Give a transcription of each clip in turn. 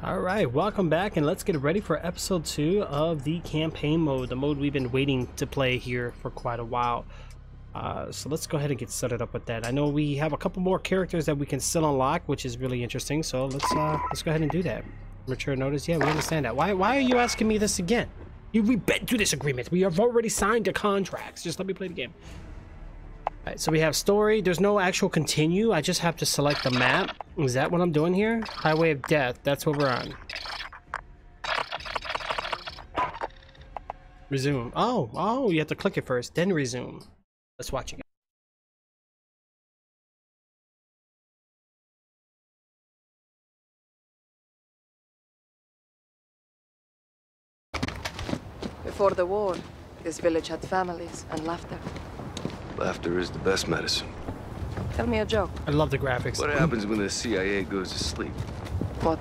All right, welcome back, and let's get ready for episode two of the campaign mode, the mode we've been waiting to play here for quite a while. Uh, so let's go ahead and get started up with that. I know we have a couple more characters that we can still unlock, which is really interesting. So let's uh, let's go ahead and do that. Mature notice, yeah, we understand that. Why why are you asking me this again? You, we've been through this agreement. We have already signed the contracts. Just let me play the game. Alright, so we have story. There's no actual continue. I just have to select the map. Is that what I'm doing here? Highway of Death. That's what we're on. Resume. Oh, oh, you have to click it first, then resume. Let's watch it. Before the war, this village had families and laughter. Laughter is the best medicine. Tell me a joke. I love the graphics. What happens when the CIA goes to sleep? What?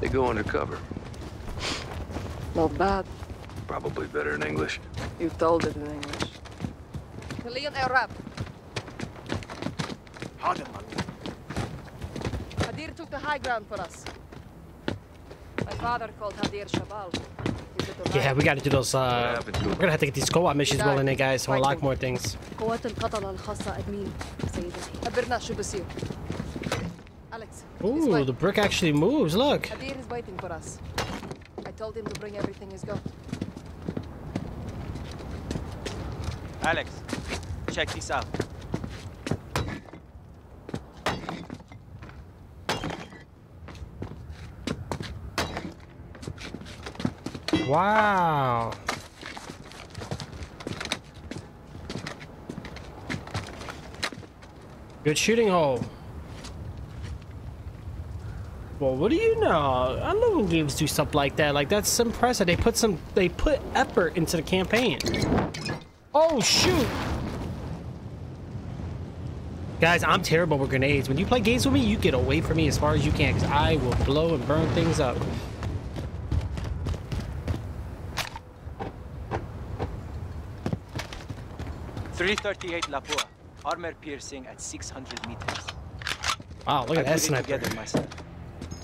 They go undercover. Not bad. Probably better in English. You told it in English. Kalian Arab. Hadir took the high ground for us. My father called Hadir Shabal. Yeah, we gotta do those. Uh, we're gonna have to get these co-op missions rolling in, there, guys. I unlock more things. Ooh, the brick actually moves. Look. Hadir is waiting for us. I told him to bring everything he's got. Alex, check this out. Wow. Good shooting hole. Well, what do you know? I love when games do stuff like that. Like that's impressive. They put some, they put effort into the campaign. Oh shoot! Guys, I'm terrible with grenades. When you play games with me, you get away from me as far as you can, because I will blow and burn things up. Three thirty-eight Lapua, armor piercing at six hundred meters. Wow, look I at that sniper. together myself.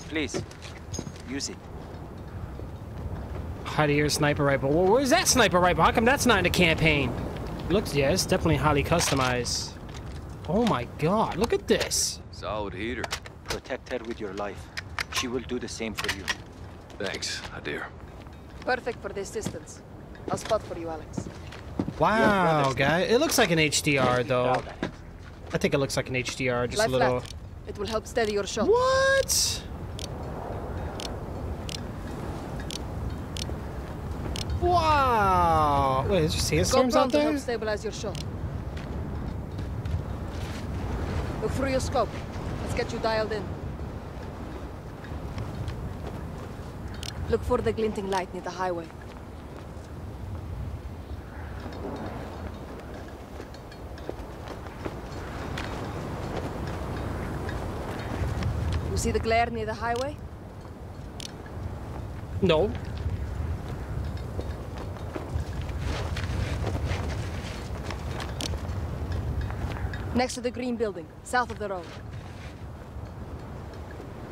Please, use it. Hide sniper rifle. Well, where's that sniper rifle? How come that's not in the campaign? Looks, yeah, it's definitely highly customized. Oh my god, look at this. Solid heater. Protect her with your life. She will do the same for you. Thanks, Hadir. Perfect for this distance. I'll spot for you, Alex. Wow, brothers. guy. It looks like an HDR, though. proud of it. I think it looks like an HDR, just Lie a little... flat. It will help steady your shot. What? Wow! Wait, is there Go sandstorms prone out to there? help stabilize your shot. Look through your scope. Let's get you dialed in. Look for the glinting light near the highway. You see the glare near the highway? No. Next to the green building, south of the road.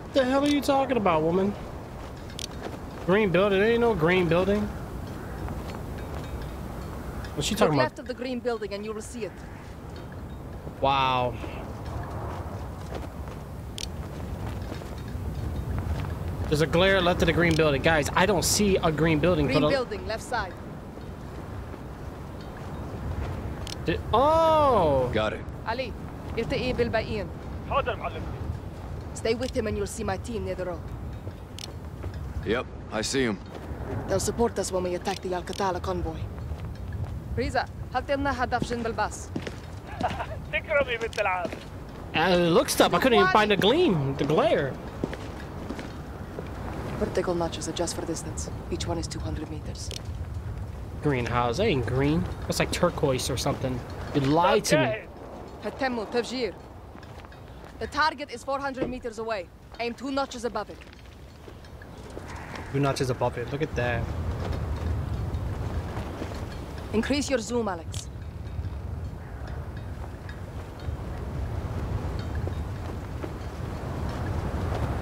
What the hell are you talking about, woman? Green building? There ain't no green building. What's she talking Look about? left of the green building and you will see it. Wow. There's a glare left of the green building. Guys, I don't see a green building. Green building, left side. Oh! Got it. Ali, ارتقي بالباقيين. Stay with him and you'll see my team near the road. Yep, I see him. They'll support us when we attack the Al-Qatala convoy. ريزا حط لنا هدف جنب الباص. تكرمي بنت العام. Uh, it looks up. I couldn't even find the gleam, the glare. Vertical notches adjust for distance. Each one is 200 meters. Greenhouse. That ain't green. That's like turquoise or something. You lied to me. هتموا تفجير. The target is 400 meters away. Aim two notches above it. Two notches above it. Look at that. Increase your zoom, Alex.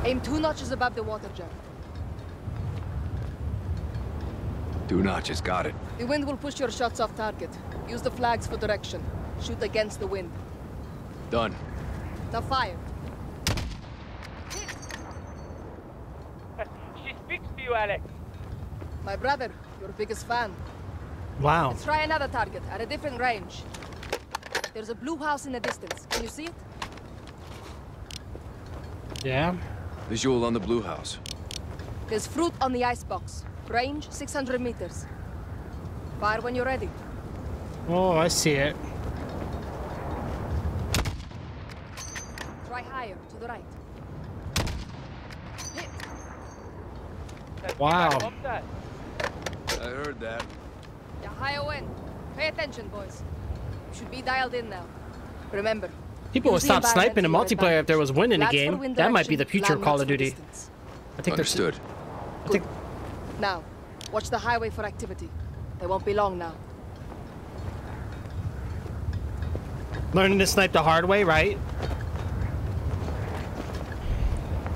Aim two notches above the water jar. Two notches, got it. The wind will push your shots off target. Use the flags for direction. Shoot against the wind. Done. Now fire. she speaks to you, Alex. My brother, your biggest fan. Wow. Let's try another target at a different range. There's a blue house in the distance. Can you see it? Yeah. Visual on the blue house. There's fruit on the icebox. Range 600 meters. Fire when you're ready. Oh, I see it. Try higher, to the right. Hit. Wow. I heard that. Yeah, higher wind. Pay attention, boys. You should be dialed in now. Remember. People would stop sniping in environment to your multiplayer if there was wind in the advantage. Flags for game. wind That might be the future of Call of Duty. distance. I think there's Understood. I think Now, watch the highway for activity. They won't be long now. learning to snipe the hard way, right?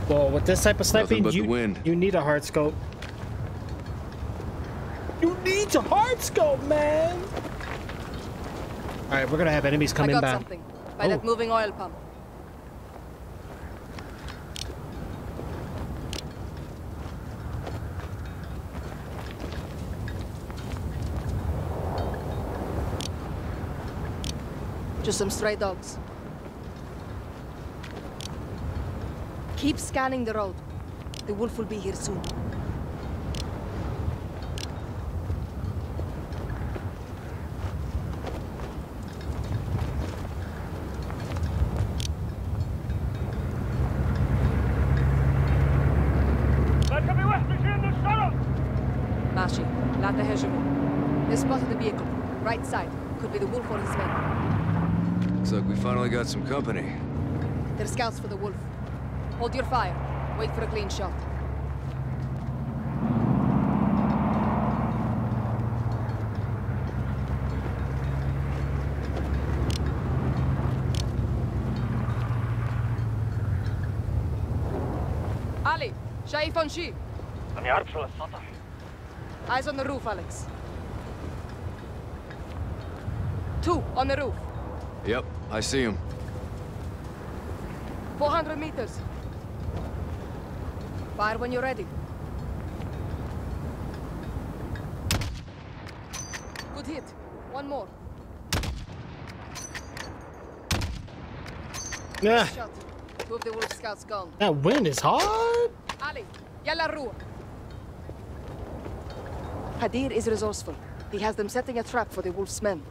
Well, with this type of sniping, you wind. you need a hard scope. You need a hard scope, man. All right, we're gonna have enemies I come got inbound. something. By that moving oil pump. Just some stray dogs. Keep scanning the road. The wolf will be here soon. some company. They're scouts for the wolf. Hold your fire. Wait for a clean shot. Ali, شايف on شي. أنا أعرف شو السطح. Eyes on the roof, Alex. Two on the roof. Yep, I see him. 400 meters. Fire when you're ready. Good hit. One more. Yeah. Shot. Two of the wolf scouts gone. That wind is hard. Ali, yalla rua. Hadir is resourceful. He has them setting a trap for the wolf's men.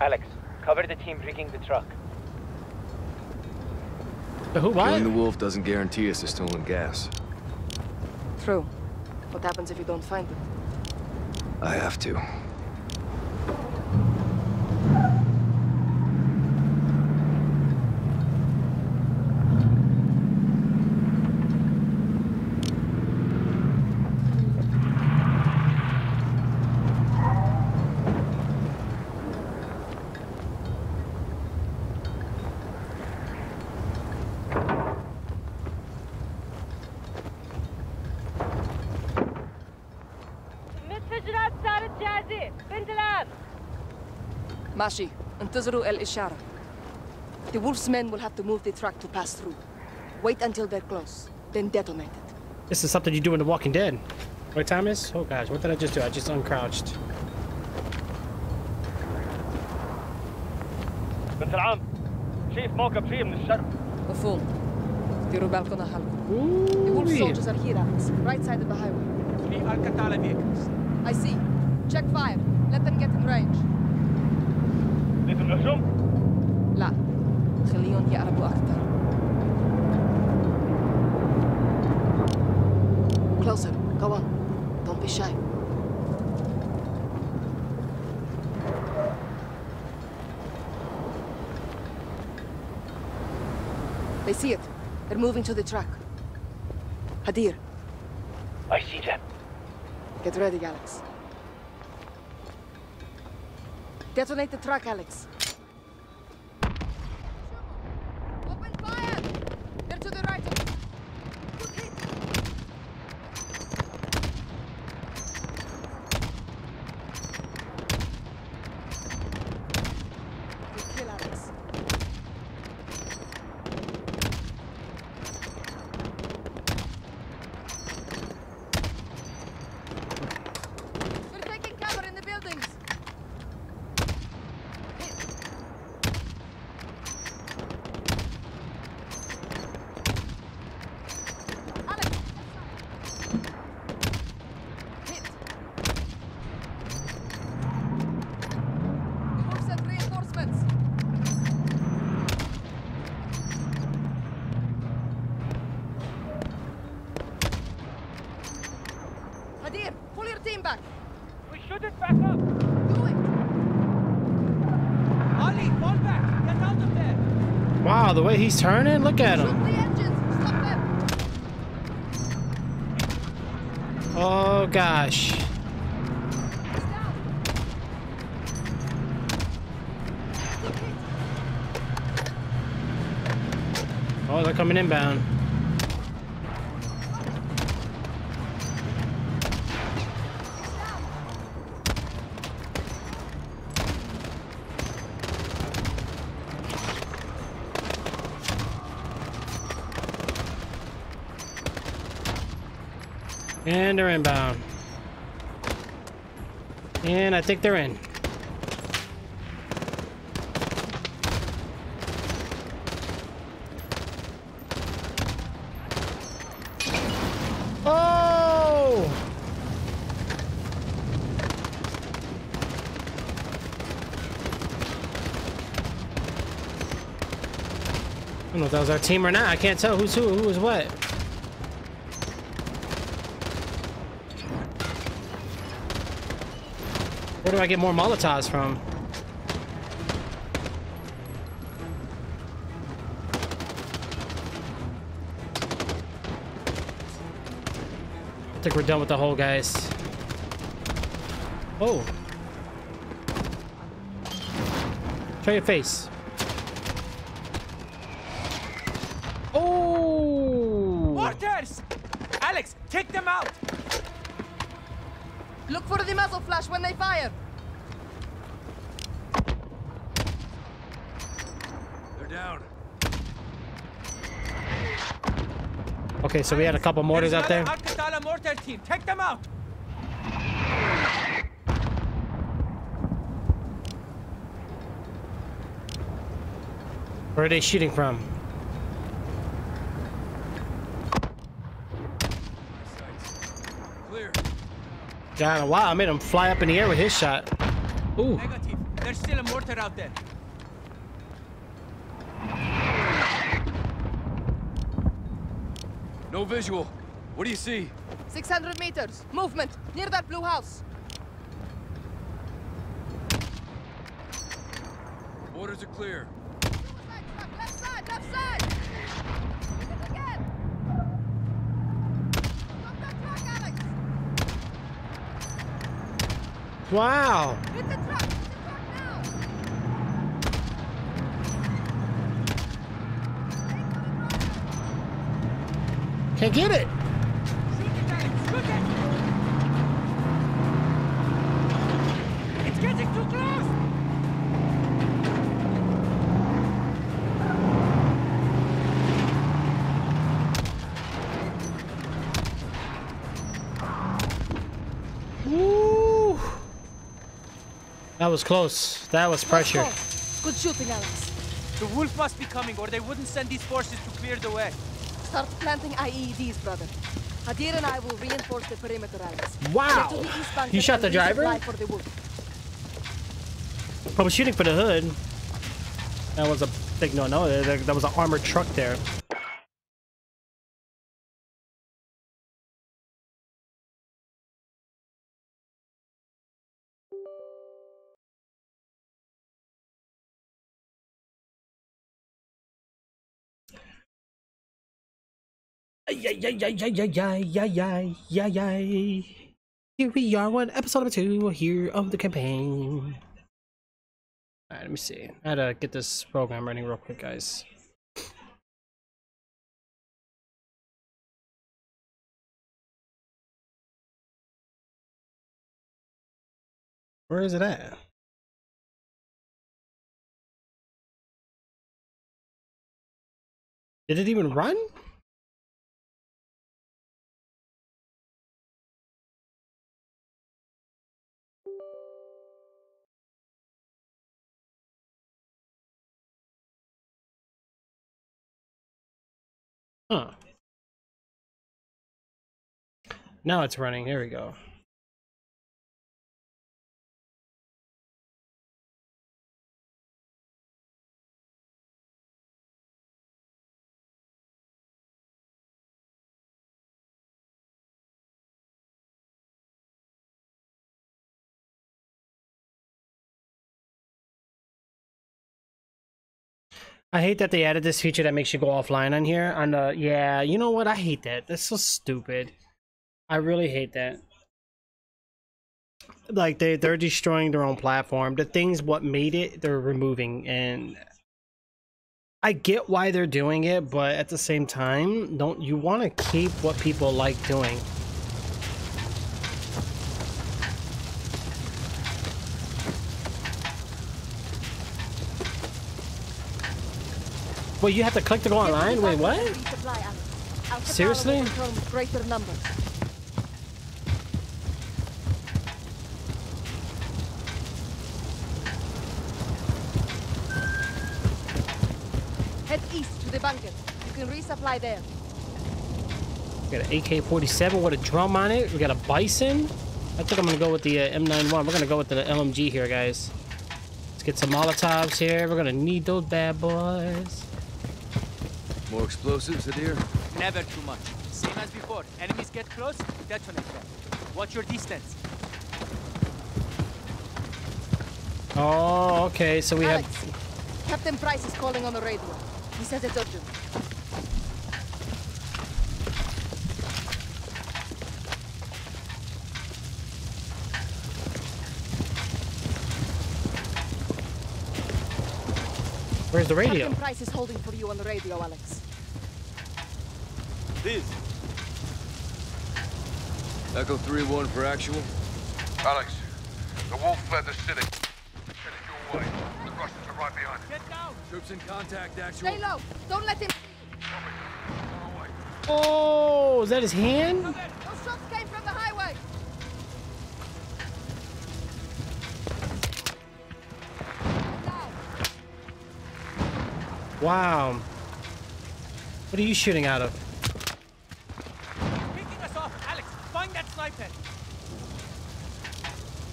Alex, cover the team rigging the truck. The Who? What? Killing the wolf doesn't guarantee us the stolen gas. True. What happens if you don't find it? I have to. ماشي انتظروا الإشارة. The wolf's men will have to move the truck to pass through. Wait until they're close, then detonate it. This is something you do in The Walking Dead. What time is? Oh gosh, what did I just do? I just uncrouched. بنت العم شايف موقف شيء من الشرق. Before. ديروا بالكم حالكم. The wolf Ooh. soldiers are here, Alex. Right side of the highway. في الكتالة vehicles. I see. Check fire. Moving to the truck. Hadir, I see them. get ready, Alex. Detonate the truck, Alex. he's turning? Look at him. Oh, gosh. Oh, they're coming inbound. And they're inbound. And I think they're in. Oh! I don't know if that was our team or not. I can't tell who's who, who was what. Where do I get more Molotovs from? I think we're done with the hole, guys. Oh. Show your face. Oh! Mortars! Alex, take them out. Look for the muzzle flash when they fire. They're down. Okay, so we had a couple mortars out there. Mortar team. Take them out. Where are they shooting from? God, wow, I made him fly up in the air with his shot. Ooh. Negative. There's still a mortar out there. No visual. What do you see? 600 meters. Movement. Near that blue house. Orders are clear. Left side, left side. Hit it again. Stop that truck, Alex. Wow. Hit the truck. Hit the truck now. Can't get it. Shoot it, Alex. Shoot it. It's getting too close. Woo. That was close. That was pressure. Good shooting, Alex. The wolf must be coming, or they wouldn't send these forces to clear the way. Start planting IEDs, brother. Hadir and I will reinforce the perimeter, Alex. Wow. The You shot the driver? For the wolf. I was shooting for the hood. That was a big no-no. There was an armored truck there. Yeah yeah yeah yeah yeah yeah yeah yay. Here we are, one episode two here of the campaign. Alright, let me see. I gotta get this program running real quick, guys. Where is it at? Did it even run? Huh. Now it's running. Here we go. I hate that they added this feature that makes you go offline on here. On the yeah, you know what? I hate that. That's so stupid. I really hate that. Like they they're destroying their own platform. The things what made it, they're removing, and I get why they're doing it, but at the same time, don't you want to keep what people like doing? Well, you have to click to go online. Wait, what? Resupply, Alex. Alpha Seriously? Tower will return with greater numbers. Head east to the bunker. You can resupply there. We got an AK-47 with a drum on it. We got a Bison. I think I'm gonna go with the uh, M91. We're gonna go with the LMG here, guys. Let's get some Molotovs here. We're gonna need those bad boys. More explosives, Hadir? Never too much. Same as before. Enemies get close, detonate them. Watch your distance. Oh, okay. So we Alex, have. Captain Price is calling on the radio. He says it's urgent. Where's the radio? Captain Price is holding for you on the radio, Alex. This. Echo 3-1 for actual. Alex, the wolf fled the city. Headed your way. The Russians are right behind get down! Troops in contact, actual. Stay low. Don't let him. Oh, is that his hand? Wow. What are you shooting out of? Picking us off! Alex, find that sniper!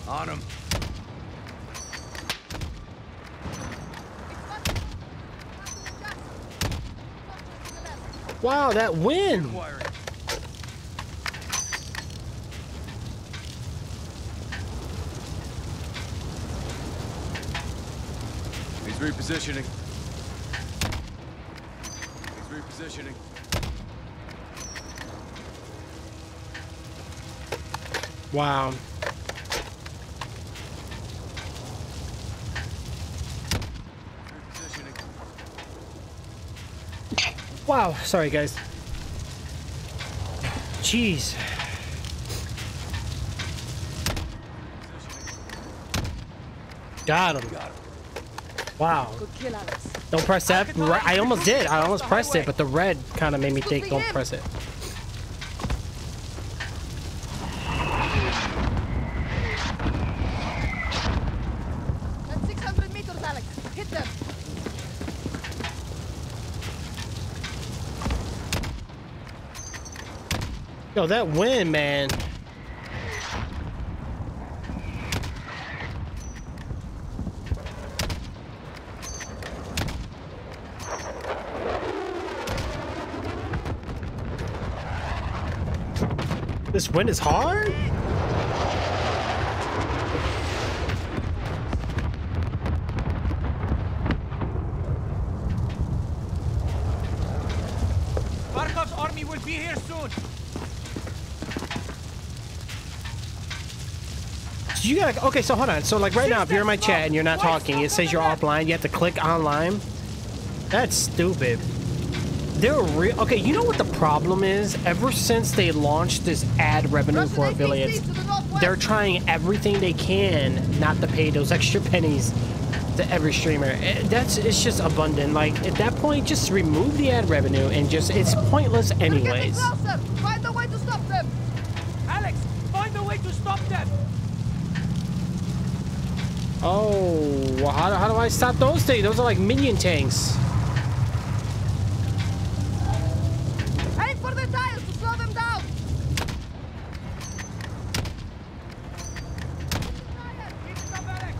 On him. Wow, that wind. Wiring. He's repositioning. He's repositioning. Wow. Repositioning. Wow. Sorry, guys. Jeez. Got him. Wow. Good kill, Alex. Don't press that. I almost did. I almost pressed it, but the red kind of made me think don't press it. 600 meters, Alex. Hit them. Yo, that win, man. Wind is hard? Barkov's army will be here soon! You gotta okay. So hold on. So like right now, if you're in my chat and you're not talking, it says you're offline. You have to click online. That's stupid. They're real. Okay, you know what the problem is? Ever since they launched this ad revenue Russian for affiliates, the they're trying everything they can not to pay those extra pennies to every streamer. Eh, That's it's just abundant. Like at that point, just remove the ad revenue and just it's pointless They're getting anyways. closer. Find a way to stop them. Alex, find a way to stop them! Oh, well, how, how do I stop those things? Those are like minion tanks. Aim for the tiles to slow them down. Keep it up, Alex!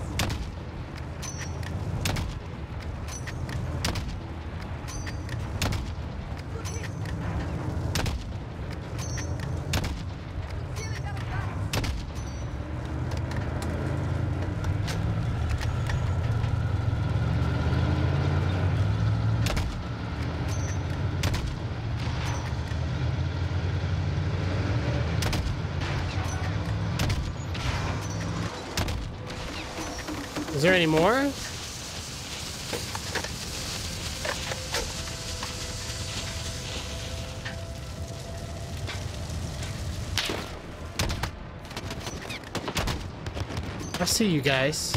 Is there any more? I see you guys.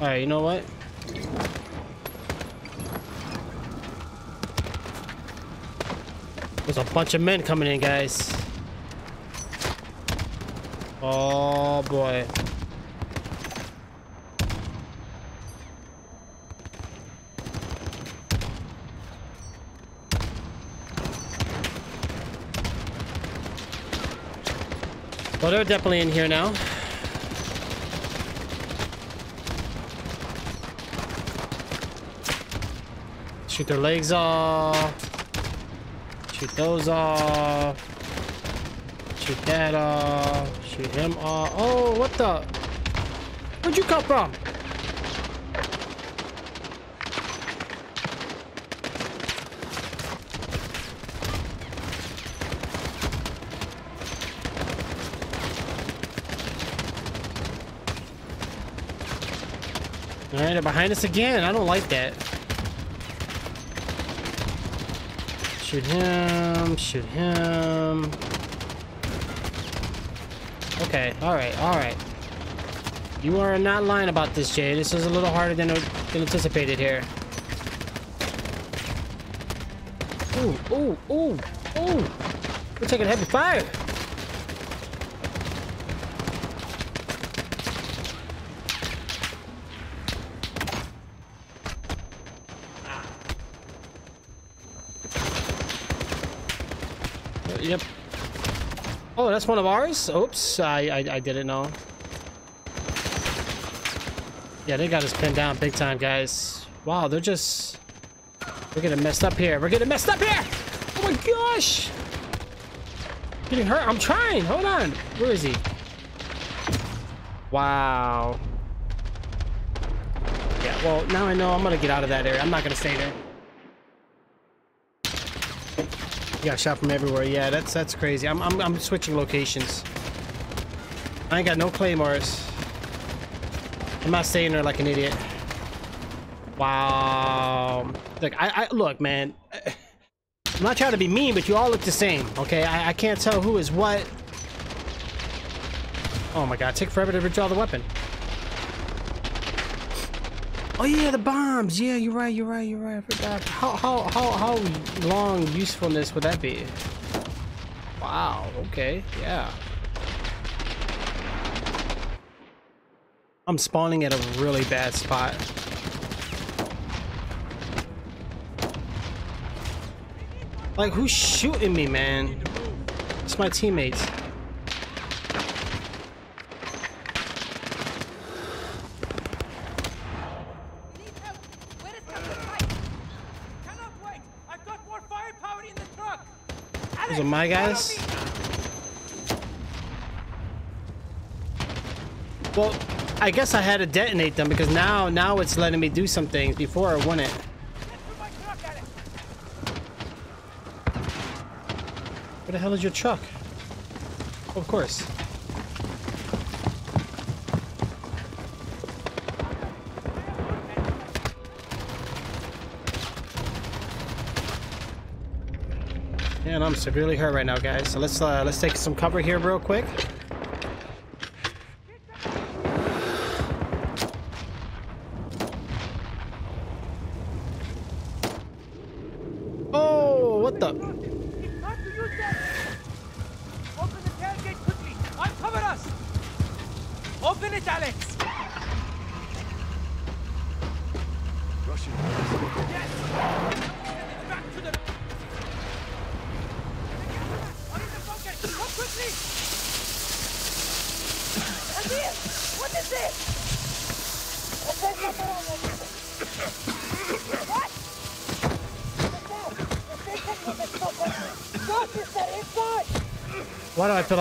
Alright, you know what? There's a bunch of men coming in, guys. Oh boy. They're definitely in here now. Shoot their legs off. Shoot those off. Shoot that off. Shoot him off. Oh, what the? Where'd you come from? Alright, they're behind us again. I don't like that. Shoot him. Shoot him. Okay, alright, alright. You are not lying about this, Jay. This is a little harder than, than anticipated here. Ooh, ooh, ooh, ooh. We're taking heavy fire. Yep. Oh, that's one of ours? Oops, I, I, I didn't know. Yeah, they got us pinned down big time, guys. Wow, they're just... We're getting messed up here. We're getting messed up here! Oh my gosh! Getting hurt. I'm trying. Hold on. Where is he? Wow. Yeah, well, now I know I'm gonna get out of that area. I'm not gonna stay there. You got shot from everywhere. Yeah, that's that's crazy. I'm I'm I'm switching locations. I ain't got no claymores. I'm not staying there like an idiot. Wow. Look, I, I look, man. I'm not trying to be mean, but you all look the same. Okay, I, I can't tell who is what. Oh my god, take forever to withdraw the weapon. Oh yeah, the bombs. Yeah, you're right. You're right. You're right. I forgot. How how how how long usefulness would that be? Wow. Okay. Yeah. I'm spawning at a really bad spot. Like, who's shooting me, man? It's my teammates. Those are my guys. Well, I guess I had to detonate them because now now it's letting me do some things. Before I wouldn't. Where the hell is your truck? Of course. Man, I'm severely hurt right now, guys. So let's uh, let's take some cover here real quick.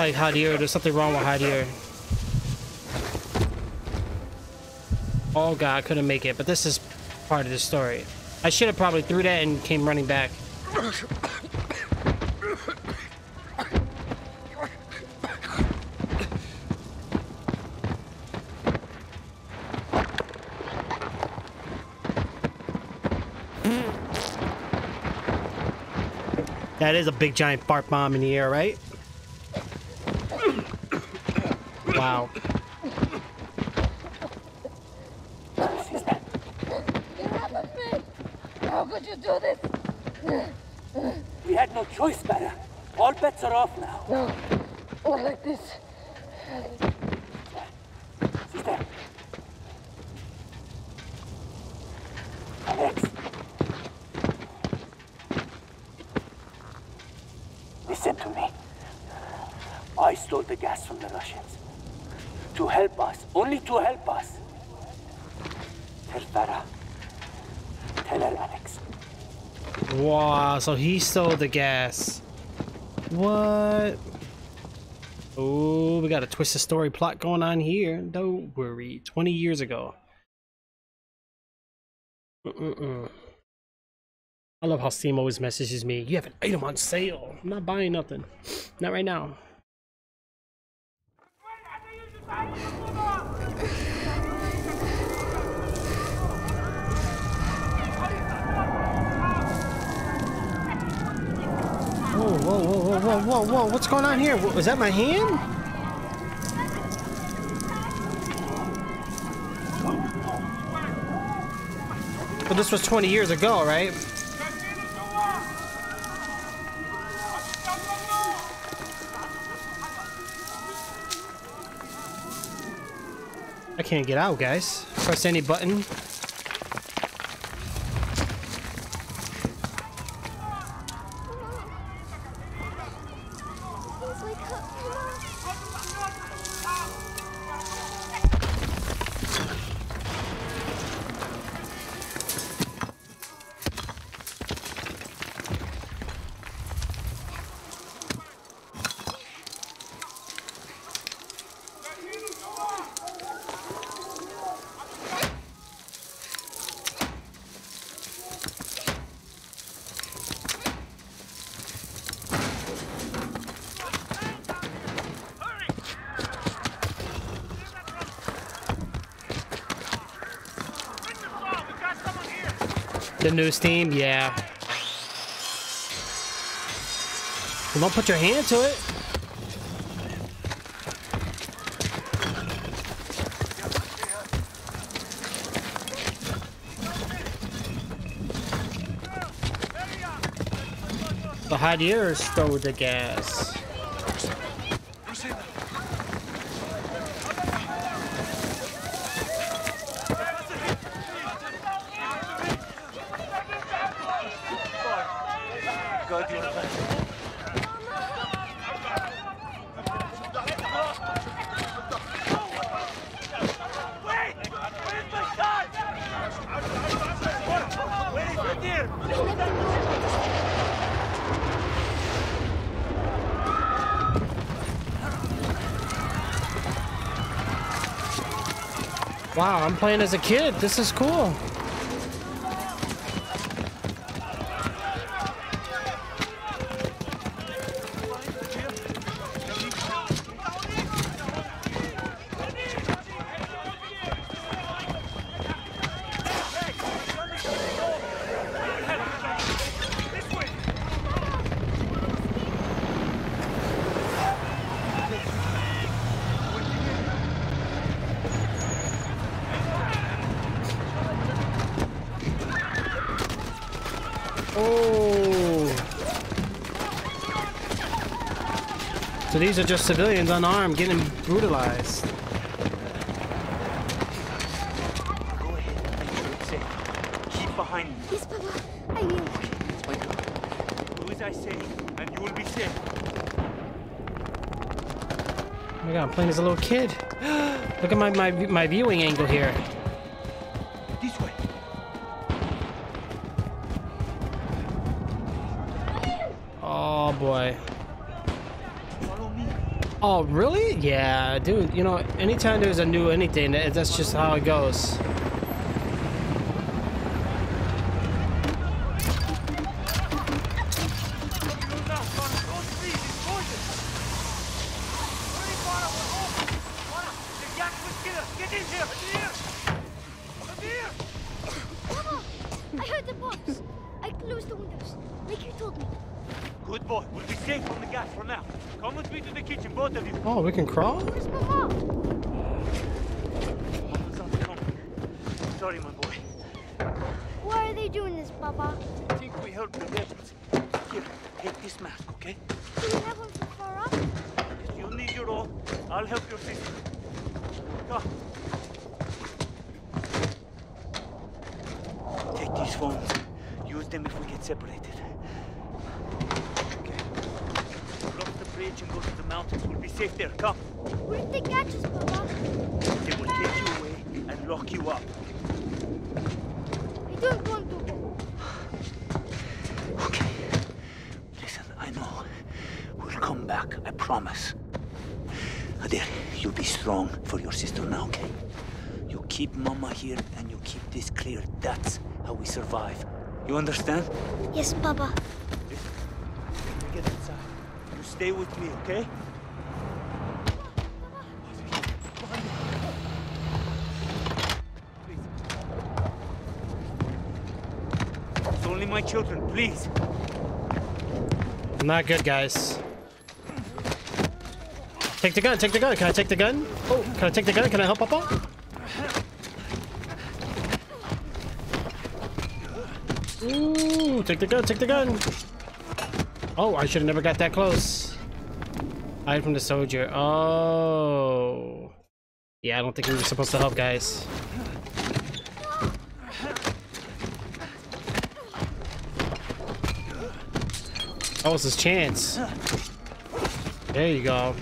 like Hadir. There's something wrong with Hadir. Oh god, I couldn't make it, but this is part of the story. I should have probably threw that and came running back. That is a big giant fart bomb in the air, right? Wow. How could you do this? We had no choice, Bara. All bets are off now. No. Or like this. Sister. Alex. Listen to me. I stole the gas from the Russians. To help us. Only to help us. Tell Farah. Tell her, Alex. Wow, so he stole the gas. What? Oh, we got a twisted story plot going on here. Don't worry. 20 years ago. Mm-mm-mm. I love how Steam always messages me. You have an item on sale. I'm not buying nothing. Not right now. Whoa, whoa, whoa, whoa. What's going on here? Was that my hand? Well, this was 20 years ago, right? I can't get out, guys. Press any button. The news team, yeah. Well, don't put your hand to it. The Hadir stole the gas. God, you're a Wait! Where's my son? Where is my dear? Wow, I'm playing as a kid. This is cool. These are just civilians unarmed getting brutalized. Go ahead and make sure it's safe. Keep behind me. Yes, Papa. I will. Do as I say, and you will be safe. Oh my god, I'm playing as a little kid. Look at my, my, my viewing angle here. Oh, really? Yeah, dude, you know, anytime there's a new anything, that's just how it goes. Get in here! Amir! Papa, I heard the box. I closed the windows, like you told me. Good boy. We'll be safe from the gas for now. Come with me to the kitchen, both of you. Oh, we can crawl? Where's Mama? Mama's on the come. Sorry, my boy. Why are they doing this, Papa? I think we helped the rebels. Here, take this mask, okay? Do we have one for Farah? If you need your own, I'll help your sister. Come. Take these phones. Use them if we get separated. Okay. Cross the bridge and go to the mountains. We'll be safe there. Come. What if they catch us, Papa? They will take you away and lock you up. I don't want to go. Okay. Listen, I know. We'll come back, I promise. Hadir, you be strong for your sister now, okay? You keep Mama here and you keep this clear. That's how we survive. You understand? Yes, Papa. Listen, when we get inside, you stay with me, okay? It's only my children, please. Not good, guys. Take the gun, take the gun. Can I take the gun? Oh, can I take the gun? Can I help Papa? Ooh, take the gun, take the gun. Oh, I should have never got that close. Hide from the soldier. Oh. Yeah, I don't think we were supposed to help, guys. That was his chance. There you go.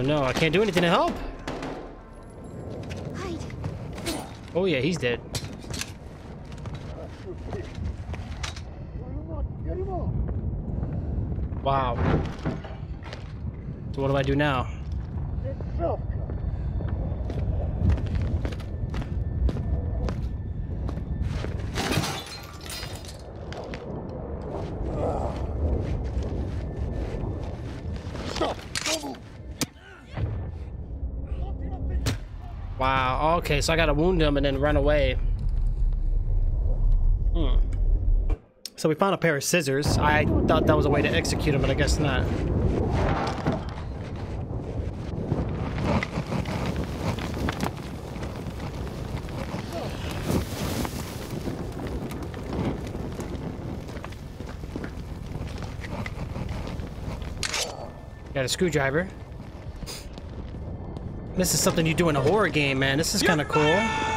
Oh no, I can't do anything to help. Hide. Oh yeah, he's dead. Wow. So what do I do now? Wow, so I gotta wound him and then run away. Hmm. So we found a pair of scissors. I thought that was a way to execute him, but I guess not. Got a screwdriver. This is something you do in a horror game, man. This is kind of cool.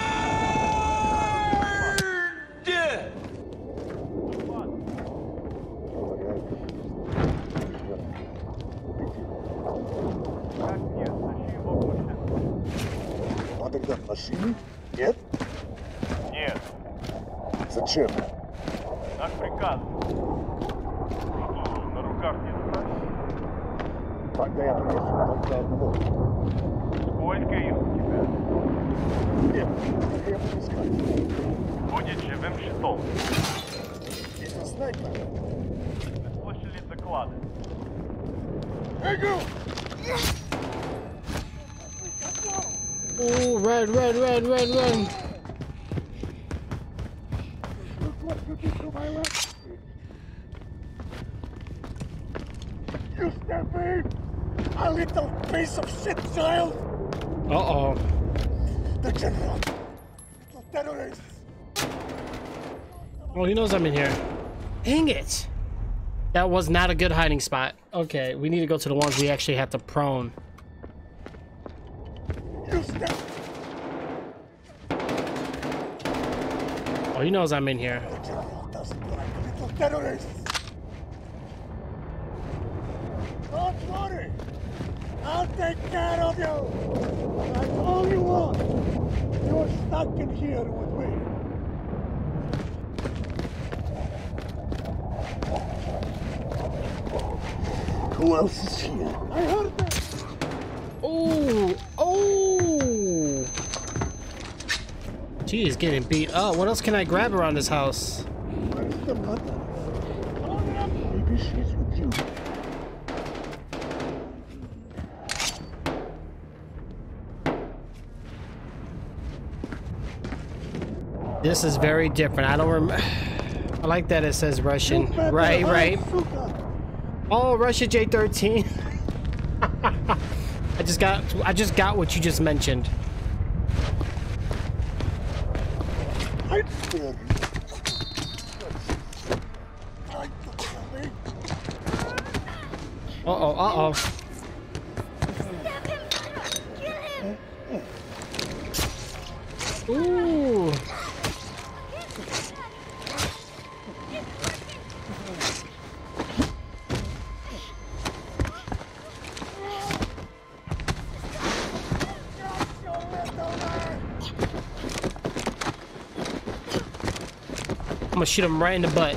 He knows I'm in here. Dang it. That was not a good hiding spot. Okay, we need to go to the ones we actually have to prone. Oh, he knows I'm in here. The general doesn't like little terrorists! Don't worry! I'll take care of you! That's all you want! You're stuck in here with me! Who else is here? I heard them! Oh, oh. Getting beat up. What else can I grab around this house? This is very different. I don't remember. I like that it says Russian. Right, right. Oh, Russia J13. I just got I just got what you just mentioned. There. Uh-oh, uh-oh. Shoot him right in the butt.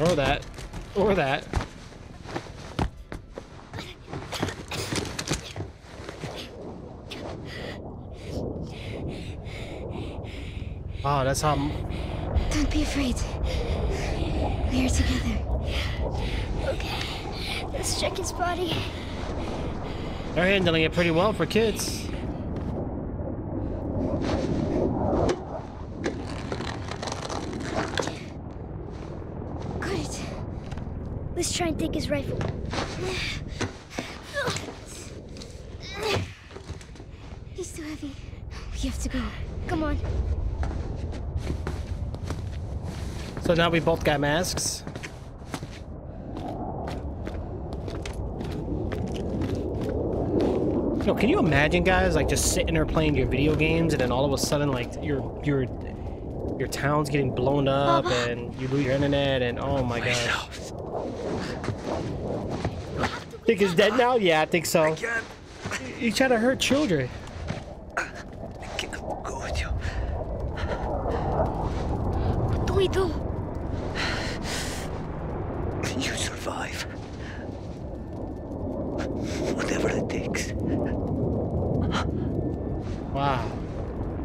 Or that. Or that. Oh, that's how. I'm... Don't be afraid. We are together. Okay. Let's check his body. They're handling it pretty well for kids. Good. Let's try and take his rifle. He's too heavy. We have to go. Come on. So now we both got masks. Yo, can you imagine, guys, like just sitting there playing your video games, and then all of a sudden, like your your your town's getting blown up, Papa. and you lose your internet, and oh my gosh. Think he's dead now? Yeah, I think so. You try to hurt children. I Can't go with you. What do we do? You survive. Whatever it takes. Wow.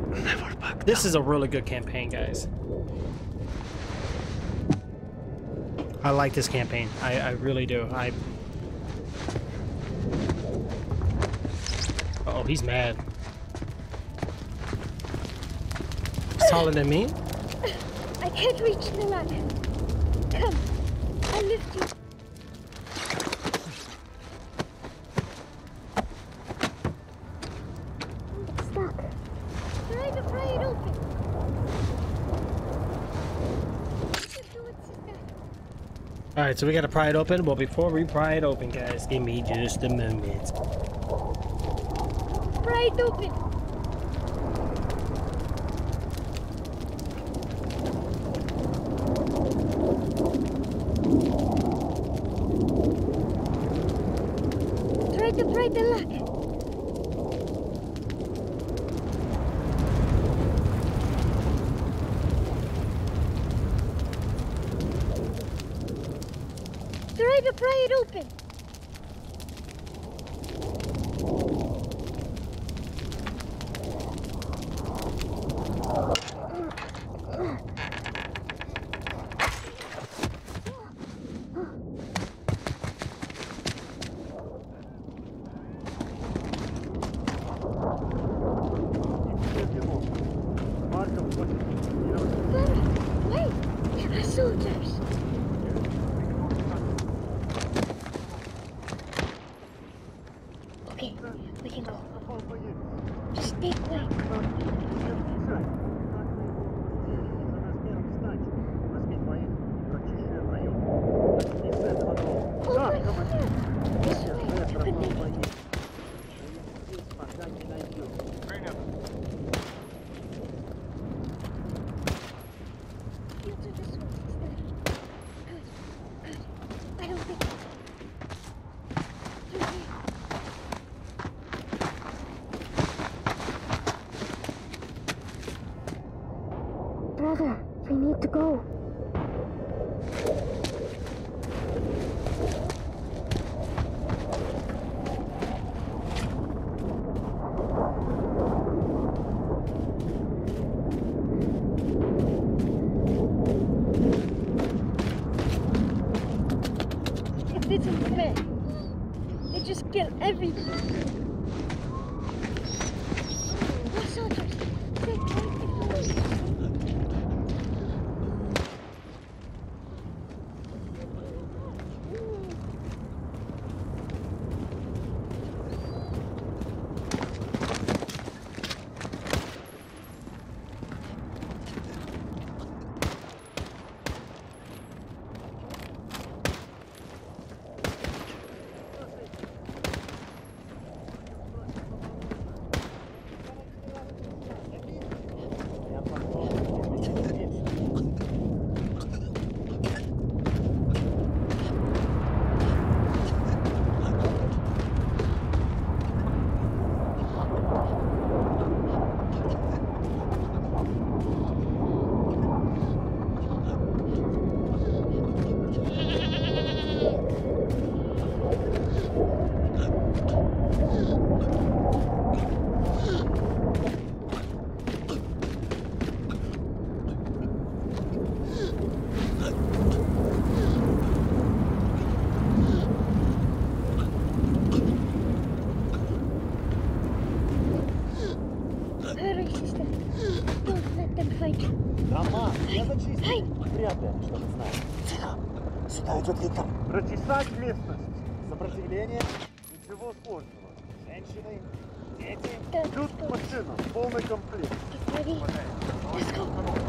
Never back This is a really good campaign, guys. I like this campaign. I, I really do. I. Uh oh, he's mad. He's taller than me. I can't reach the ladder. Come. I'll lift you. I'm stuck. Try to pry it open. All right, so we gotta pry it open. Well, before we pry it open, guys, give me just a moment. Pry it Итак, Клифтон, сопротивление ничего сложного. Женщины, дети, плюс мужчина, полный комплект. Let's go.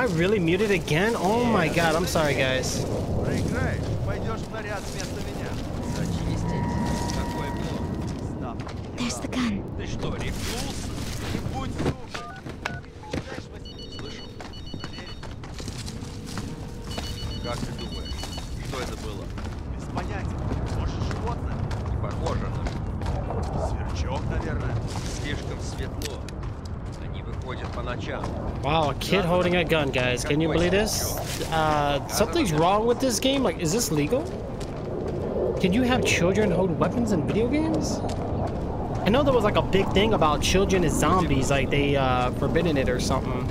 Am I really muted again? Oh my god, I'm sorry guys. Holding a gun, guys. Can you believe this? Uh, something's wrong with this game. Like, is this legal? Can you have children hold weapons in video games? I know there was like a big thing about children as zombies, like they uh, forbidden it or something.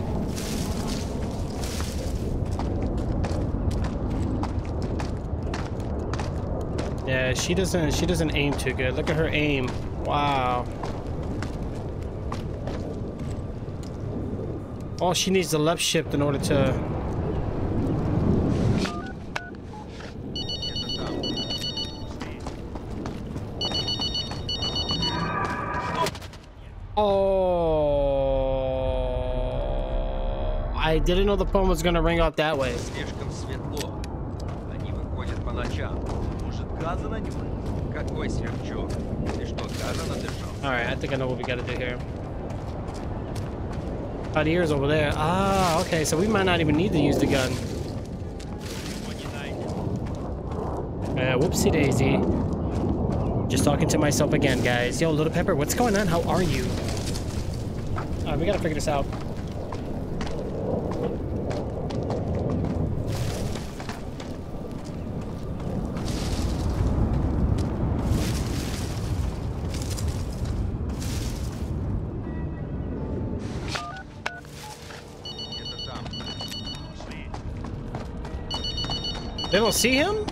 Yeah, she doesn't. She doesn't aim too good. Look at her aim. Wow. Oh, she needs the left shift in order to... Oh, I didn't know the phone was gonna ring out that way. Слишком светло. Они выходят по ночам. Может, газа на него? Какой сверчок? Ты что, газа надышал? Alright, I think I know what we gotta do here. Ear's over there. Ah, okay, so we might not even need to use the gun. Uh, whoopsie daisy. Just talking to myself again, guys. Yo, Little Pepper, what's going on? How are you? Alright, we gotta figure this out. They don't see him?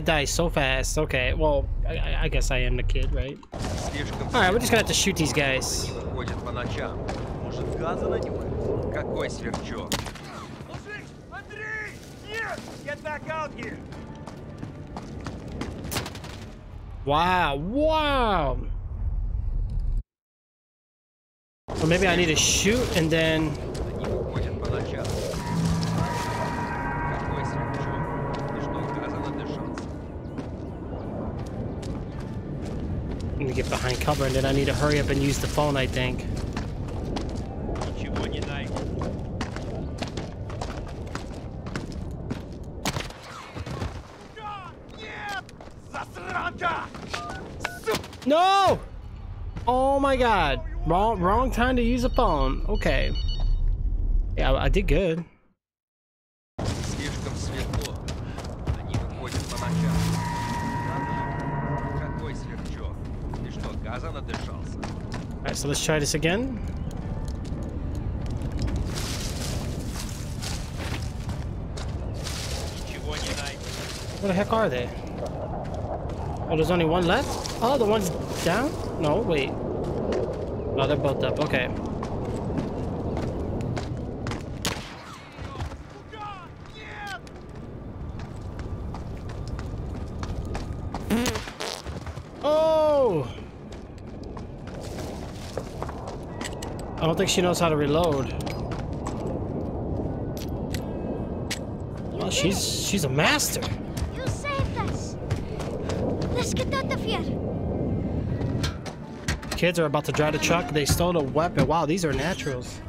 I die so fast. Okay, well, I- I, I guess I am the kid, right? Слишком Alright, we're just gonna have to shoot these guys. Они выходят по ночам. Может, газа на него? Какой сверчок? Мужик! Андрей! Нет! Get back out here! Wow, wow. So maybe I need to shoot and then cover and then I need to hurry up and use the phone, I think. No! Oh my god. Wrong wrong time to use a phone. Okay. Yeah, I did good. let's try this again. What the heck are they? Oh, there's only one left? Oh, the one's down? No, wait. Oh, they're both up. Okay. Think she knows how to reload. Well, she's she's a master. You saved us. Let's get out of here. Kids are about to drive the truck. They stole a weapon. Wow, these are naturals.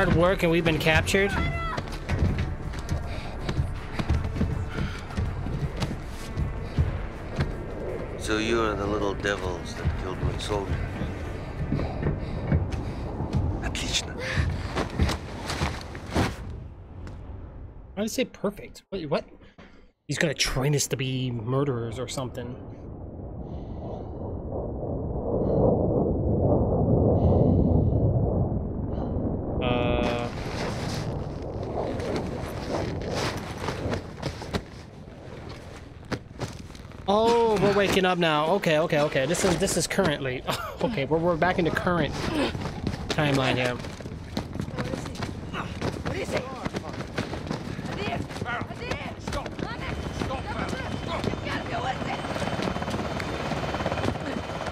hard work and we've been captured? So you are the little devils that killed my soldier. Отлично. Why did it say perfect? Wait, what? He's gonna train us to be murderers or something. Waking up now. Okay, okay, okay. This is this is currently. Okay, we're we're back in the current timeline here. What is it? Hadir! Hadir! Stop! Stop! Stop! You gotta go with it!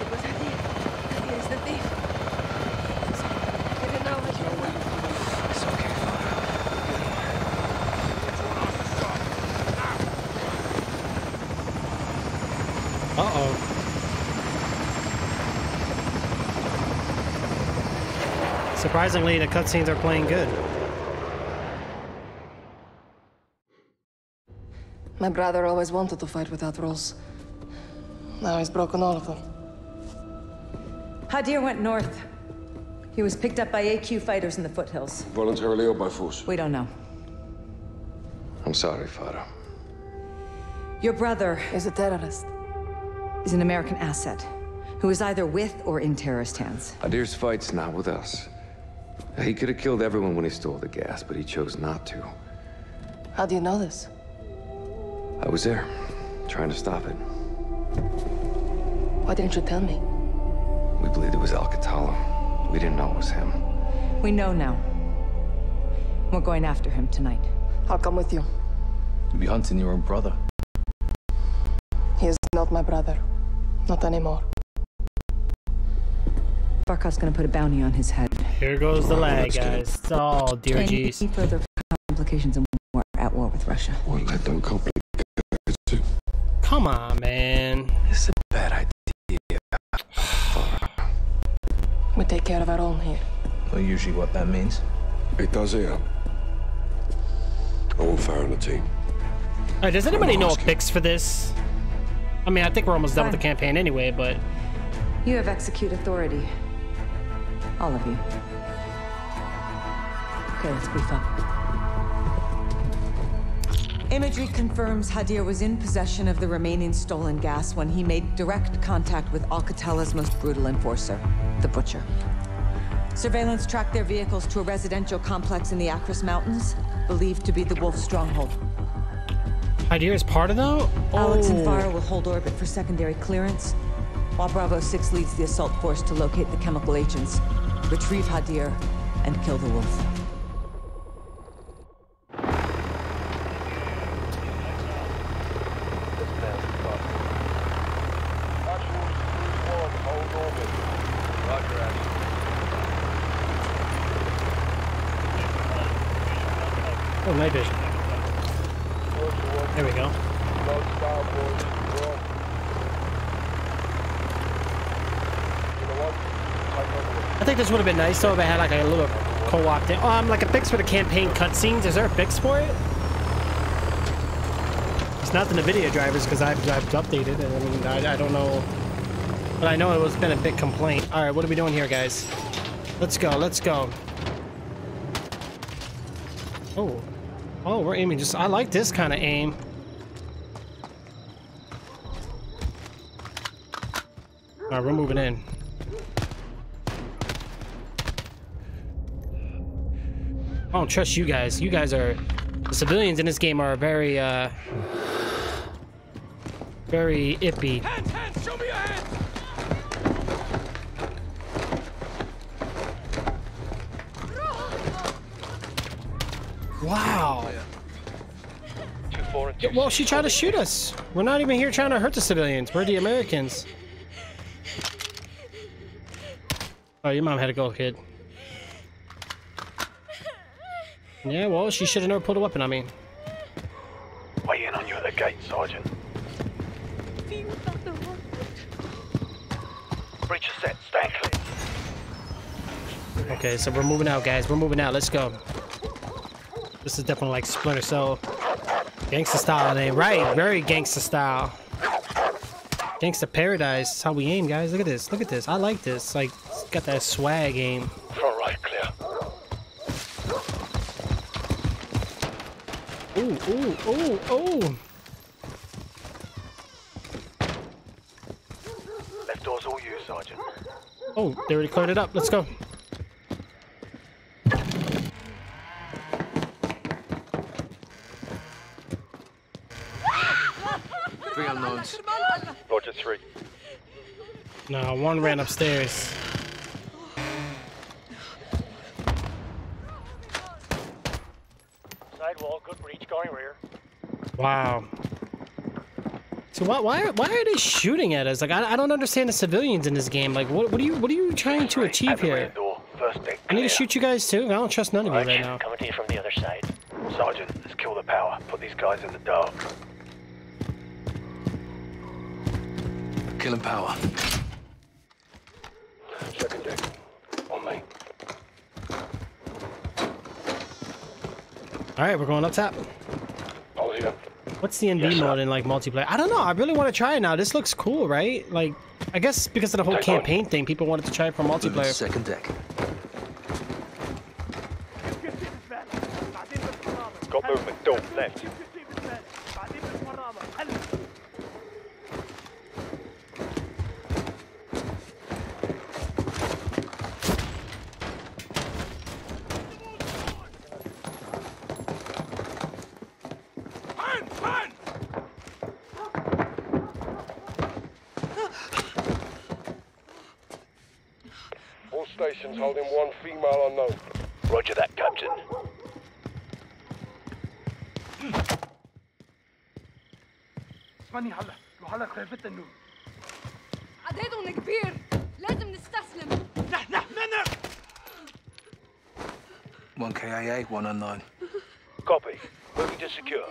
It was Hadir. Hadir is the thief. I didn't know what you were. It's okay, Father. Surprisingly, the cutscenes are playing good. My brother always wanted to fight without rules. Now he's broken all of them. Hadir went north. He was picked up by AQ fighters in the foothills. Voluntarily or by force? We don't know. I'm sorry, Farah. Your brother is a terrorist. Is an American asset who is either with or in terrorist hands. Hadir's fight's not with us. He could have killed everyone when he stole the gas, but he chose not to. How do you know this? I was there, trying to stop it. Why didn't you tell me? We believed it was Al-Qatala. We didn't know it was him. We know now. We're going after him tonight. I'll come with you. You'll be hunting your own brother. He is not my brother. Not anymore. Barkov's gonna put a bounty on his head. Here goes the lag, guys. It's all dear Any G's. further complications and we're at war with Russia. Well, let them complicate it. Come on, man. It's a bad idea. We take care of our own here. Well, usually what that means. It does here. I want Farah on the team. Alright, does anybody know a fix for this? I mean, I think we're almost done with the campaign anyway, but You have execute authority. All of you. Okay, let's brief up. Imagery confirms Hadir was in possession of the remaining stolen gas when he made direct contact with Al-Qatala's most brutal enforcer, the Butcher. Surveillance tracked their vehicles to a residential complex in the Akros Mountains, believed to be the Wolf stronghold. idea is part of though. Alex and Oh. Farah will hold orbit for secondary clearance, while Bravo 6 leads the assault force to locate the chemical agents, retrieve Hadir, and kill the wolf. Oh, night vision. There we go. I think this would have been nice though if it had like a little co-op thing. Um, like a fix for the campaign cutscenes. Is there a fix for it? It's not the NVIDIA drivers because I've, I've updated and I mean, I, I don't know. But I know it was been a big complaint. All right, what are we doing here, guys? Let's go, let's go. Oh. Oh, we're aiming just... I like this kind of aim. Alright, we're moving in. I don't trust you guys. You guys are... The civilians in this game are very, uh... Very ippy. Well, she tried to shoot us. We're not even here trying to hurt the civilians. We're the Americans. Oh, your mom had to go, kid. Yeah, well, she should have never pulled a weapon on me. Waiting on you at the gate, Sergeant. Breach is set. Stand clear. Okay, so we're moving out, guys. We're moving out. Let's go. This is definitely like Splinter Cell. Gangsta style name. Right, very gangsta style. Gangsta Paradise. That's how we aim, guys. Look at this. Look at this. I like this. Like, it's got that swag aim. Front right, clear. Ooh, ooh, ooh, ooh. Left door's all you, Sergeant. Oh, they already cleared it up. Let's go. Three unknowns. Roger, three. No, one ran upstairs. Sidewall, good breach, going rear. Wow. So why why are, why are they shooting at us? Like I, I don't understand the civilians in this game. Like what what are you what are you trying to achieve here? Door, first deck. I need to shoot you guys too. I don't trust none of you right now. Coming to you from the other side. Sergeant, let's kill the power. Put these guys in the dark. Killing power. Second deck. On me. All right, we're going up top. All here. What's the NV Yes, sir. mode in like multiplayer? I don't know. I really want to try it now. This looks cool, right? Like, I guess because of the whole Take on. campaign thing, people wanted to try it for multiplayer. Second deck. Got movement. Don't left. All stations holding one female unknown. Roger that, Captain. اسمعني هلا وهلا خربت النور عددهم كبير لازم نستسلم نحن نحن One KIA, one unknown. Copy. Moving to secure.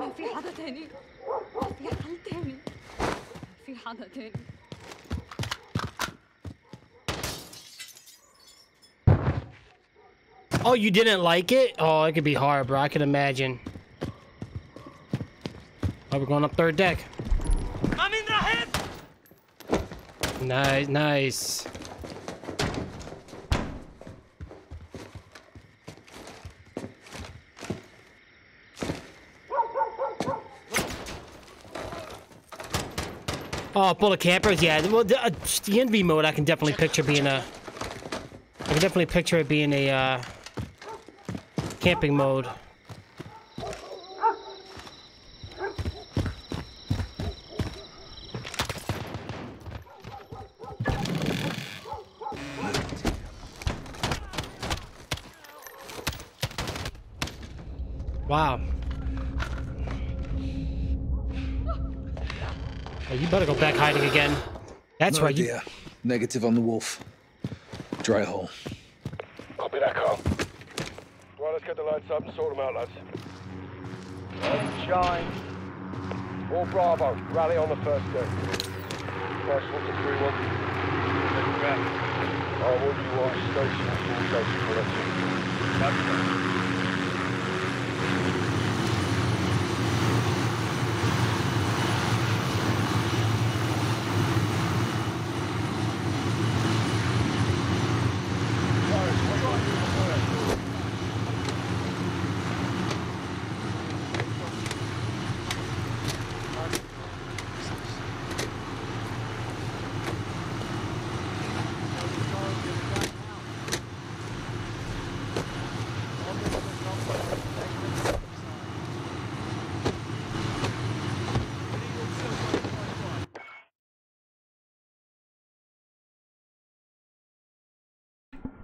ما في حدا تاني ما في حل تاني ما في حدا تاني Oh, you didn't like it? Oh, it could be hard, bro. I can imagine. Oh, we're going up third deck. I'm in the head. Nice, nice. Oh, full of campers, yeah. Well, the, uh, the envy mode, I can definitely picture being a. I can definitely picture it being a. Uh, camping mode. Wow. Oh, you better go back hiding again. That's no right. You. Negative on the wolf. Dry hole. Copy that, Carl. Right, let's get the lights up and sort them out, lads. Shine. All Bravo, rally on the first deck. Nice one to 3-1. I will you are station station collecting. I'm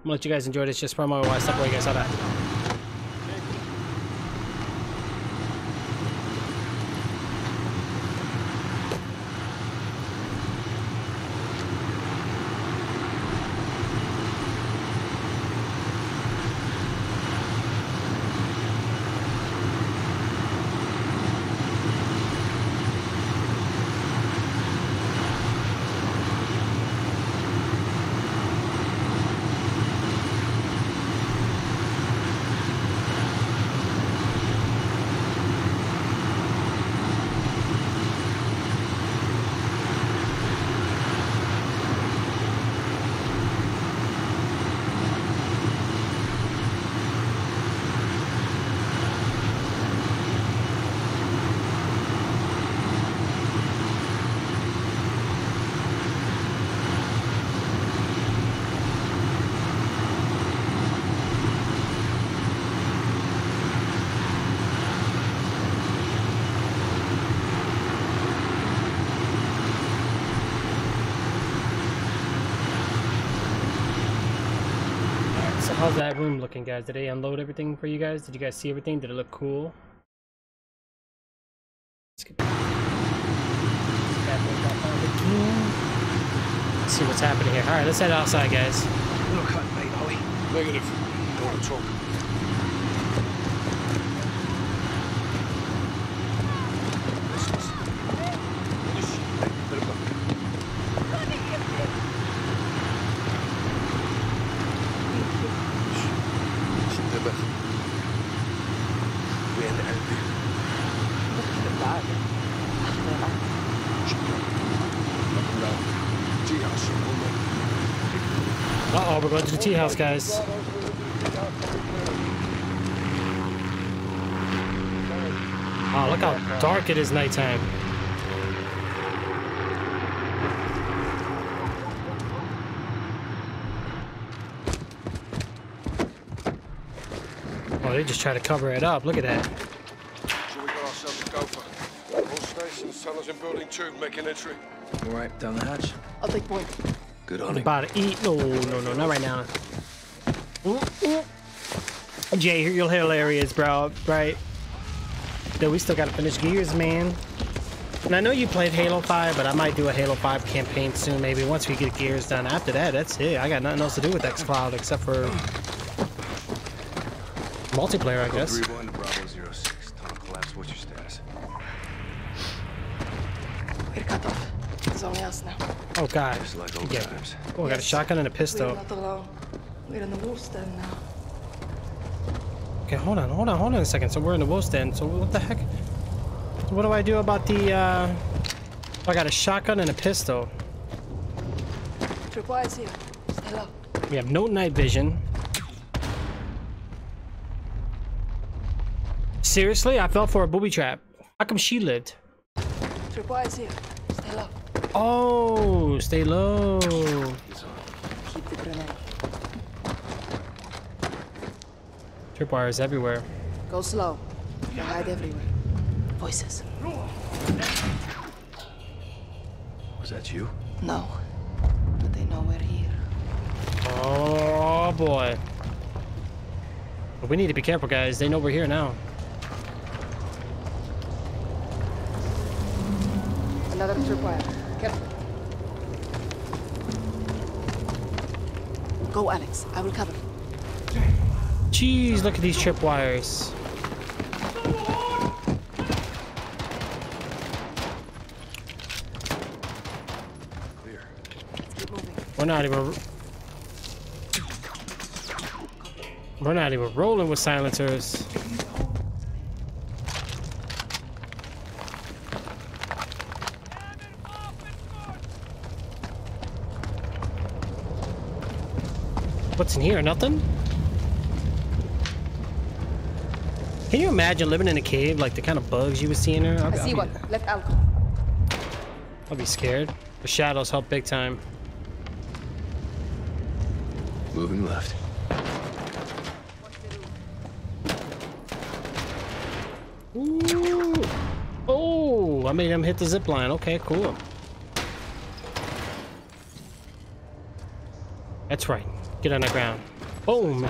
gonna let you guys enjoy this just while I step away, guys. Saw that. So how's guys? Did they unload everything for you guys? Did you guys see everything? Did it look cool? Let's get- Let's see what's happening here. All right, let's head outside, guys. Look at mate, we? Negative. Don't talk. House, guys. Oh, look how dark it is nighttime. Oh, they just try to cover it up. Look at that. So we got ourselves a gopher. All stations, tell us in building two, making entry. All right, down the hatch. I'll take point. Good I'm hunting. about to eat. No, no, no, not right now. Ooh, ooh. Jay, you're hilarious, bro. Right? Though we still gotta finish Gears, man. And I know you played Halo 5, but I might do a Halo 5 campaign soon, maybe once we get Gears done. After that, that's it. I got nothing else to do with xCloud except for multiplayer, I guess. 3-1 Bravo 06. Tunnel collapse. What's your status? We're cut off. It's now. Oh god. Just like old Yeah. times. Oh, I got a shotgun and a We're pistol. We're in the wolf's den now. Okay, hold on, hold on, hold on a second. So we're in the wolf's den. So what the heck? So what do I do about the, uh... I got a shotgun and a pistol. Tripwire's here. Stay low. We have no night vision. Seriously? I fell for a booby trap. How come she lived? Tripwire's here. Stay low. Oh, stay low. Keep the grenade. Tripwires everywhere. Go slow. They hide everywhere. Voices. Was that you? No. But they know we're here. Oh boy. But we need to be careful, guys. They know we're here now. Another tripwire. Careful. Go, Alex. I will cover. Jeez, look at these tripwires. Moving. We're not even. We're not even rolling with silencers. What's in here? Nothing? Can you imagine living in a cave, like the kind of bugs you would see in there? I I'd, see I'd one. be, Left alcove. I'd be scared. The shadows help big time. Moving left. Ooh. Oh, I made him hit the zip line. Okay, cool. That's right. Get on the ground. Boom.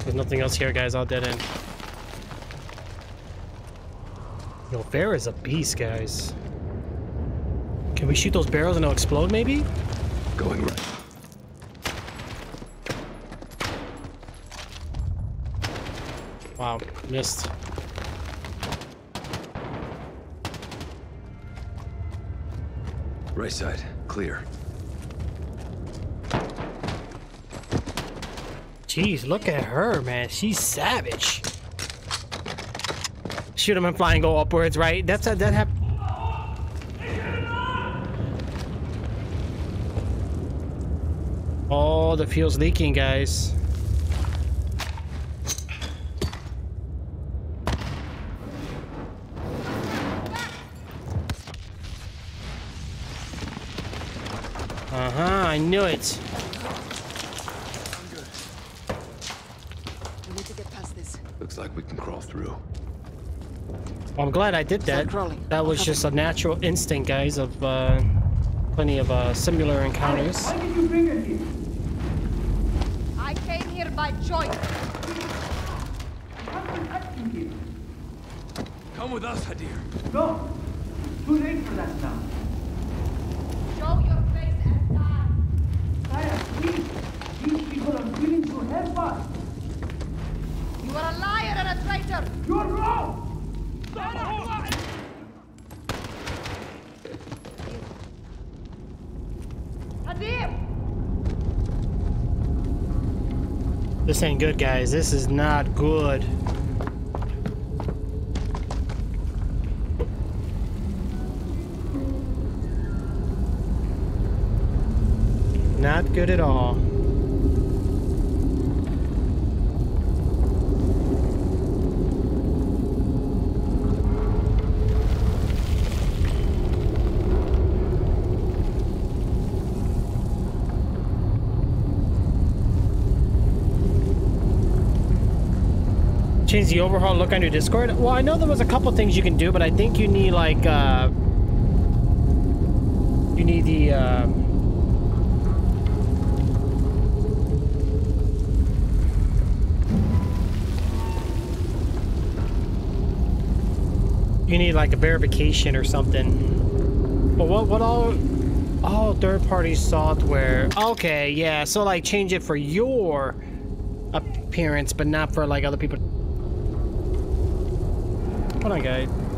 There's nothing else here, guys. All dead end. Yo, Bear is a beast, guys. Can we shoot those barrels and they'll explode, maybe? Going right. Wow, missed. Right side. Clear. Jeez, look at her, man. She's savage. Shoot him and fly and go upwards, right? That's a, that happened. Oh, the fuel's leaking, guys. Uh-huh, I knew it. We need to get past this. Looks like we can crawl through. Well, I'm glad I did that. That was just a natural instinct, guys, of uh, plenty of uh, similar encounters. Why did you bring her here? I came here by choice. Come with us, Hadir. No. Too late for that now. Show your face and die. Sire, please. These people are willing to help us. You are a liar and a traitor. You're wrong. This ain't good, guys. This is not good. Not good at all. Change the overall look on your Discord? Well, I know there was a couple things you can do, but I think you need like uh, you need the uh, you need like a verification or something. But what what all all third-party software? Okay, yeah. So like change it for your appearance, but not for like other people. What on, guys?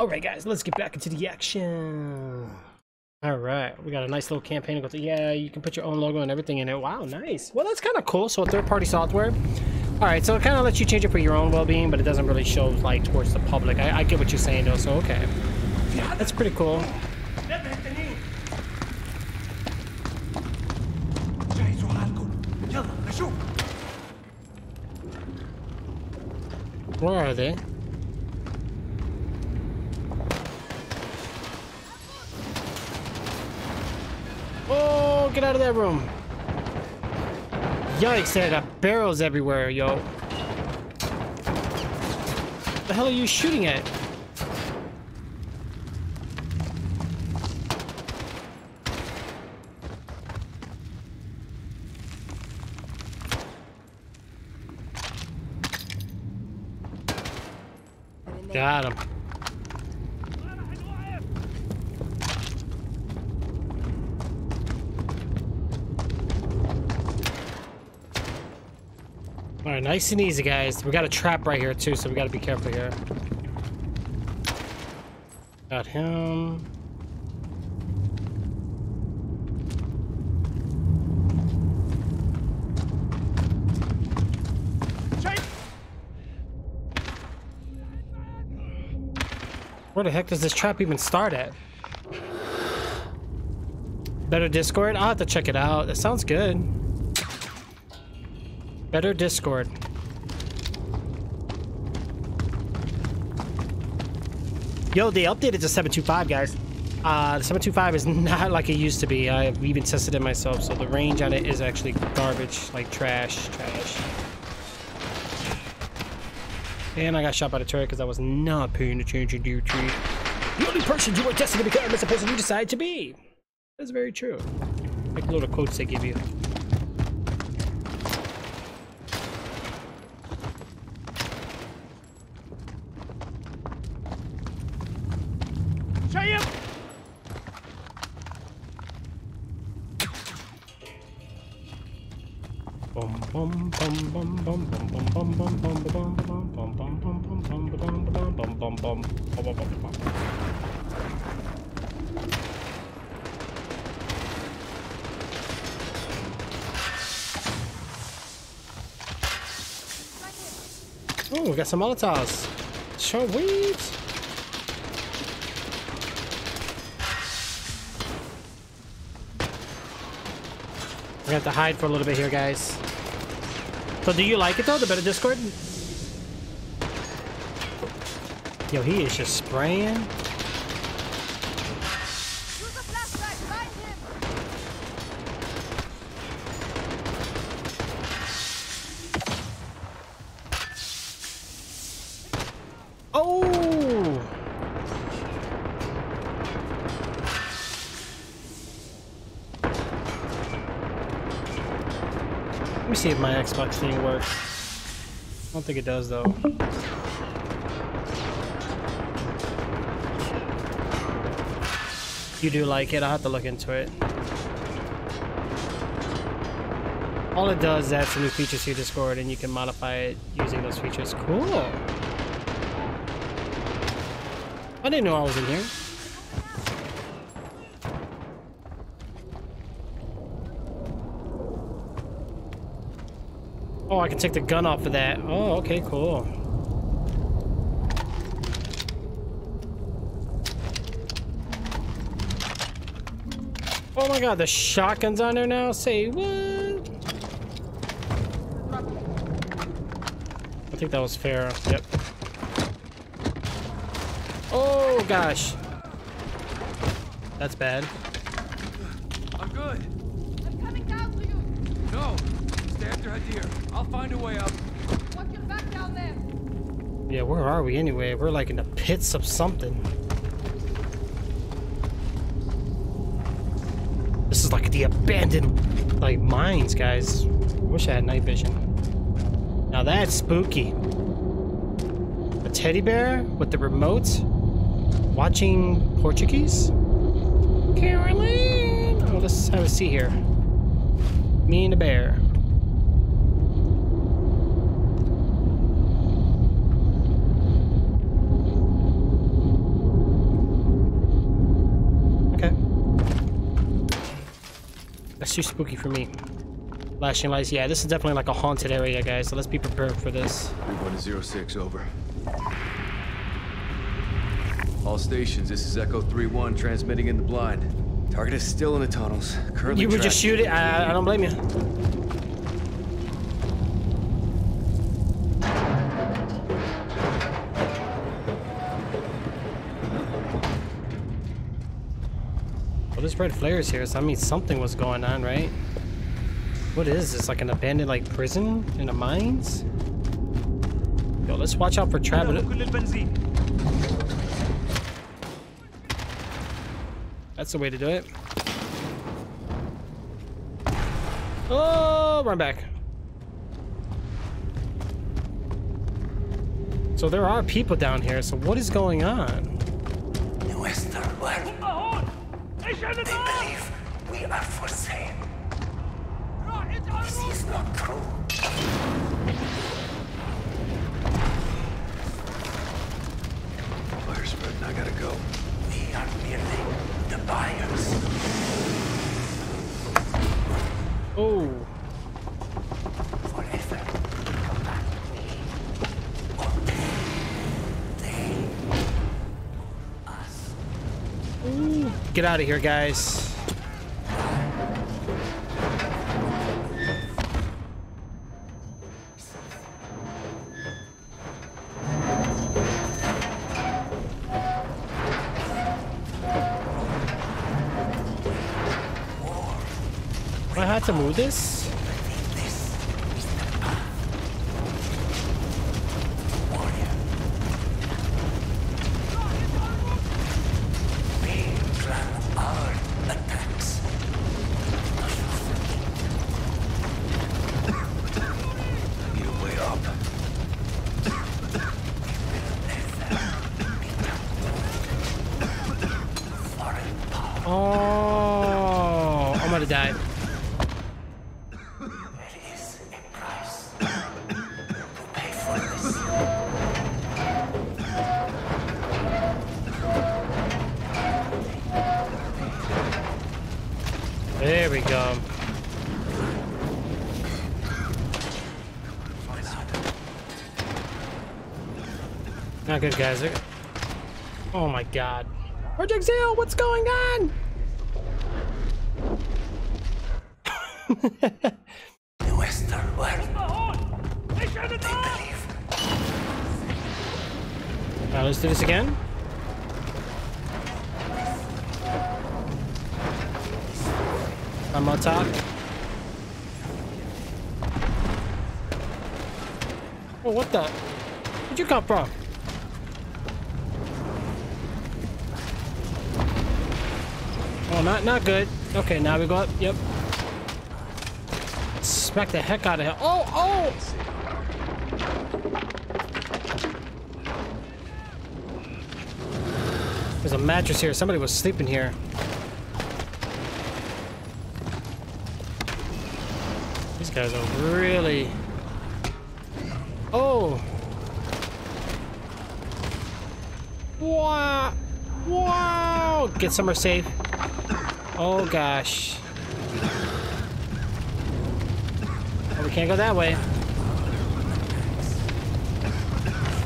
Guy. Alright guys, let's get back into the action. Alright, we got a nice little campaign. Yeah, you can put your own logo and everything in it. Wow, nice. Well, that's kind of cool. So third-party software. Alright, so it kind of lets you change it for your own well-being, but it doesn't really show like towards the public. I, I get what you're saying though, so okay. That's pretty cool. Where are they? Get out of that room. Yikes, there are uh, barrels everywhere, yo. The hell are you shooting at? Got him. Nice and easy, guys. We got a trap right here, too, so we got to be careful here. Got him. Where the heck does this trap even start at? Better Discord? I'll have to check it out. That sounds good. Better Discord. Yo, they updated to 725, guys. Uh, the 725 is not like it used to be. I've even tested it myself, so the range on it is actually garbage, like trash, trash. And I got shot by the turret because I was not paying attention to your tree. The only person you are destined to become is the person you decide to be. That's very true. Like a little quotes they give you. Some Molotovs. Sweet. We have to hide for a little bit here, guys. So do you like it though, the better Discord? Yo, he is just spraying. Oh! Let me see if my Xbox thing works. I don't think it does though. You do like it, I'll have to look into it. All it does is add some new features to your Discord and you can modify it using those features. Cool. I didn't know I was in here. Oh, I can take the gun off of that. Oh, okay, cool. Oh my god, the shotgun's on there now? Say what? I think that was fair. Yep. Gosh. That's bad. I'm good. I'm coming down to you. No. Stay after Hadir. I'll find a way up. Watch your back down there. Yeah, where are we anyway? We're like in the pits of something. This is like the abandoned like mines, guys. Wish I had night vision. Now that's spooky. A teddy bear with the remote watching Portuguese? Caroline! Oh, let's have a seat here. Me and a bear. Okay. That's too spooky for me. Flashing lights, yeah, this is definitely like a haunted area, guys, so let's be prepared for this. 3106, over. All stations, this is Echo 3-1, transmitting in the blind. Target is still in the tunnels. Currently You would just tracked- shoot it? I, I don't blame you. Well, there's red flares here, so I mean something was going on, right? What is this? Like an abandoned like prison in the mines? Yo, let's watch out for trap. That's the way to do it. Oh, run back. So there are people down here, so what is going on? Get out of here, guys. I had to move this? Good, guys. Oh my god. Project Zero, what's going on? Not good. Okay, now we go up. Yep. Smack the heck out of him. Oh, oh! There's a mattress here. Somebody was sleeping here. These guys are really... Oh! Wow! Wow! Get somewhere safe. Oh gosh. Oh, we can't go that way.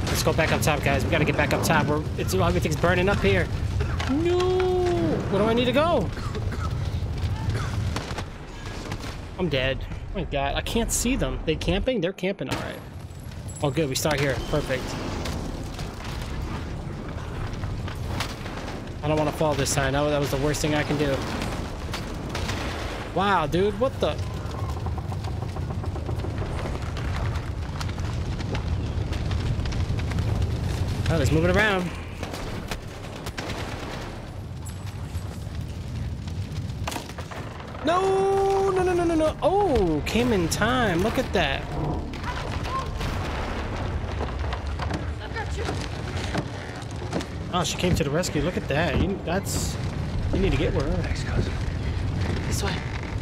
Let's go back up top, guys. We gotta get back up top. We're, it's everything's burning up here. No! Where do I need to go? I'm dead. Oh my god, I can't see them. They camping? They're camping, alright. Oh good, we start here. Perfect. I don't want to fall this time. That was the worst thing I can do. Wow, dude, what the? Oh, let's move it around. No, no, no, no, no, no. Oh, came in time. Look at that. Oh, she came to the rescue. Look at that. You, that's... You need to get her. Thanks, cousin.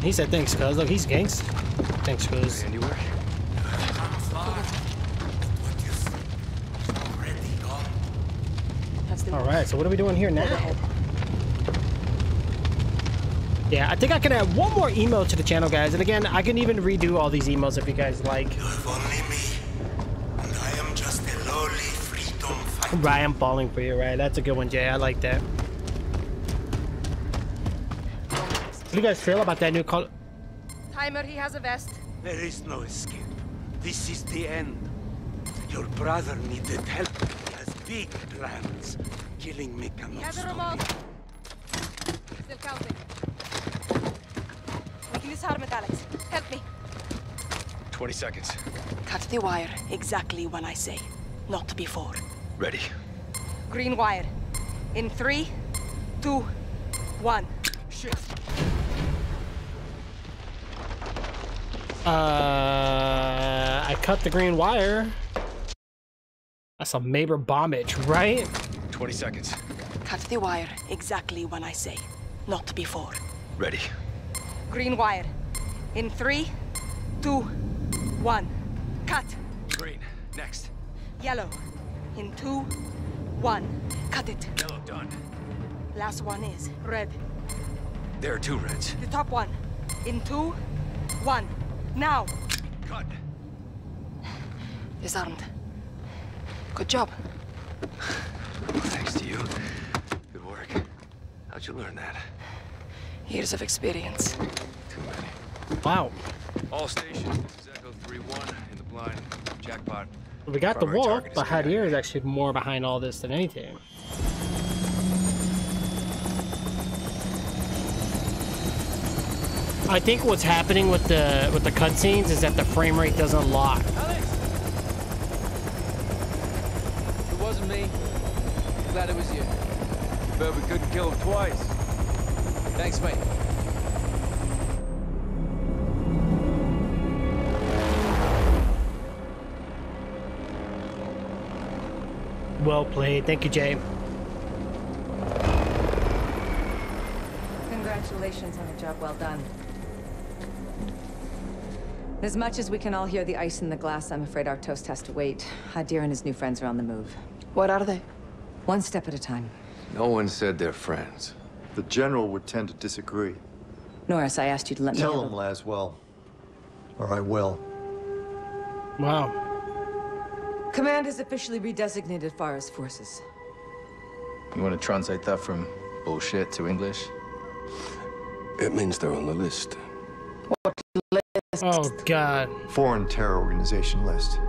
This way. He said thanks, cuz. Look, he's gangsta. Thanks, cuz. Handiwork? Alright, so what are we doing here now? Yeah, I think I can add one more email to the channel, guys. And again, I can even redo all these emails if you guys like. Right, I'm falling for you, right? That's a good one, Jay. I like that. What do you guys feel about that new call? Timer, he has a vest. There is no escape. This is the end. Your brother needed help. He has big plans. Killing me He cannot has a stop remote. him. Still counting. We can disarm it, Alex. Help me. 20 seconds. Cut the wire exactly when I say, not before. Ready. Green wire. In three, two, one. Shit. Uh, I cut the green wire. That's a Maber bombage, right? 20 seconds. Cut the wire exactly when I say, not before. Ready. Green wire. In three, two, one. Cut. Green. Next. Yellow. In two, one. Cut it. Yellow done. Last one is red. There are two reds. The top one. In two, one. Now. Cut. Disarmed. Good job. Thanks to you. Good work. How'd you learn that? Years of experience. Too many. Wow. All stations. This is Echo 3-1 in the blind. Jackpot. We got the Primary wolf, but Sky. Hadir is actually more behind all this than anything. I think what's happening with the with the cutscenes is that the frame rate doesn't lock. It wasn't me. Glad it was you. Bet we couldn't kill him twice. Thanks, mate. Well played. Thank you, Jay. Congratulations on a job well done. As much as we can all hear the ice in the glass, I'm afraid our toast has to wait. Hadir and his new friends are on the move. What are they? One step at a time. No one said they're friends. The general would tend to disagree. Norris, I asked you to let me Tell handle- him, Laswell. Or I will. Wow. Command has officially redesignated Farah's forces. You want to translate that from bullshit to English? It means they're on the list. Oh, God. Foreign terror organization list.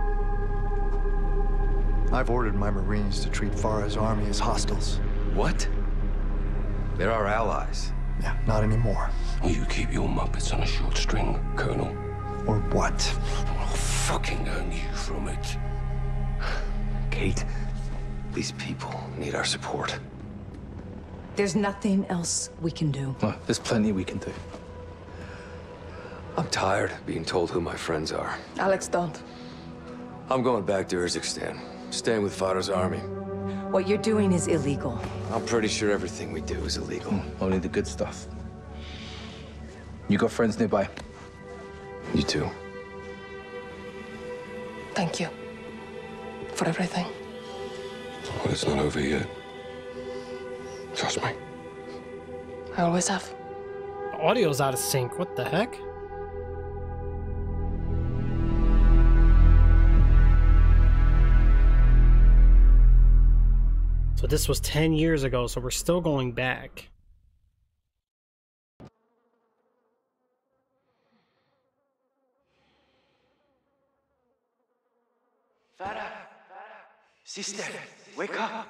I've ordered my Marines to treat Farah's army as hostiles. What? They're our allies. Yeah, not anymore. Will You keep your muppets on a short string, Colonel. Or what? I'll fucking earn you from it. Kate, these people need our support. There's nothing else we can do. Well, there's plenty we can do. I'm tired of being told who my friends are. Alex, don't. I'm going back to Urzikstan, staying with Farah's army. What you're doing is illegal. I'm pretty sure everything we do is illegal. Hmm, only the good stuff. You got friends nearby? You too. Thank you. For everything. Well, it's not over yet. Trust me. I always have. The audio's out of sync. What the heck? So this was 10 years ago, so we're still going back. Farah! Sister, wake up!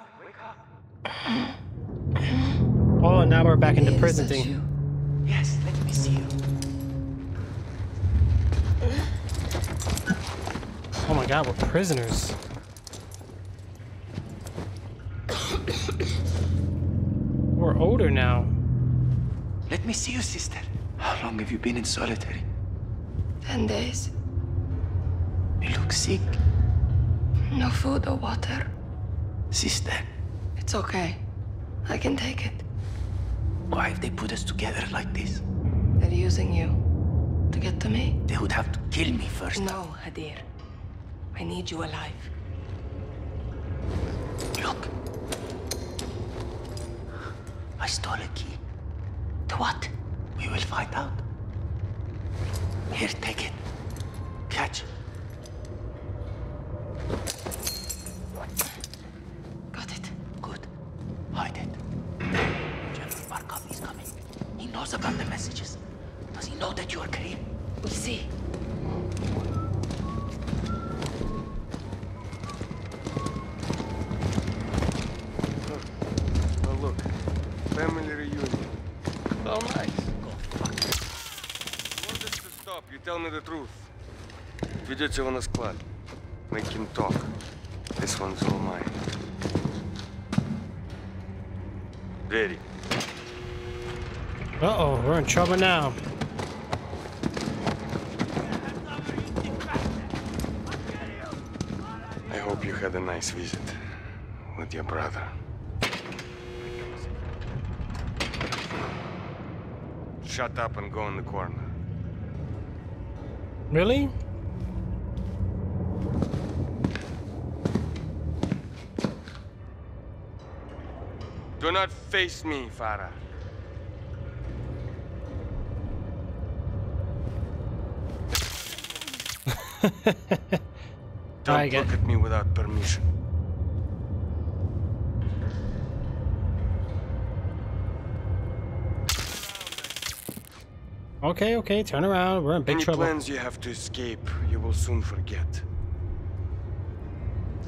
Oh, now we're back in the prison thing. Yes, let me see you. Oh my god, we're prisoners. We're older now. Let me see you, sister. How long have you been in solitary? Ten days. You look sick. No food or water. Sister, It's okay. I can take it. why have they put us together like this? They're using you to get to me. They would have to kill me first. No, Hadir. I need you alive. Look. I stole a key. To what? We will find out. Here, take it. Catch. Got it. Good. Hide it. General Barkov is coming. He knows about the messages. Does he know that you are Karim? We'll see. Family reunion. Oh, nice. Want us to stop, you tell me the truth. Ведете его на склад. Make him talk. This one's all mine. Very. Uh-oh, we're in trouble now. I hope you had a nice visit with your brother. Shut up and go in the corner. Really? Do not face me, Farah. Don't look at me without permission. Okay, okay, turn around. We're in big Any trouble. plans you have to escape, you will soon forget.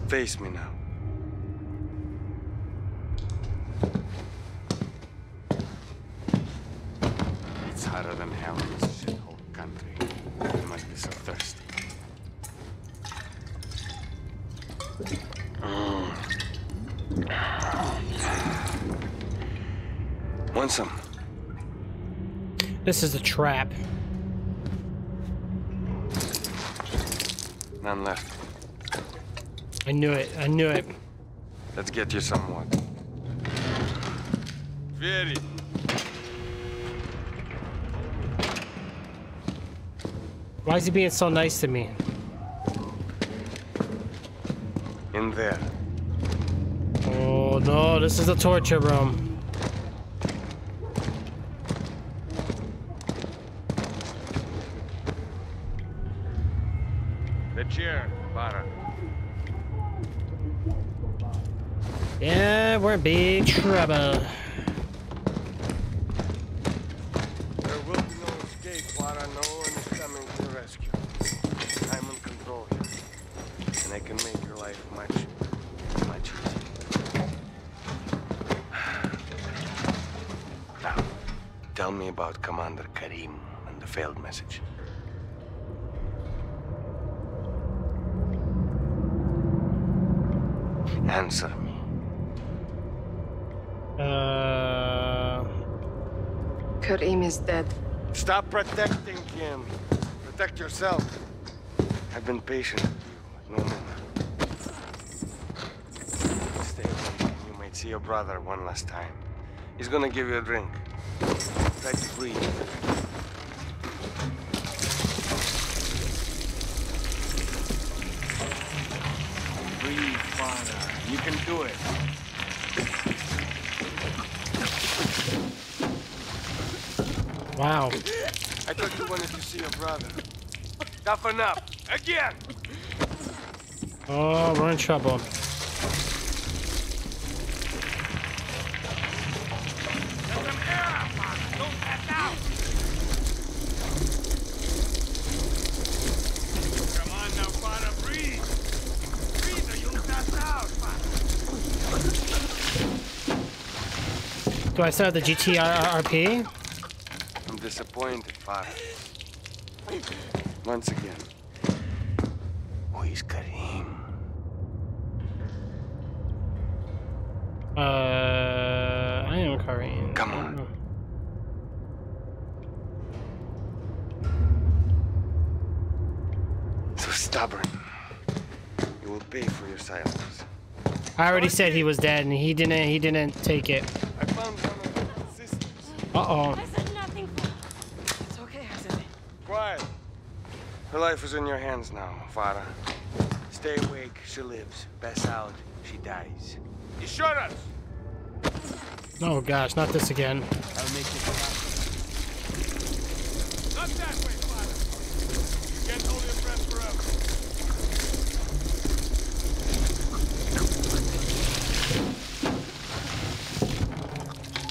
Face me now. It's hotter than hell in this shithole country. You must be so thirsty. Mm. Want some? This is a trap. None left. I knew it. I knew it. Let's get you some water. Very. Why is he being so nice to me? In there. Oh no, this is the torture room. The chair, Bara. Yeah, we're in big trouble. There will be no escape, is coming to your rescue. I'm in control here. And I can make your life much, much easier. Now, tell me about Commander Karim and the failed message. Answer me. Uh, Karim is dead. Stop protecting him. Protect yourself. I've been patient with you. No more. Stay home. You might see your brother one last time. He's gonna give you a drink. Try to breathe. Breathe, father. You can do it. Wow. I thought you wanted to see your brother. Toughen up. Again! Oh, we're in trouble. On now, father, breathe. Breathe or you'll pass out, father. Do I start the GTRP? I'm disappointed, father. Once again. Who is Karim? Uh, I am Karim. Come on. So stubborn. You will pay for your silence. I already said he was dead, and he didn't. He didn't take it. I found one of the sisters. Uh oh. said nothing. It's okay, Hazeli. Quiet. Her life is in your hands now, father. Stay awake, she lives. Pass out, she dies. Shut Insurance! Oh gosh, not this again. I'll make it Not that way, father. You can't hold your breath forever.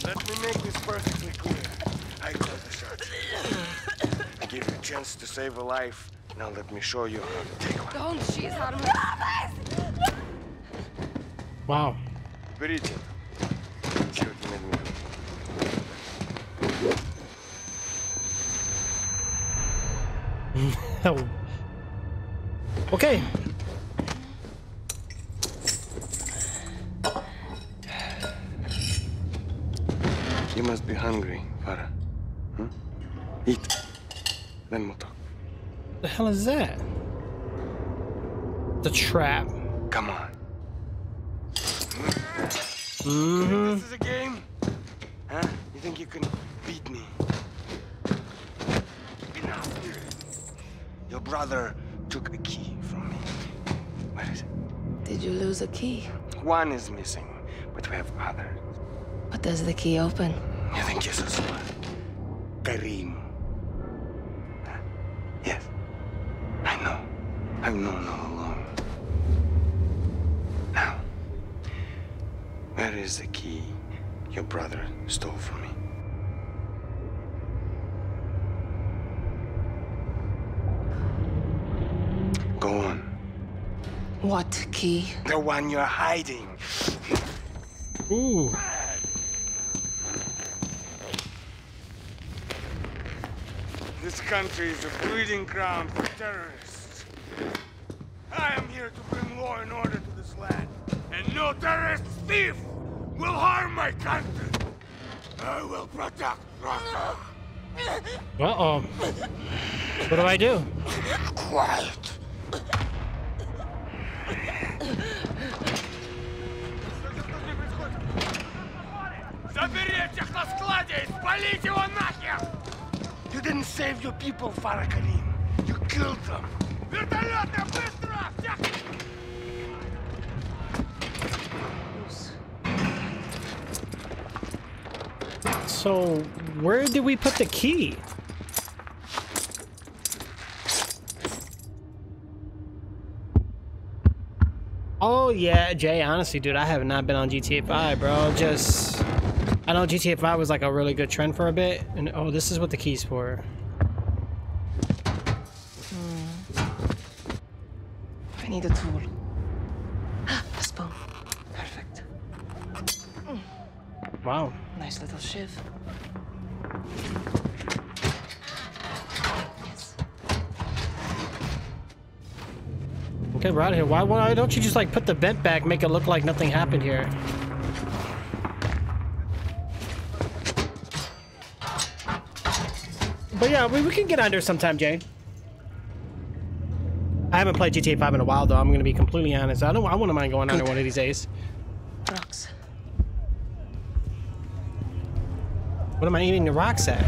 Let me make this perfectly clear. I call the shots. I give you a chance to save a life. Now let me show you how to take one. Don't, she's harmless. Wow. Берите. See what you made me do. Oh. okay. The is that? The trap. Come on. Mm-hmm. This is a game? Huh? You think you can beat me? Enough. Your brother took a key from me. Where is it? Did you lose a key? One is missing, but we have others. What does the key open? You think you're so smart? Karim. Huh? Yes. I know. I've known all along. Now, where is the key your brother stole from me? Go on. What key? The one you're hiding. Ooh. This country is a breeding ground for terrorists here to bring law and order to this land. And no terrorist thief will harm my country. I will protect Russia. Uh-oh. What do I do? Quiet. You didn't save your people, Farah Karim. You killed them. So, where did we put the key? Oh yeah, Jay. Honestly, dude, I have not been on GTA 5, bro. Just I know GTA 5 was like a really good trend for a bit, and oh, this is what the keys for. Hmm. I need a tool. a spoon. Perfect. Wow. Nice little shiv. Okay, we're out of here. Why, why don't you just like put the vent back, make it look like nothing happened here? But yeah, we, we can get under sometime, Jay. I haven't played GTA 5 in a while, though. I'm going to be completely honest. I don't. I wouldn't mind going under one of these days. What am I eating the rocks at?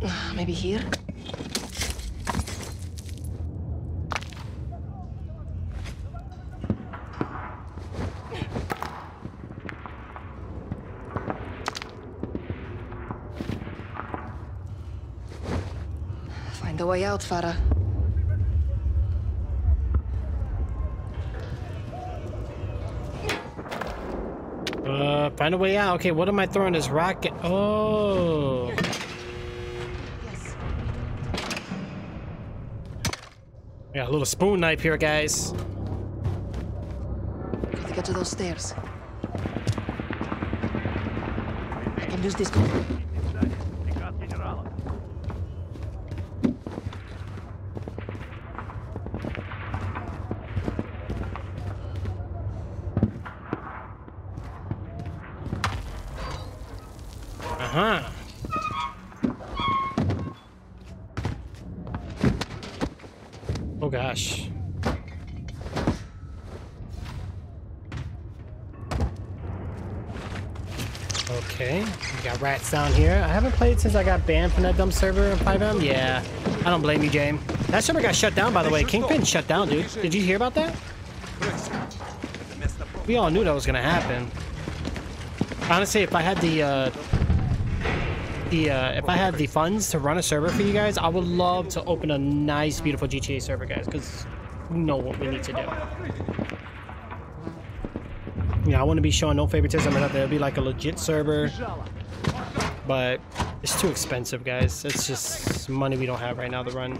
Maybe here? Find a way out, Farah. Uh, find a way out. Okay, what am I throwing this rocket? Oh. Yeah, a little spoon knife here, guys. To get to those stairs. I can use this. Down here. I haven't played since I got banned from that dumb server in FiveM. Yeah, I don't blame you, James. That server got shut down, by the way. Kingpin shut down, dude. Did you hear about that? We all knew that was gonna happen. Honestly, if I had the uh, the uh, if I had the funds to run a server for you guys, I would love to open a nice, beautiful GTA server, guys, because we know what we need to do. Yeah, I want to be showing no favoritism, and there'll be like a legit server, but it's too expensive, guys. It's just money we don't have right now to run.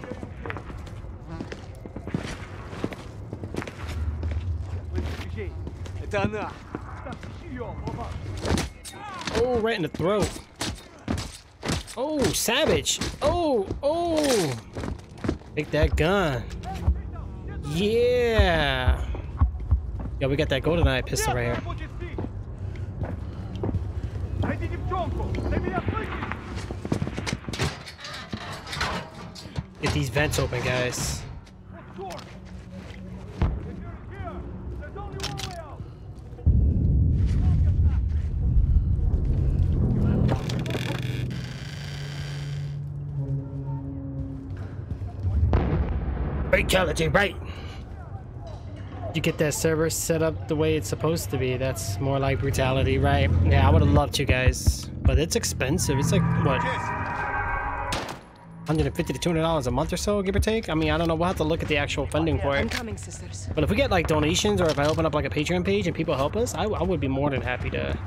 Oh, right in the throat. Oh, savage. Oh, oh. Take that gun. Yeah. Yeah, we got that golden eye pistol right here. These vents open, guys. Fatality, right? You get that server set up the way it's supposed to be. That's more like brutality, right? Yeah, I would have loved to, guys. But it's expensive. It's like, what? 150 to 200 dollars a month or so, give or take. I mean, I don't know. We'll have to look at the actual funding for it. coming. But if we get like donations or if I open up like a Patreon page and people help us, I, I would be more than happy to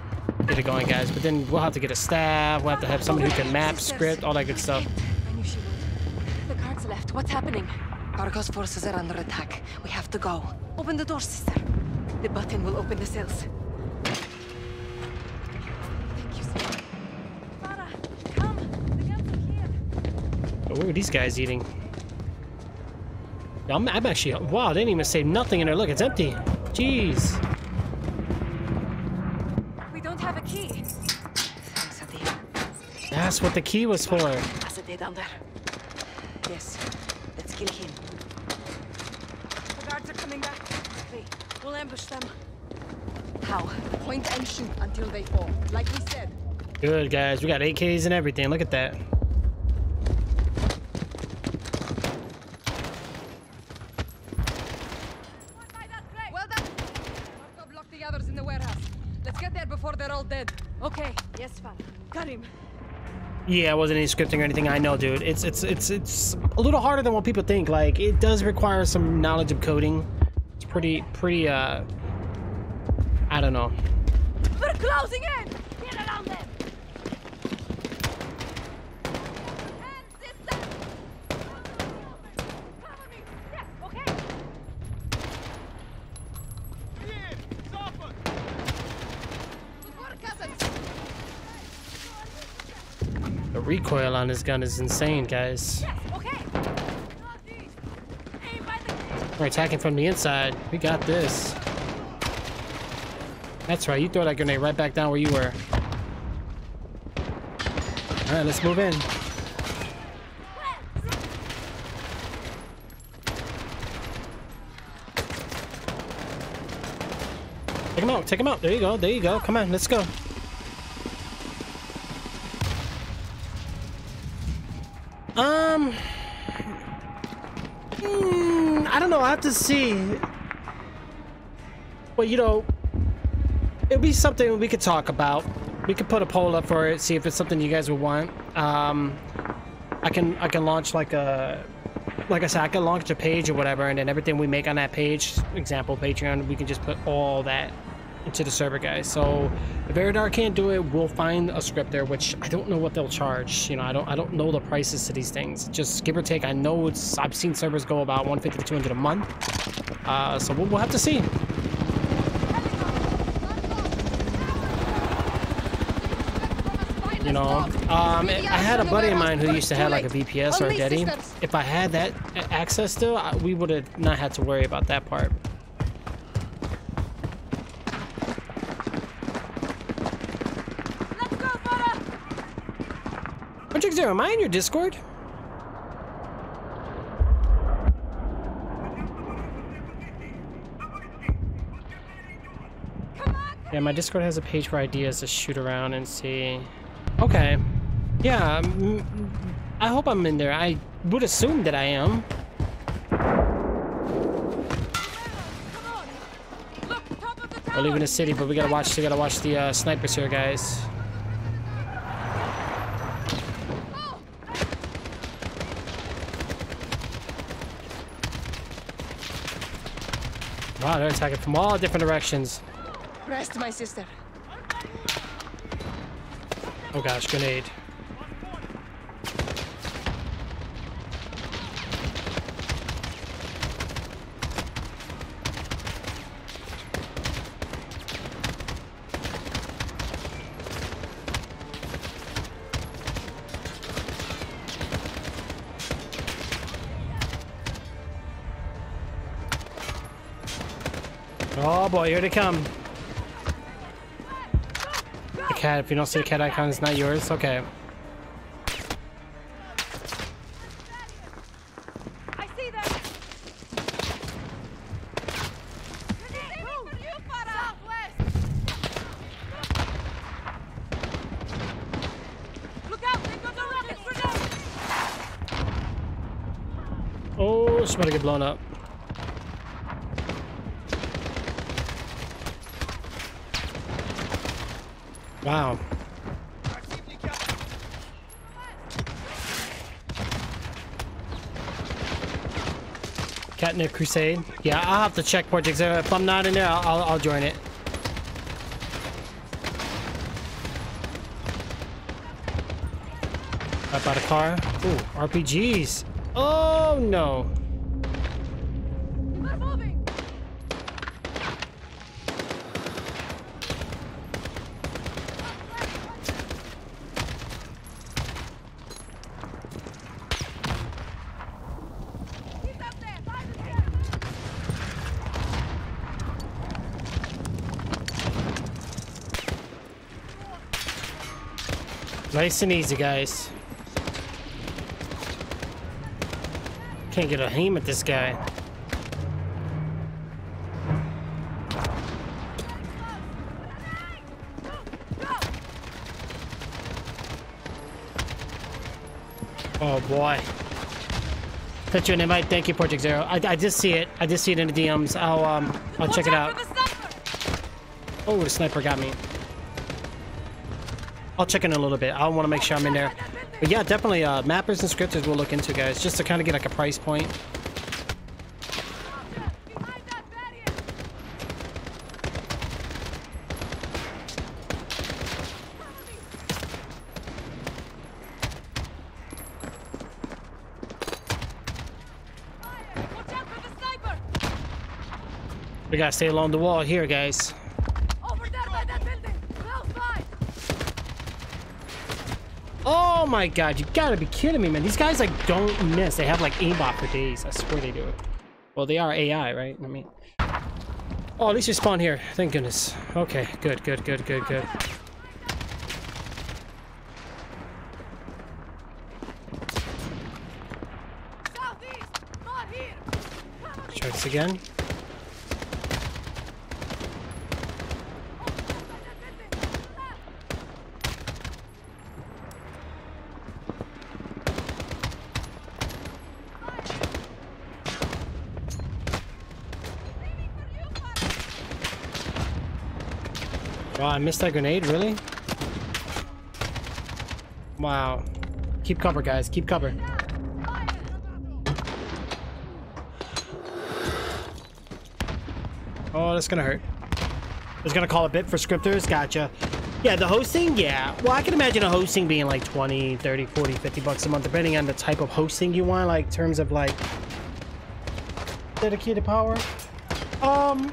get it going, guys. But then we'll have to get a staff. We'll have to have someone who can map, script, all that good stuff. I knew she would. The guards left. What's happening? Argos forces are under attack. We have to go. Open the door, sister. The button will open the cells. Oh, what are these guys eating? I'm, I'm actually, wow, they didn't even save nothing in there. Look, it's empty. Jeez. We don't have a key. That's what the key was for. Asade down there. Yes. Let's kill him. The guards are coming back. We'll ambush them. How? Point and shoot until they fall. Like we said. Good, guys. We got AKs and everything. Look at that. Well done. Marco blocked the others in the warehouse. Let's get there before they're all dead. Okay. Yes, father. Got him. Yeah, it wasn't any scripting or anything. I know, dude. It's it's it's it's a little harder than what people think. Like it does require some knowledge of coding. It's pretty pretty uh I don't know. We're closing in! Get around them! The recoil on his gun is insane, guys. We're attacking from the inside. We got this. That's right, you throw that grenade right back down where you were. Alright, let's move in. Take him out, take him out. There you go, there you go. Come on, let's go. Have to see. Well, you know, it'd be something we could talk about. We could put a poll up for it, see if it's something you guys would want. Um, I can I can launch like a, like I said, I can launch a page or whatever, and then everything we make on that page, example Patreon, we can just put all that into the server, guys. So if Veridar can't do it, we'll find a script there, which I don't know what they'll charge. You know, I don't I don't know the prices to these things. Just give or take. I know it's I've seen servers go about 150 to 200 a month. Uh, so we'll, we'll have to see. You know, um, I had a buddy of mine who used to have like a VPS or a Getty. If I had that access still, I- we would have not had to worry about that part. Am I in your Discord? Yeah, my Discord has a page for ideas to shoot around and see. Okay. Yeah, I hope I'm in there. I would assume that I am. We're leaving the city, but we gotta watch. We gotta watch the uh, snipers here, guys. Wow, they're attacking from all different directions. Rest, my sister. Oh gosh, grenade. Oh, here they come. The cat, if you don't see the cat icon, it's not yours. Okay. Oh, she's about to get blown up. Wow. Crusade. Yeah, I'll have to check Project. If I'm not in there, I'll, I'll, I'll join it. Up out of car. Ooh, RPGs. Oh no. Nice and easy, guys. Can't get a aim at this guy. Oh boy. Put you an invite. Thank you, Project Zero. I, I just see it. I just see it in the DMs. I'll um I'll check it out. Oh, the sniper got me. I'll check in a little bit. I want to make sure I'm in there. But yeah, definitely uh, mappers and scripters we'll look into, guys, just to kind of get like a price point. We gotta stay along the wall here, guys. Over there by that building. Close by. Oh my god, you gotta be kidding me, man. These guys like don't miss. They have like aimbot for days. I swear they do. It. Well, they are AI, right? I mean. Oh, at least you spawn here. Thank goodness. Okay, good, good, good, good, good. Try this again. Wow, I missed that grenade, really? Wow. Keep cover, guys. Keep cover. Oh, that's gonna hurt. It's gonna call a bit for scripters. Gotcha. Yeah, the hosting, yeah. Well, I can imagine a hosting being like 20, 30, 40, 50 bucks a month, depending on the type of hosting you want, like terms of like dedicated power. Um,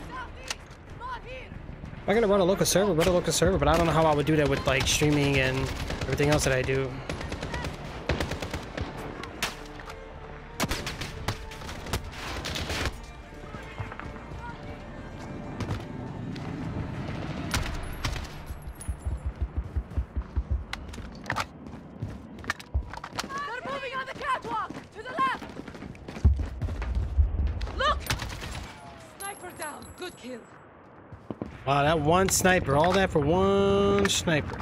I'm gonna run a local server, run a local server, but I don't know how I would do that with like streaming and everything else that I do. One sniper, all that for one sniper.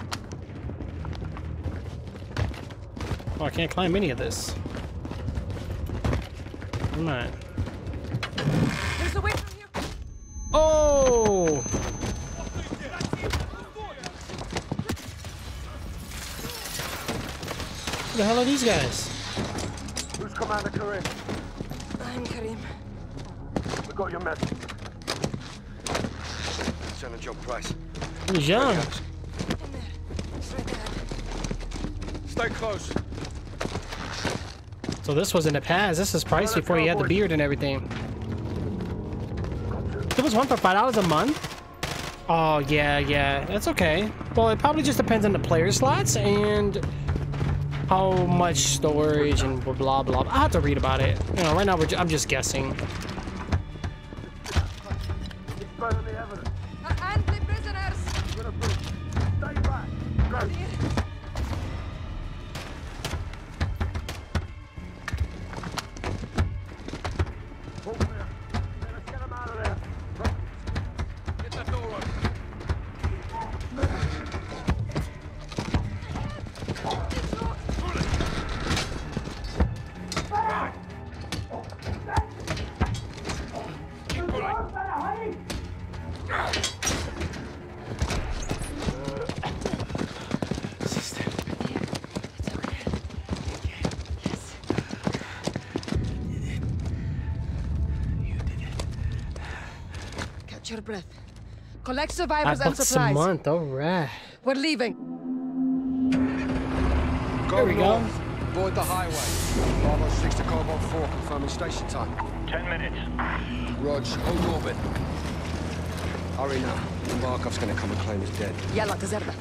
Oh, I can't climb any of this. Come on. There's a way through here. Oh! Who the hell are these guys? Who's Commander Karim? I'm Karim. We got your message. Lieutenant John Price. Who's young? Stay close. So this was in the past. This is price before you had the beard and everything. It was one for five dollars a month. Oh yeah, yeah, that's okay. Well, it probably just depends on the player slots and how much storage and blah blah. blah. I have to read about it. You know, right now I'm just guessing. Collect survivors and Five bucks a supplies. month. All right. We're leaving. There Go we go. Board the highway. Bravo 6 to Cobalt 4, confirming station time. Ten minutes. Rog, hold orbit. Hurry now. Barkov's gonna come and claim he's dead. Yeah, Yalla, Tazerda.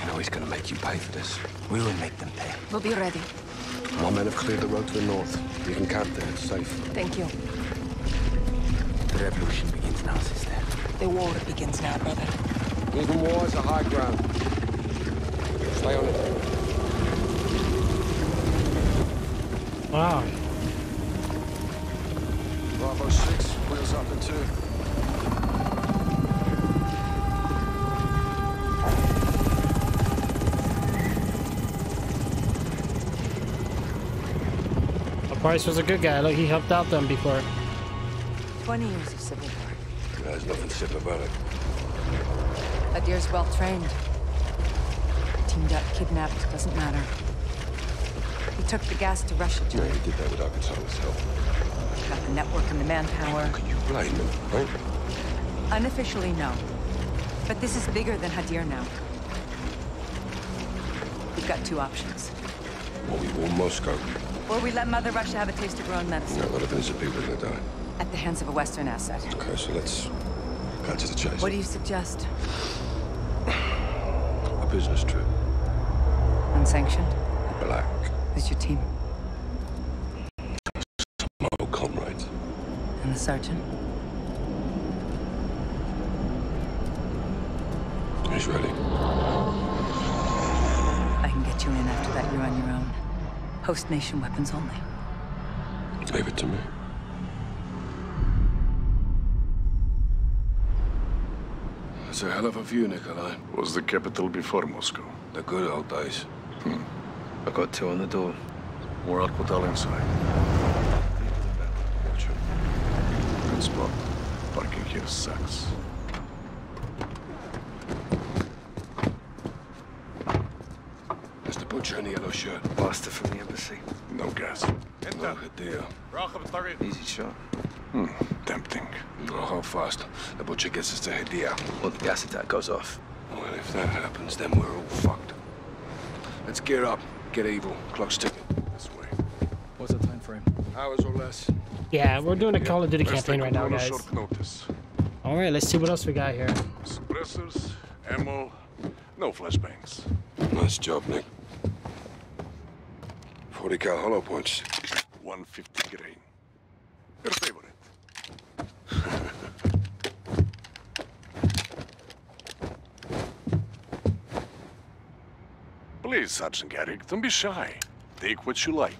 You know he's gonna make you pay for this. We will make them pay. We'll be ready. My men have cleared the road to the north. You can camp there. It's safe. Thank you. The revolution begins now, sister. The war begins now, brother. Even war is a high ground. Stay on it. Wow. Bravo 6, wheels up in two. The Price was a good guy. Look, he helped out them before. 20 years of civil war. There's nothing simple about it. Hadir's well trained. teamed up, kidnapped, doesn't matter. He took the gas to Russia, Yeah, John. he did that without Katana's help. Got the network and the manpower. Can you blame him, right? Unofficially, no. But this is bigger than Hadir now. We've got two options. Or we warn Moscow. Or we let Mother Russia have a taste of her own medicine. No, a lot of innocent people are gonna die. At the hands of a Western asset. Okay, so let's cut to the chase. What do you suggest? A business trip. Unsanctioned? Black. Who's your team? My old comrades. And the sergeant? He's ready. I can get you in after that. You're on your own. Host nation weapons only. Hell of a view, Nikolai. Was the capital before Moscow? The good old days. Hmm. I got two on the door. More Al-Qatala inside. Watch it. Good spot. Parking here sucks. There's the butcher in the yellow shirt. Blaster from the embassy. No gas. No Hadir. Easy shot. Hmm. Tempting. Fast? The butcher gets us to Hadir. Well, the gas attack goes off. Well, if that happens, then we're all fucked. Let's gear up. Get evil. Clock's ticking. This way. What's the time frame? Hours or less. Yeah, we're doing a Call of Duty Best campaign right now, do on a guys. short notice. All right, let's see what else we got here. Suppressors, ammo, no flashbangs. Nice job, Nick. 40 cal hollow points. 150 grain. Your favorite. Please, Sergeant Garrick, don't be shy. Take what you like.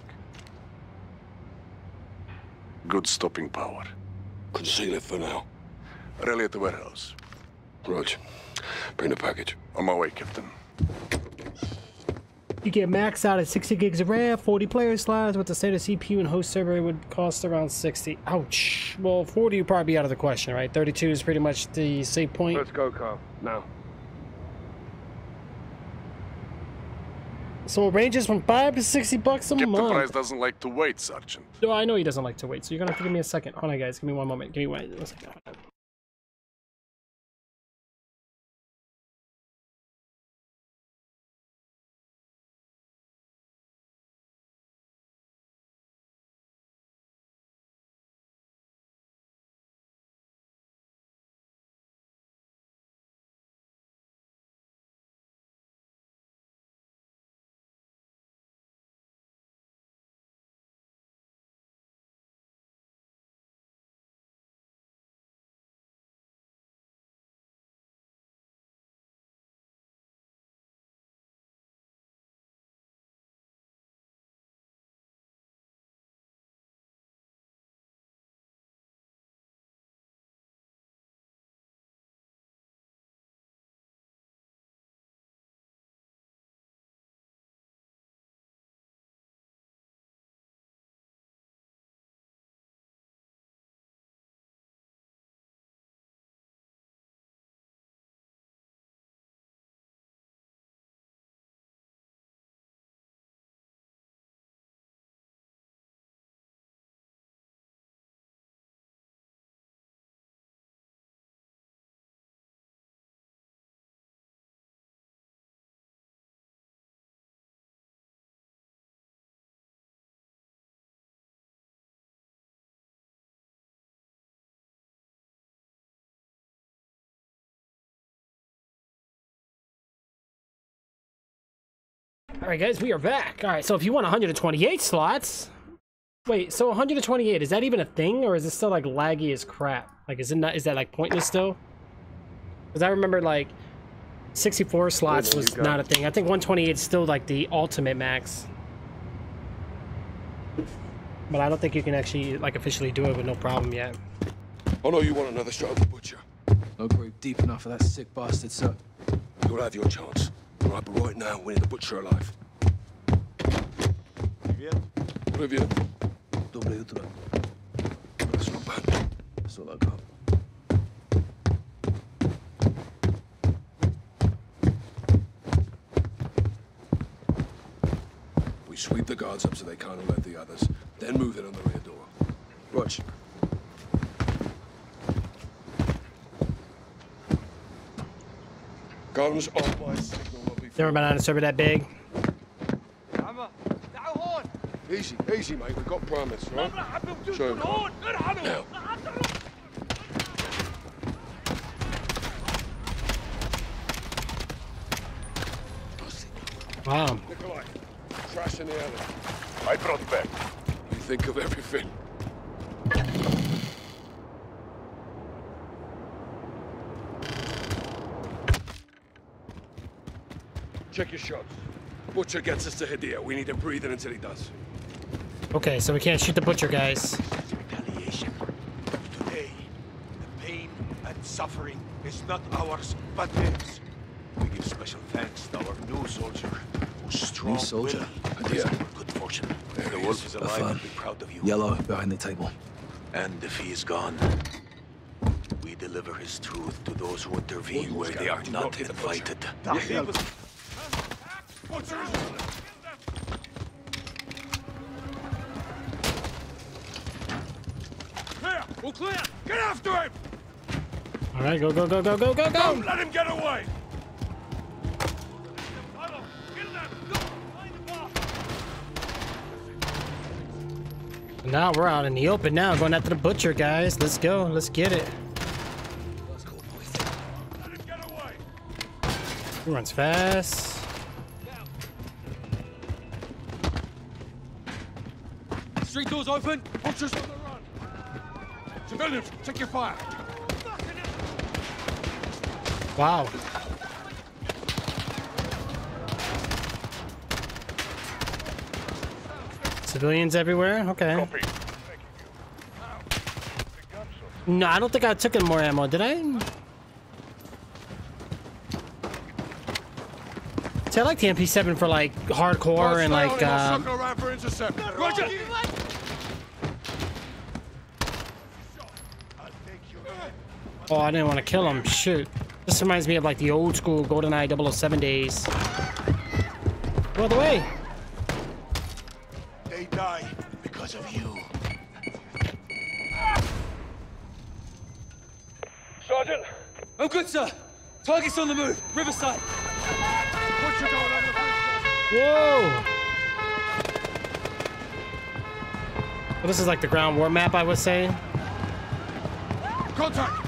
Good stopping power. Conceal it for now. Rally at the warehouse. Roger. Bring the package. On my way, Captain. You get max out at 60 gigs of RAM, 40 player slots with the standard CPU and host server it would cost around 60. Ouch. Well, 40 would probably be out of the question, right? 32 is pretty much the save point. Let's go, Carl. Now. So it ranges from 5 to 60 bucks a Captain month. Price doesn't like to wait, Sergeant. No, I know he doesn't like to wait, so you're gonna have to give me a second. Hold on, guys. Give me one moment. Give me one, one second. Hold on. All right, guys, we are back. All right, so if you want 128 slots, wait, so 128 is that even a thing, or is it still like laggy as crap? Like, is it not? Is that like pointless still? Because I remember like 64 slots was not a thing. I think 128 is still like the ultimate max. But I don't think you can actually like officially do it with no problem yet. Oh no, you want another shot at the butcher? No grave deep enough for that sick bastard, sir. You'll have your chance. All right, but right now, we need the butcher alive. Привет. Доброе утро. That's not bad. That's all I got. sweep the guards up so they can't alert the others. Then move in on the rear door. Watch. Guns on my signal. will be Never been on a server that big. Easy, easy, mate. We've got promise, right? Show him. Now. Wow. Nikolai, trash in the alley. I brought back. You think of everything. Check your shots. Butcher gets us to Hadir. We need him breathing until he does. Okay, so we can't shoot the butcher guys. Retaliation. Today, the pain and suffering is not ours, but theirs. We give special thanks to our new soldier, whose strong soldier? will is good fortune. If the wolf is alive, Affirm. I'll be proud of you. Yellow behind the table. And if he is gone, we deliver his truth to those who intervene where they are not invited. Clear! All clear! Get after him! All right, go, go, go, go, go, go, go. Don't let him get away! Now we're out in the open now, going after the butcher guys. Let's go. Let's get it. He runs fast. Open. Butchers on the run. Civilians, take your fire. Wow. Civilians everywhere? Okay. No, I don't think I took in more ammo, did I? See, I like the MP7 for like hardcore and like, um, Circle around for intercept. Roger. Oh, I didn't want to kill him. Shoot. This reminds me of like the old school GoldenEye 007 days. Go the way. They die because of you. Sergeant! I'm good, sir. Target's on the move. Riverside. Butcher going over the bridge. Whoa! Well, this is like the ground war map, I would say. Contact.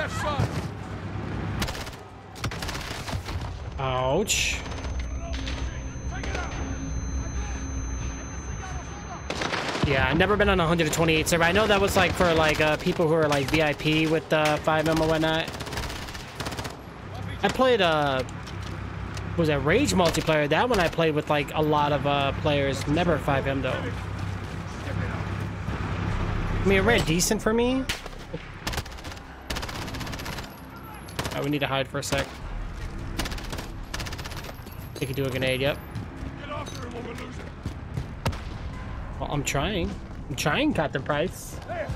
Left side. Ouch. Yeah, I've never been on 128 server. I know that was like for like uh, people who are like VIP with uh, FiveM or whatnot. I played uh was that Rage multiplayer? That one I played with like a lot of uh players. Never FiveM though. I mean, it ran decent for me. Oh, we need to hide for a sec. They could do a grenade, yep. Well, I'm trying. I'm trying, Captain Price. Cutting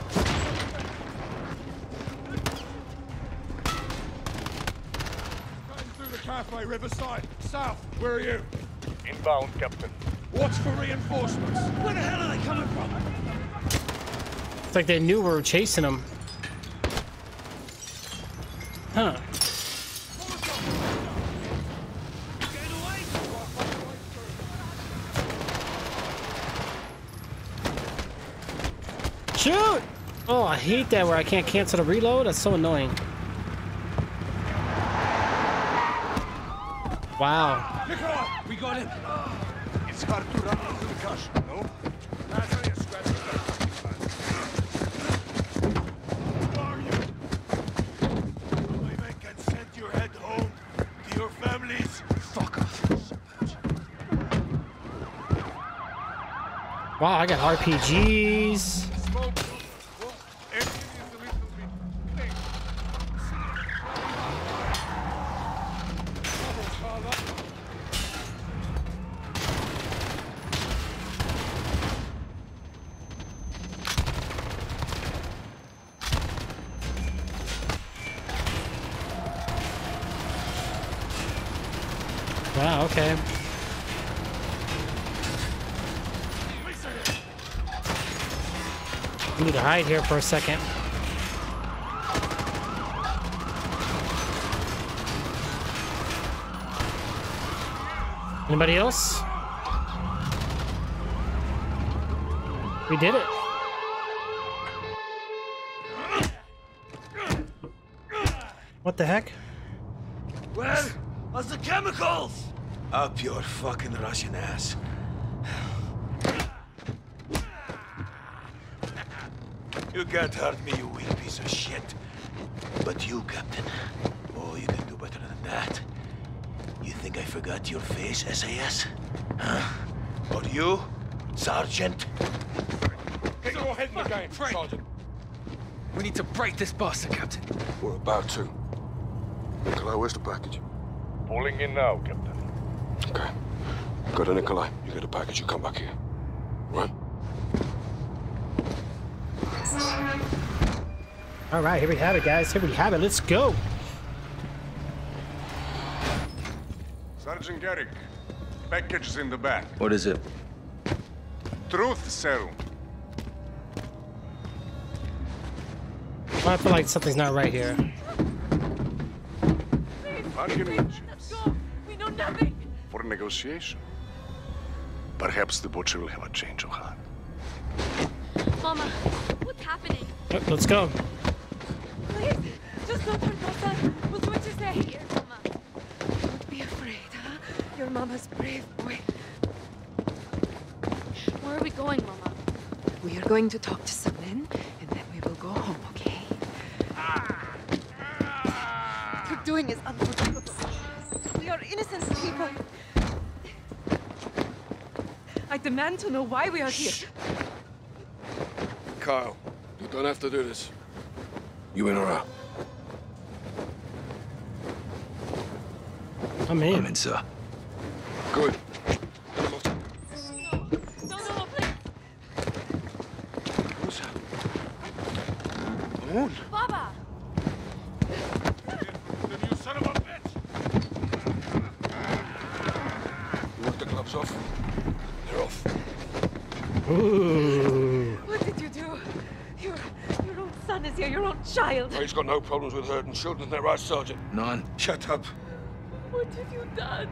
through the cafe, Riverside. South. Where are you? Inbound, Captain. Watch for reinforcements. Where the hell are they coming from? It's like they knew we were chasing them. Huh. Shoot! Oh, I hate that where I can't cancel the reload. That's so annoying. Wow. Nikolai, we got him. It's hard to run into the cash, no? That's only a scratch. Who are you? My men can send your head home to your families. Fuck off. Wow, I got RPGs. Wow, okay. We hide here for a second. Anybody else? We did it. What the heck? Where are the chemicals? Up your fucking Russian ass. You can't hurt me, you weak piece of shit. But you, Captain, oh, you can do better than that. You think I forgot your face, SAS? Huh? Or you, Sergeant? Get your head in the game, Sergeant. We need to break this bastard, Captain. We're about to. Nikolai, where's the package? Pulling in now, Captain. Okay. Go to Nikolai. You get a package, you come back here. All right, here we have it, guys. Here we have it. Let's go. Sergeant Garrick, package is in the back. What is it? Truth serum. I feel like something's not right here. Argumentations We know nothing. for negotiation. Perhaps the butcher will have a change of heart. Mama, what's happening? Let's go. Please, just don't hurt Rosa. We'll do what you say. Here, Mama. Don't be afraid, huh? Your mama's brave boy. Where are we going, Mama? We are going to talk to some men, and then we will go home, okay? What you're doing is unforgivable. We are innocent people. I demand to know why we are here. Kyle, you don't have to do this. You in or out? I'm in. I'm in, sir. Good. No, no, please. Rosa. Moon. Baba! You son of a bitch! You work the gloves off? They're off. Ooh. What did you do? Your, your own son is here, your own child. He's got no problems with hurting children, is that right, Sergeant? None. Shut up. What have you done?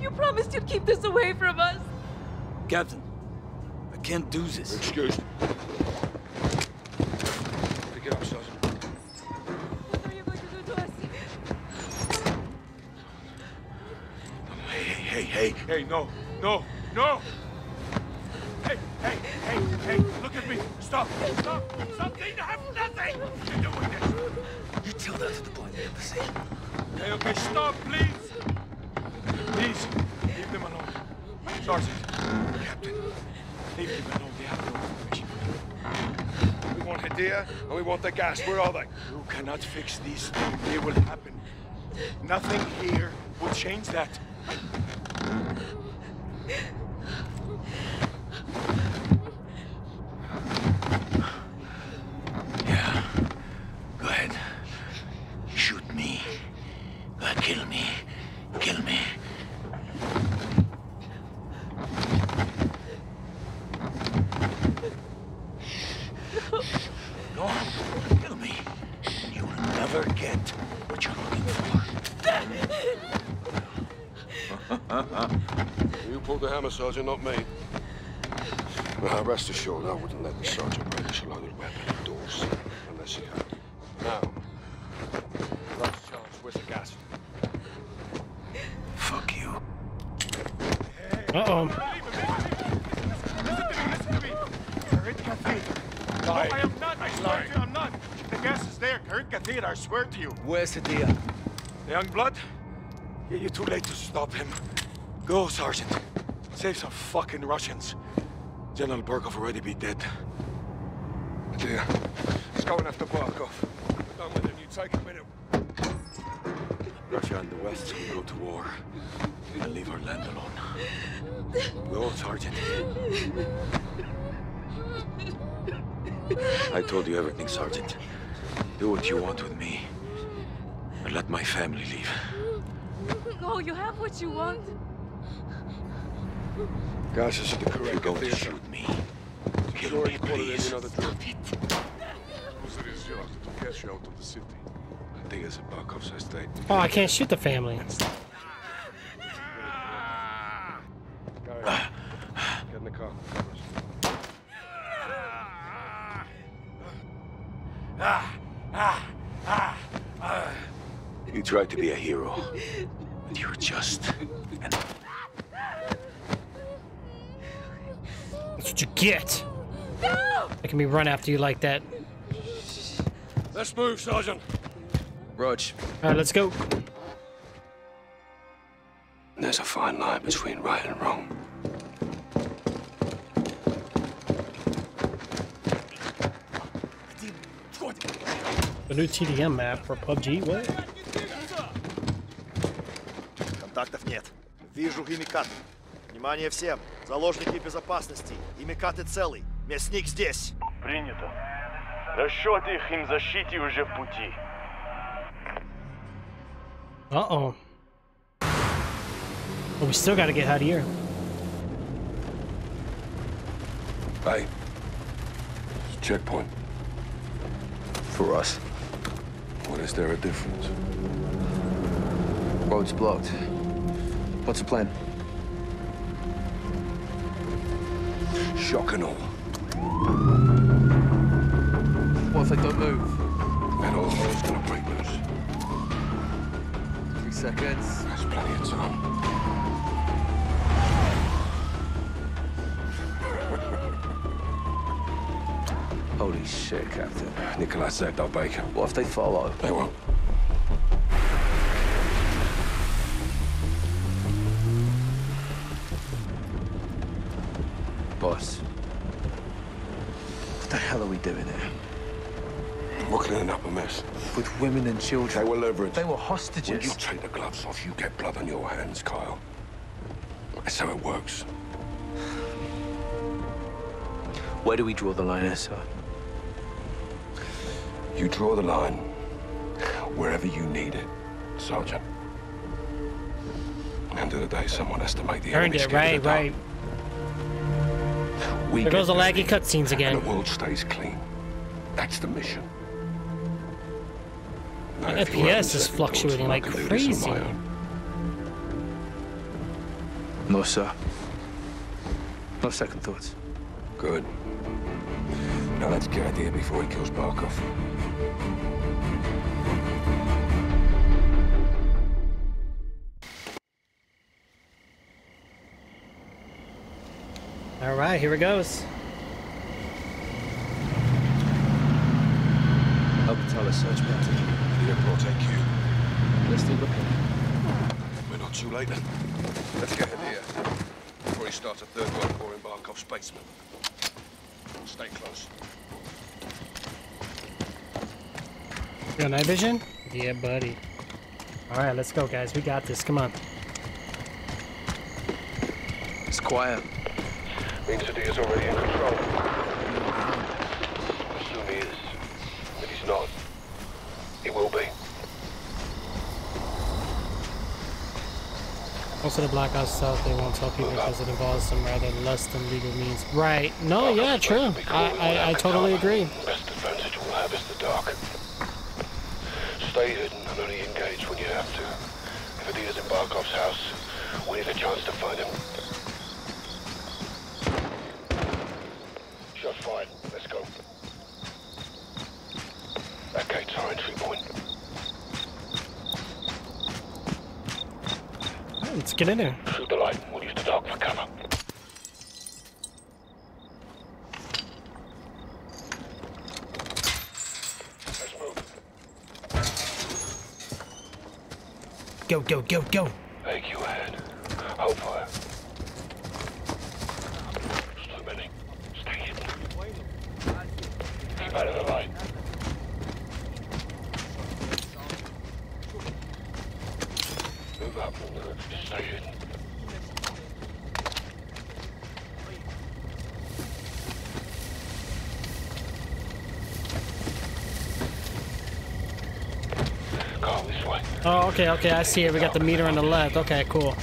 You promised you'd keep this away from us. Captain, I can't do this. Excused. Pick it up, Sergeant. What are you going to do to us? Hey, hey, hey, hey, no, no, no! Hey, hey, hey, hey, look at me! Stop! Stop! Something! Have nothing! You're doing this! You tell that to the boy in the embassy. Okay, okay, stop, please! Please, leave them alone. Sergeant, Captain, leave them alone. They have no information. We want Hadir and we want the gas. Where are they? You cannot fix these things. They will happen. Nothing here will change that. Yeah. Go ahead. Shoot me. Go ahead, kill me. Kill me. Go on. Kill me. You'll never get what you're looking for. You pulled the hammer, Sergeant, not me. Now, rest assured, I wouldn't let the Sergeant brandish a loaded weapon indoors. Unless he had. Now, last chance, where's the gas? Fuck you. Uh-oh. Karit Kathir. No, I am not. I swear to you, I'm not. The gas is there. Karit Kathir, I swear to you. Where's Hadir? The young blood? Yeah, You're too late to stop him. Go, Sergeant. Save some fucking Russians. General Barkov already be dead. Hadir, let's go and have to. We're done with him. You take a minute. Russia and the West will go to war and leave our land alone. Go, Sergeant. I told you everything, Sergeant. Do what you want with me. And let my family leave. No, you have what you want. Gas is the correct You're going to shoot me. Sure you put it in another drill. Cruiser is yours to get you out of the city. I think it's a Barkov's estate. Oh, I can't shoot the family. Get in the car. You tried to be a hero, but you were just an what you get. Making me run after you like that. Let's move, Sergeant. Rog. All right, let's go. There's a fine line between right and wrong. The new TDM map for PUBG. What? Контактов нет. Вижу химикат. Внимание всем. Заложники безопасности. Химикаты целый. Мясник здесь. Принято. Расчет их им защите уже в пути. Uh oh. But we still gotta get out of here. Hey. It's a checkpoint. For us. What is there a difference? Road's blocked. What's the plan? Shock and all. What if they don't move? That old man's gonna break loose. Three seconds. That's plenty of time. Holy shit, Captain. Nikolai said they'll bake. What if they follow? They won't. Women and children. They were leverage. They were When hostages. you take the gloves off, you get blood on your hands, Kyle. That's how it works. Where do we draw the line, sir? You draw the line wherever you need it, Sergeant. End of the day, someone has to make the Earned enemy it, right, of the dark. right. We There goes the there, laggy cutscenes again. And the world stays clean. That's the mission. My Now, if you haven't FPS is fluctuating like can do this on crazy. No, sir. No second thoughts. Good. Now let's get out of here before he kills Barkov. All right, here it goes. Help tell us search party. Here, protect you. They're still looking. We're not too late then. Let's get in here. Before he starts a third world war in Barkov's basement. Stay close. You got night vision? Yeah, buddy. All right, let's go, guys. We got this. Come on. It's quiet. Means that he is already in control. Assume he is. But he's not. He will be. Most of the Black Ops stuff, they won't tell people because it involves some rather less than legal means. Right. No, yeah, true. I, I, I totally agree. Best advantage we'll have is the dark. Stay hidden and only engage when you have to. If it is in Barkov's house, we need a chance to find him. Shot fired. Let's go. That gate's our entry point. Let's get in there. Shoot the light. We'll use the dark for cover. Let's move. Go, go, go, go. Take you ahead. Hold fire. There's too many. Stay hidden. Keep out of the light. Move up. Oh, okay, okay. I see it. We got the meter on the left. Okay, cool.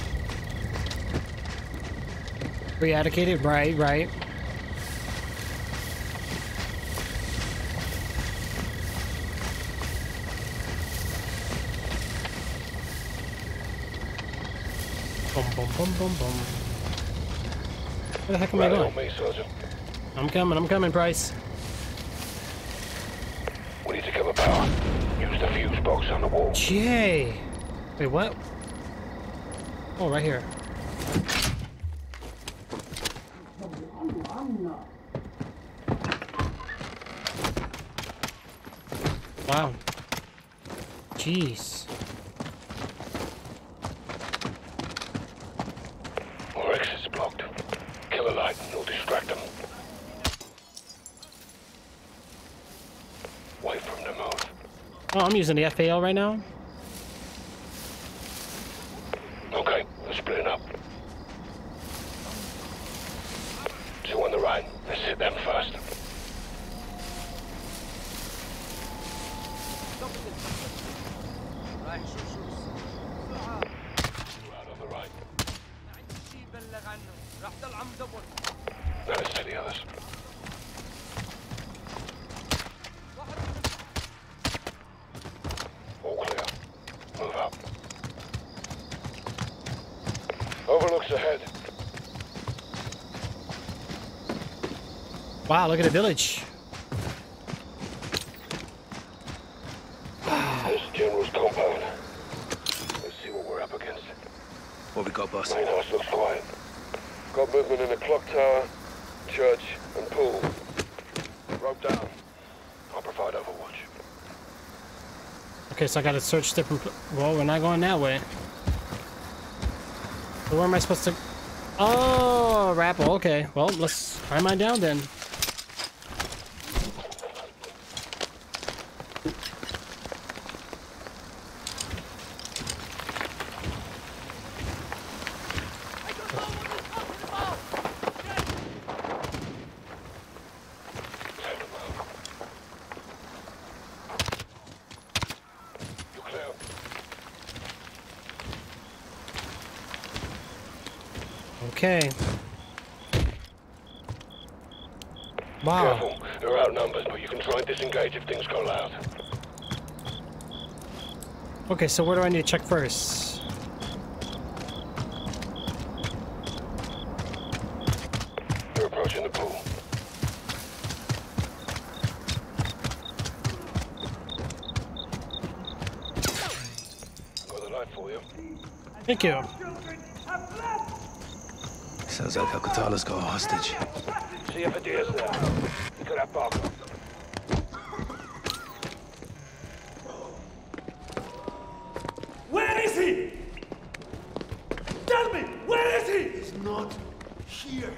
Re-allocated? Right, right. Boom, boom, boom. Where the heck am I going? me, I'm coming, I'm coming, Price. We need to cover power. Use the fuse box on the wall. Jay! Wait, what? Oh, right here. Wow. Jeez. Our exit's blocked. Kill a light and we'll distract them. Wait for them to move. Oh, I'm using the FAL right now? Okay, we're splitting up. Two on the right. Let's hit them first. Two out on the right. Now let's take the others. All clear. Move up. Overlooks ahead. Wow, look at the village. This is General's compound. Let's see what we're up against. What we got, boss? Main house looks quiet. Got movement in the clock tower, church, and pool. Rope down. I'll provide overwatch. Okay, so I gotta search different. Well, we're not going that way. So where am I supposed to? Oh, Rappel. Okay. Well, let's try mine down then. You clear. Okay. Wow. Careful. They're outnumbered, but you can try and disengage if things go loud. Okay, so where do I need to check first? They're approaching the pool. Got the for you. Thank you. Sounds like Al-Qatala's got a hostage. See if Hadir's there. We could have Barkov. Where is he? Tell me, where is he? He's not here.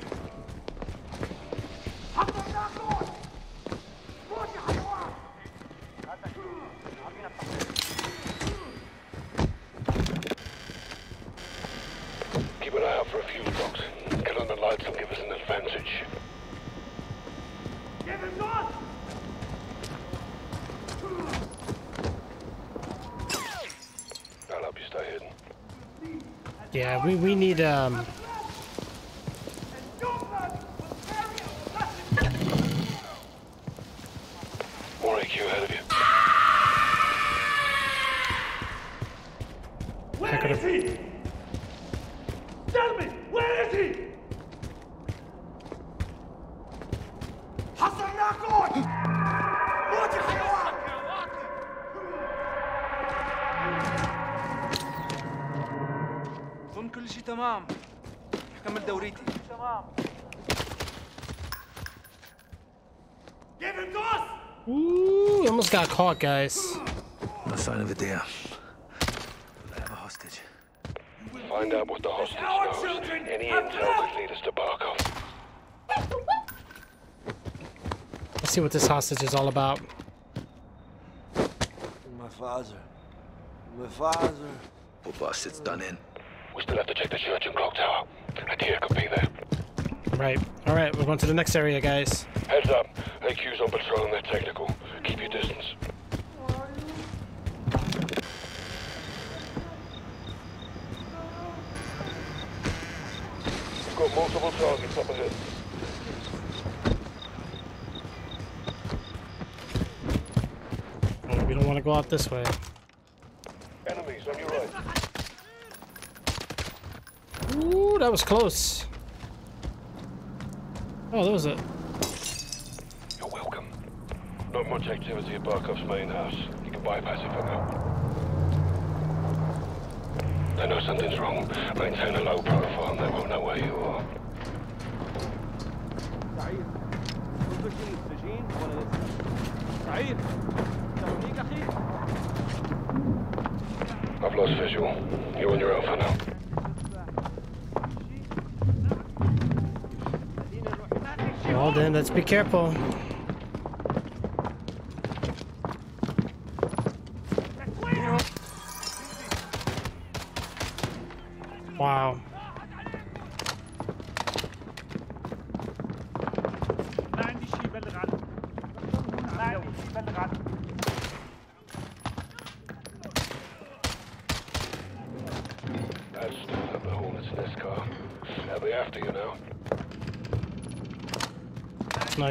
Keep an eye out for a fuse box. Get on the lights will give us an advantage. Give him not! I'll help you stay hidden. Yeah, we we need um. Caught, guys. No sign of Hadir. They have a hostage. Find out what the hostage knows. Any intel could lead us to Barkov. Let's see what this hostage is all about. My father. My father. Well, boss, it's done in. We still have to check the church and clock tower. Hadir could be there. Right. All right, we're going to the next area, guys. We've got multiple targets up ahead. We don't want to go out this way. Enemies on your right. Ooh, that was close. Oh, that was it. You're welcome. Not much activity at Barkov's main house. You can bypass it for now. They know something's wrong. Maintain a low profile and they won't know where you are. Let's be careful.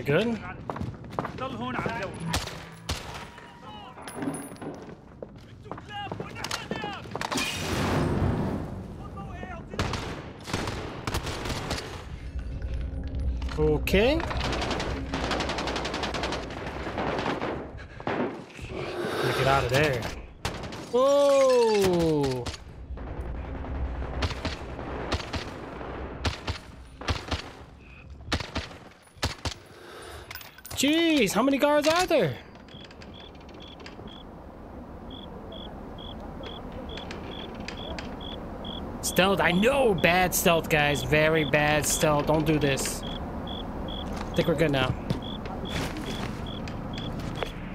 Good. Jeez, how many guards are there? Stealth, I know! Bad stealth, guys. Very bad stealth. Don't do this. I think we're good now.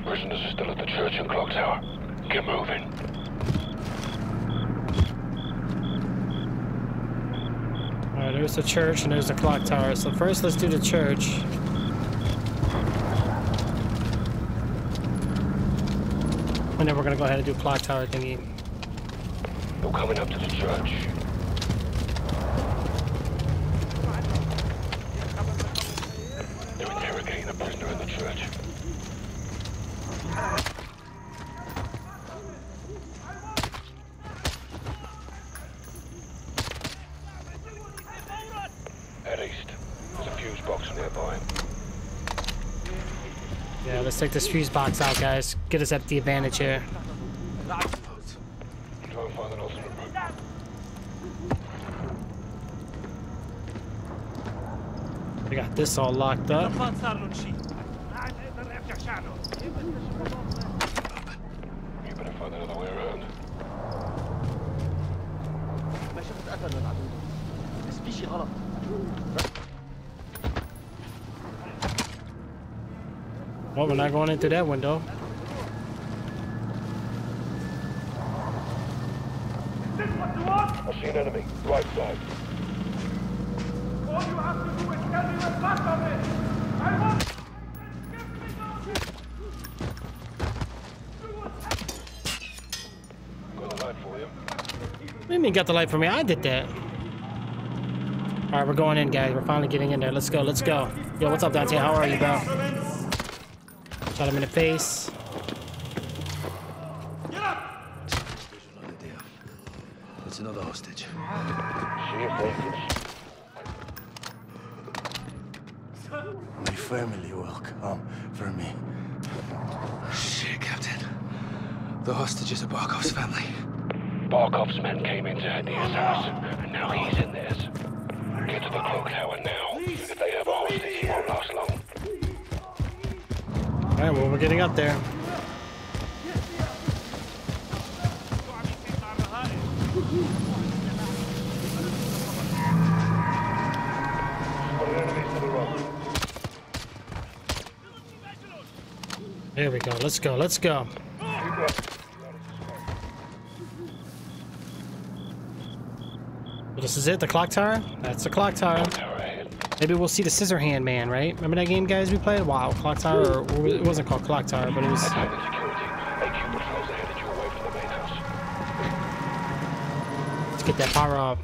Prisoners are still at the church and clock tower. Get moving. Alright, there's the church and there's the clock tower. So first, let's do the church. And then we're gonna go ahead and do clock tower thingy. You're coming up to the church. They're interrogating a prisoner in the church. Head east. There's a fuse box nearby. Yeah, let's take this fuse box out, guys. Get us at the advantage here. We got this all locked up. Going into that window. I see an enemy. Right side. All you have to do is tell me what's left of it I want Got the light for you. What do you mean got the light for me? I did that. Alright, we're going in, guys. We're finally getting in there. Let's go, let's go. Yo, what's up, Dante? How are you, bro? Shot him in the face. Get up! It's another hostage. See if they can My family will come um, for me. Shit, Captain. The hostages are Barkov's family. Barkov's men came into Hadir's house, and now he's in theirs. Get to the clock tower now. If they have Alright, well, we're getting up there. There we go. Let's go. Let's go. This is it, the clock tower? That's the clock tower. Maybe we'll see the scissor hand man, right? Remember that game, guys, we played? Wow, clock tower, or it wasn't called clock tower, but it was... AQ patrols are headed you away from the main house. Let's get that power up.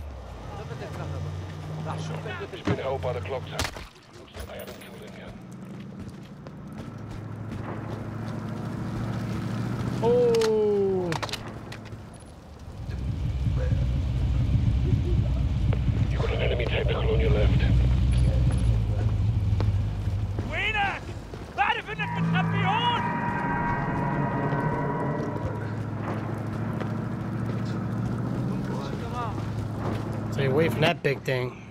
He's been held by the clock tower. Looks like they haven't killed him yet. Oh! Stay away thing.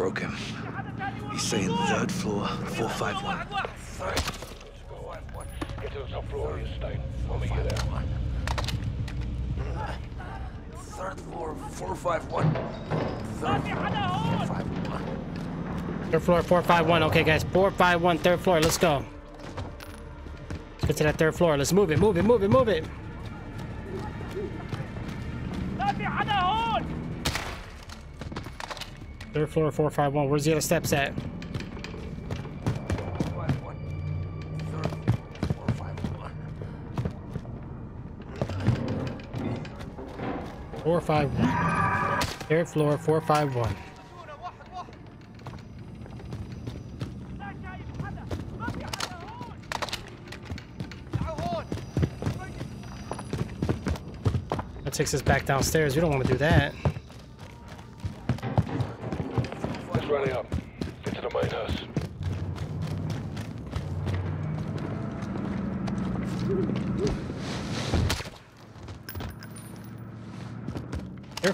Broke him. He's saying third floor, 451. Get to the top floor of your estate. I'll meet you there. Third floor, 451. Third floor, 451. Third floor, 451. Okay, guys. 451, third floor. Let's go. Let's get to that third floor. Let's move it, move it, move it, move it. Third floor, 451. Where's the other steps at? Four five one. Third floor, four five one. That takes us back downstairs. We don't want to do that.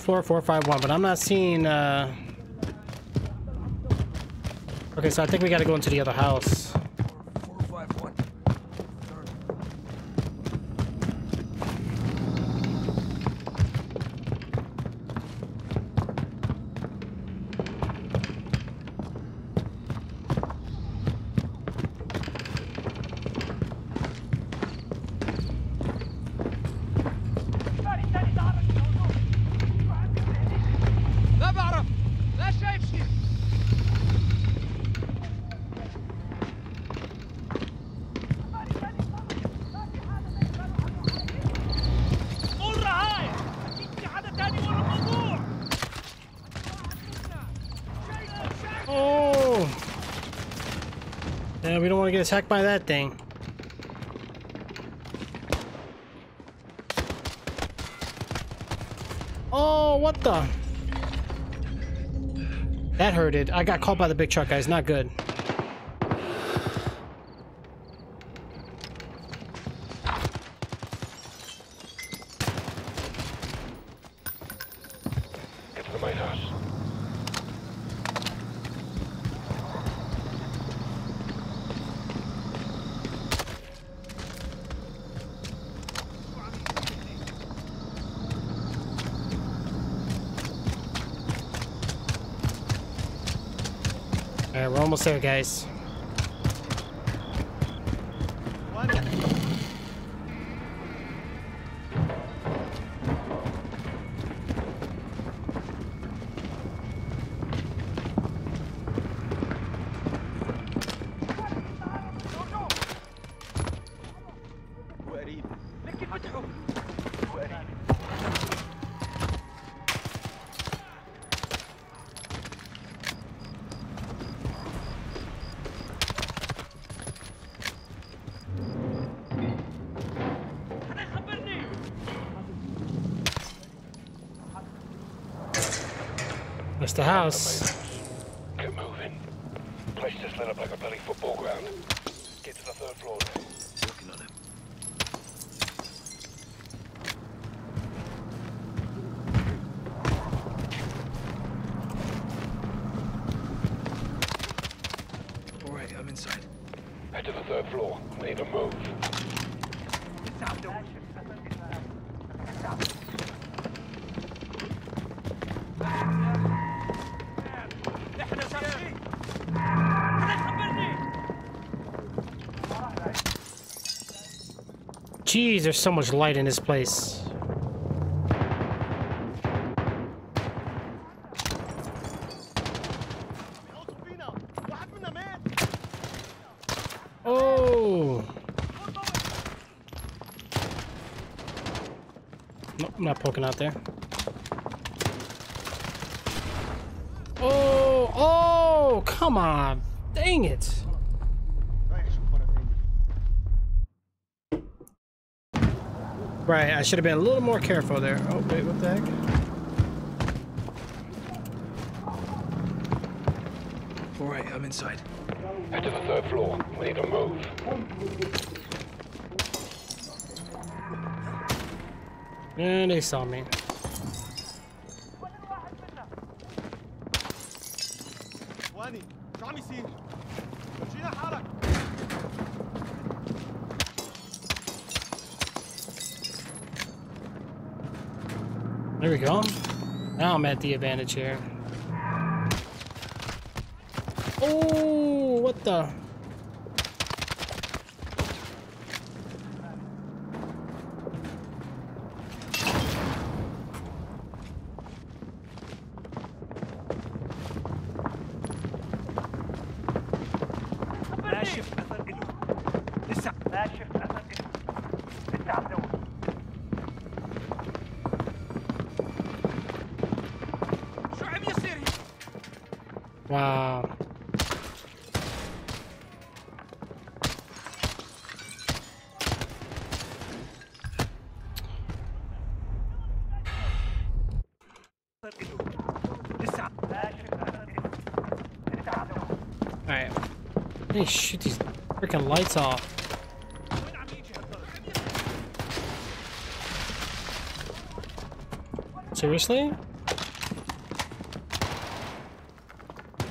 Floor, four five one. But I'm not seeing. uh Okay, so I think we got to go into the other house. Attacked by that thing. Oh, what the? That hurted. I got caught by the big truck, guys. Not good. We're almost there, guys. The house. Jeez, there's so much light in this place. Oh! I'm not poking out there. Oh, oh, come on. Dang it. Right, I should have been a little more careful there. Oh, wait, what the heck? All right, I'm inside. Head to the third floor. We need to move. And they saw me. I'm at the advantage here. Oh, what the? Hey, shoot these freaking lights off. Seriously?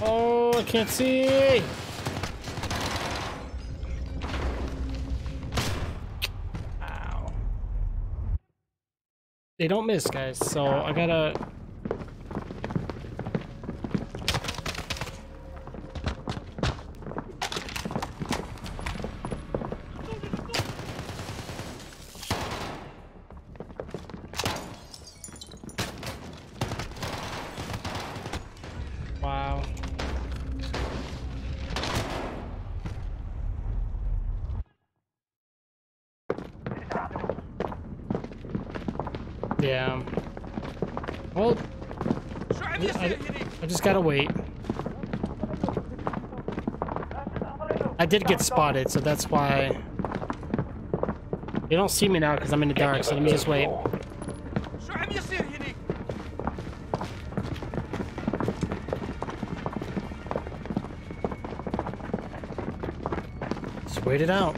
Oh, I can't see! Ow. They don't miss, guys, so I gotta... Wow. Yeah. Well, I, I- I just gotta wait. I did get spotted, so that's why... They don't see me now because I'm in the dark, so let me just wait. Wait it out.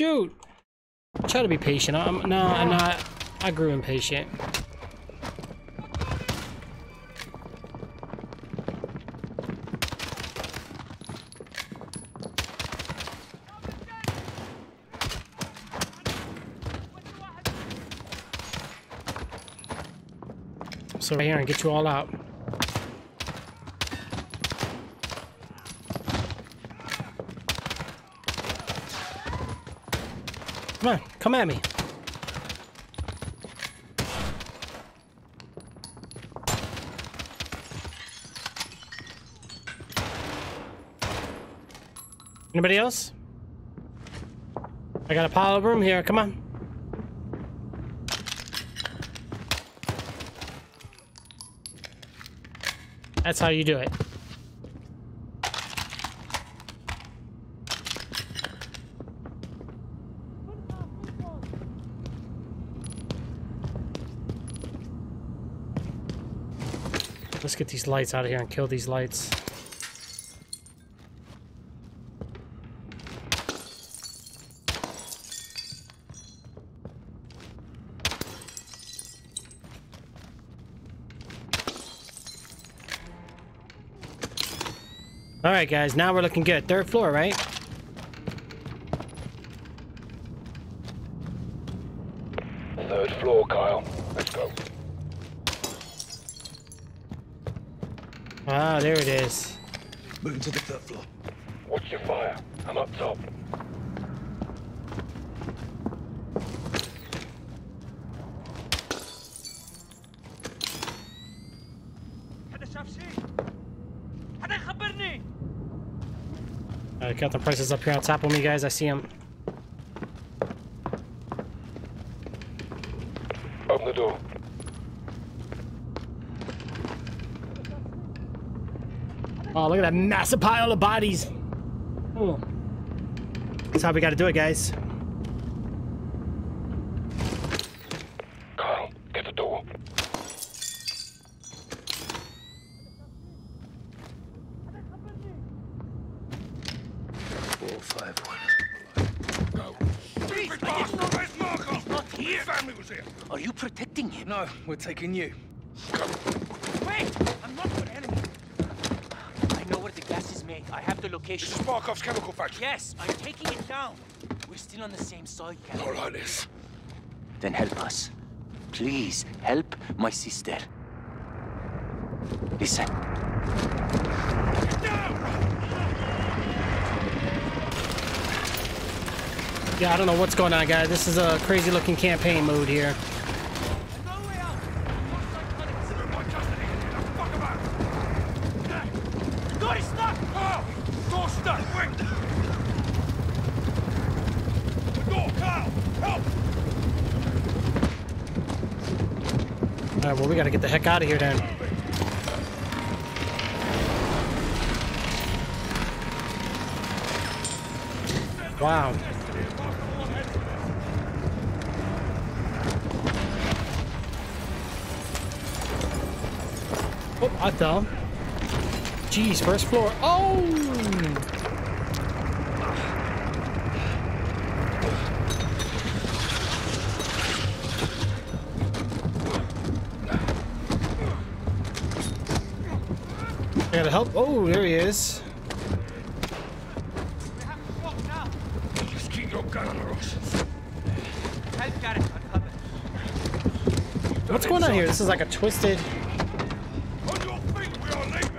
Shoot. Try to be patient. I'm no, I'm not. I grew impatient. So right here and get you all out. Come at me. Anybody else? I got a pile of room here. Come on. That's how you do it. Get these lights out of here and kill these lights. All right, guys. Now we're looking good. Third floor, right? Third floor, Kyle. Let's go. Ah, there it is. Moving to the third floor. Watch your fire. I'm up top. Uh, Captain Price is up here on top of me, guys. I see them. Open the door. Oh, look at that massive pile of bodies. Oh. That's how we gotta do it, guys. Kyle, get the door. Four, five, one. Go. Where's Barkov? Not here. Family was here. Are you protecting him? No, we're taking you. Wait! I'm not your enemy. I know where the gas is made. I have the location. This is Barkov's chemical factory. Yes, I'm taking it down. We're still on the same side, Captain. Not like this. Then help us. Please, help my sister. Listen. Yeah, I don't know what's going on, guys. This is a crazy looking campaign mode here. Door is stuck! Oh! Door stuck! Wait! The door, Kyle! Help! All right, well, we gotta get the heck out of here then. Wow. Oh, I fell. Jeez, first floor. Oh! Oh, there he is. Just keep your gun on the. Help Gareth uncover. What's going on here? This is like a twisted. On your feet, we are leaving!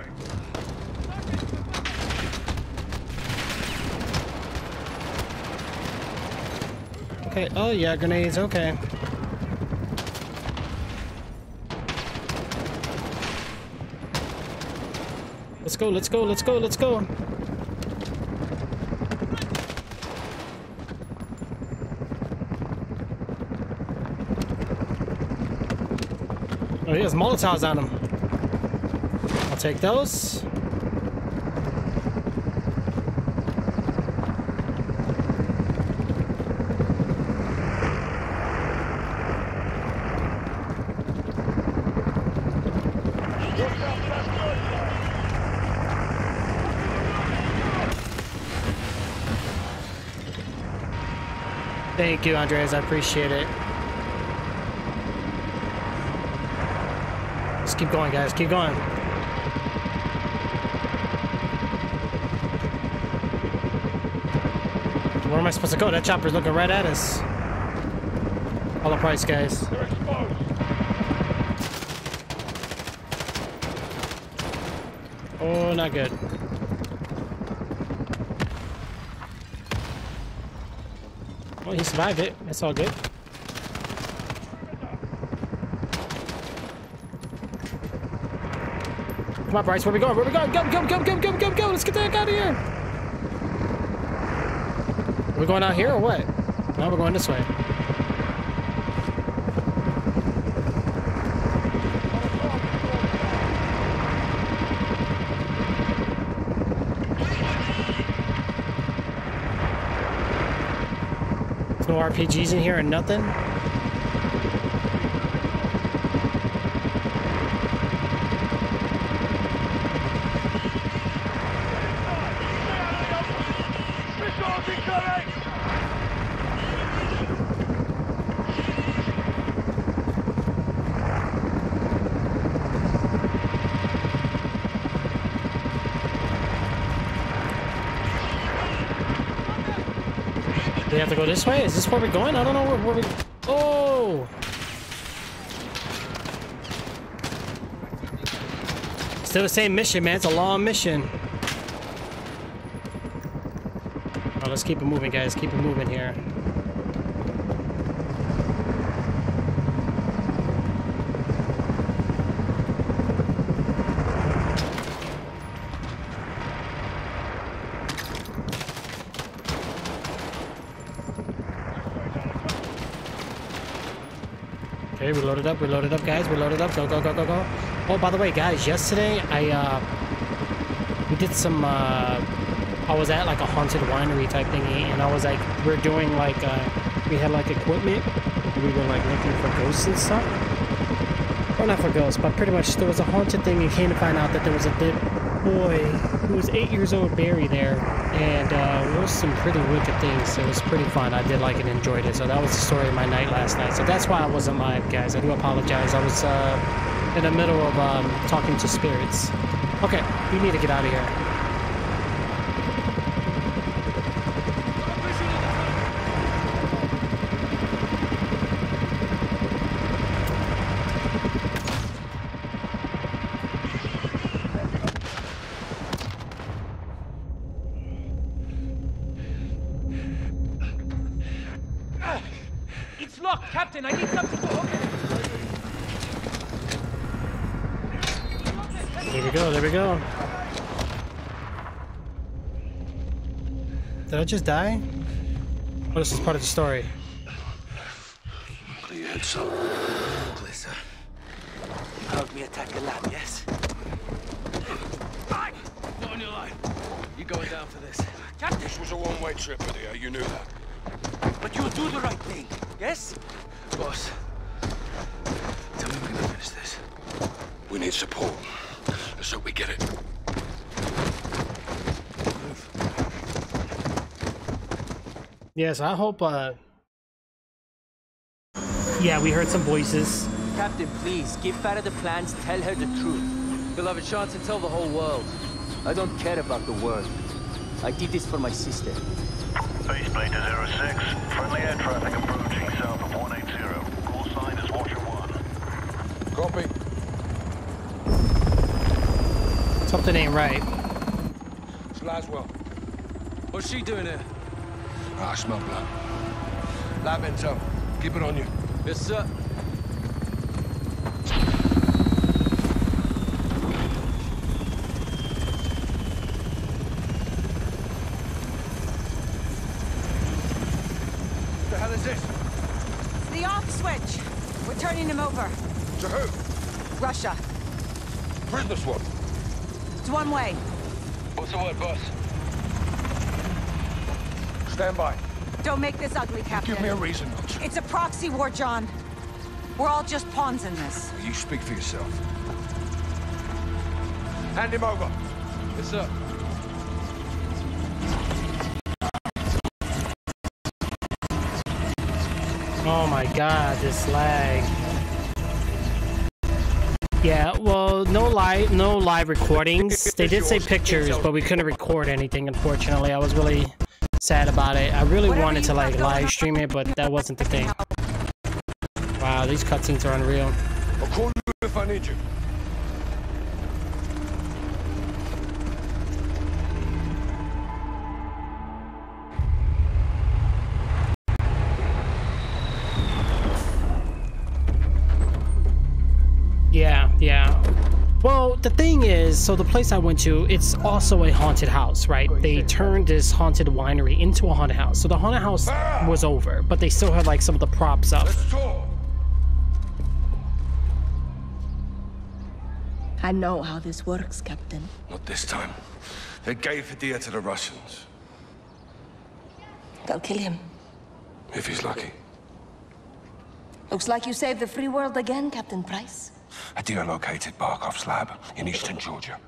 Okay. Oh yeah, grenades. Okay. Go. Let's go. Let's go. Let's go. Oh, he has Molotovs on him. I'll take those. Thank you, Andreas. I appreciate it. Just keep going, guys. Keep going. Where am I supposed to go? That chopper's looking right at us. All the price, guys. Oh, not good. Survived it. That's all good. Come on, Bryce. Where we going? Where we going? Go, go, go, go, go, go, go. Let's get the heck out of here. Are we going out here or what? No, we're going this way. RPGs in here and nothing. This way? Is this where we're going? I don't know where, where we... Oh! Still the same mission, man. It's a long mission. Let's keep it moving, guys. Keep it moving here. Okay, we loaded up, we loaded up, guys. We loaded up. Go, go, go, go, go. Oh, by the way, guys, yesterday I, uh, we did some, uh, I was at like a haunted winery type thingy, and I was like, we're doing like, uh, we had like equipment. We were like looking for ghosts and stuff. Well, not for ghosts, but pretty much there was a haunted thing, and came to find out that there was a dead boy who was eight years old Barry, there, and uh, there was some pretty wicked things. It was pretty fun. I did like it, and enjoyed it. So that was the story of my night last night. So that's why I wasn't live, guys. I do apologize. I was uh, in the middle of um, talking to spirits. Okay, we need to get out of here. It's locked, Captain. I need something to open it. There we go, there we go. Did I just die? This is part of the story. Clear your head, son. Clear, sir. You helped me attack the lab, yes? Not on your line. You going down for this? Captain! This was a one-way trip, Adia. You knew that. But you'll do the right thing, yes? Boss, tell me we're gonna finish this. We need support. Let's hope we get it. Yes, I hope, uh... Yeah, we heard some voices. Captain, please, give Farah the plans, tell her the truth. You'll have a chance to tell the whole world. I don't care about the world. I did this for my sister. Baseplate to 06. Friendly air traffic approaching south of 180. Call sign is Watcher 1. Copy. Something ain't right. It's Laswell. What's she doing here? Ah, I smell blood. Lab intel. Keep it on you. Yes, sir. What the hell is this? The off switch. We're turning him over. To who? Russia. Prisoner swap. It's one way. What's the word, boss? Stand by. Don't make this ugly, Captain. Give me a reason not to. It's a proxy war, John. We're all just pawns in this. You speak for yourself. Hand him over. Yes, sir. Oh my god, this lag. Yeah, well, no live, no live recordings. They did say pictures, but we couldn't record anything. Unfortunately, I was really sad about it. I really wanted to like live stream it, but that wasn't the thing. Wow, these cutscenes are unreal. I'll call you if I need you. Well, the thing is, so the place I went to, it's also a haunted house, right? Oh, they turned this haunted winery into a haunted house. So the haunted house ah! was over, but they still had like some of the props up. I know how this works, Captain. Not this time. They gave Hadir to the Russians. They'll kill him. If he's lucky. Looks like you saved the free world again, Captain Price. Hadir located Barkov's lab in eastern Georgia.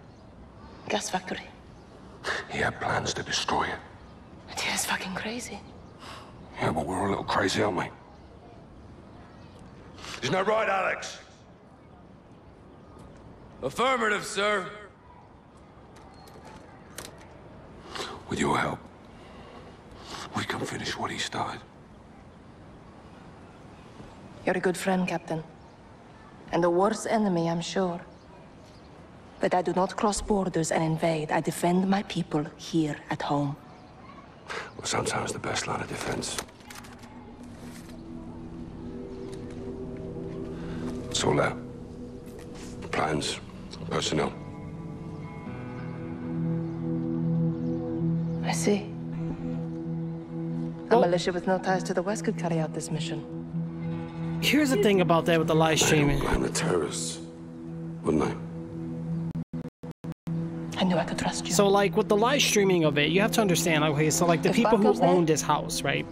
Gas factory. He had plans to destroy it. It is fucking crazy. Yeah, but we're a little crazy, aren't we? Isn't that right, Alex? Affirmative, sir. With your help, We can finish what he started. You're a good friend, Captain. And the worst enemy, I'm sure. But I do not cross borders and invade. I defend my people here at home. Well, sometimes the best line of defense. It's all there. Plans, personnel. I see. A militia with no ties to the West could carry out this mission. Here's the thing about that with the live streaming. I am a terrorist, wouldn't I? I knew I could trust you. So like with the live streaming of it, you have to understand. Okay, so like the If people who own this house, right?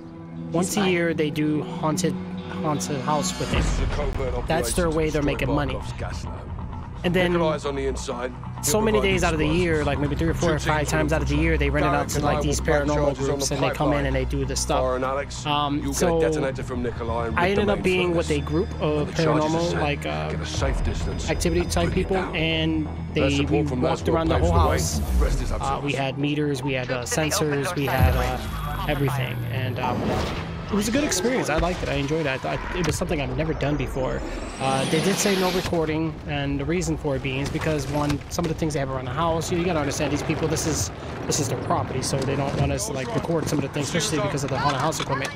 Once a year they do haunted haunted house with it. That's their way they're making money. And then on the inside. so many days out of the year, like maybe three or four or five times out of the year, they rent it out to like these paranormal groups and they come in and they do this stuff. Alex, Um, you'll so get a from Nikolai and I ended up being with furnace. a group of the charges are paranormal like uh, a safe distance. activity type people, and they we walked around the whole house. Rest is up to Uh, we had meters, we had uh, sensors, we had uh, everything, and um, it was a good experience. I liked it. I enjoyed it. I it was something I've never done before. Uh, they did say no recording, and the reason for it being is because one, some of the things they have around the house. You, you gotta understand these people. This is this is their property, so they don't want us to like record some of the things, especially because of the haunted house equipment.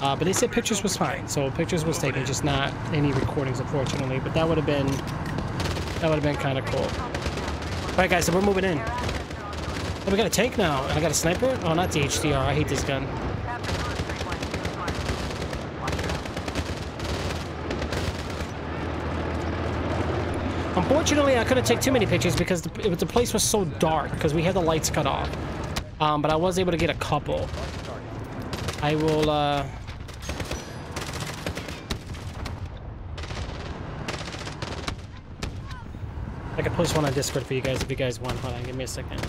Uh, but they said pictures was fine, so pictures was taken, just not any recordings, unfortunately. But that would have been that would have been kind of cool. All right, guys, so we're moving in. Oh, we got a tank now, and I got a sniper. Oh, not the HDR. I hate this gun. Unfortunately, I couldn't take too many pictures because the, the place was so dark because we had the lights cut off. Um, but I was able to get a couple. I will, uh... I can post one on Discord for you guys if you guys want. Hold on, give me a second.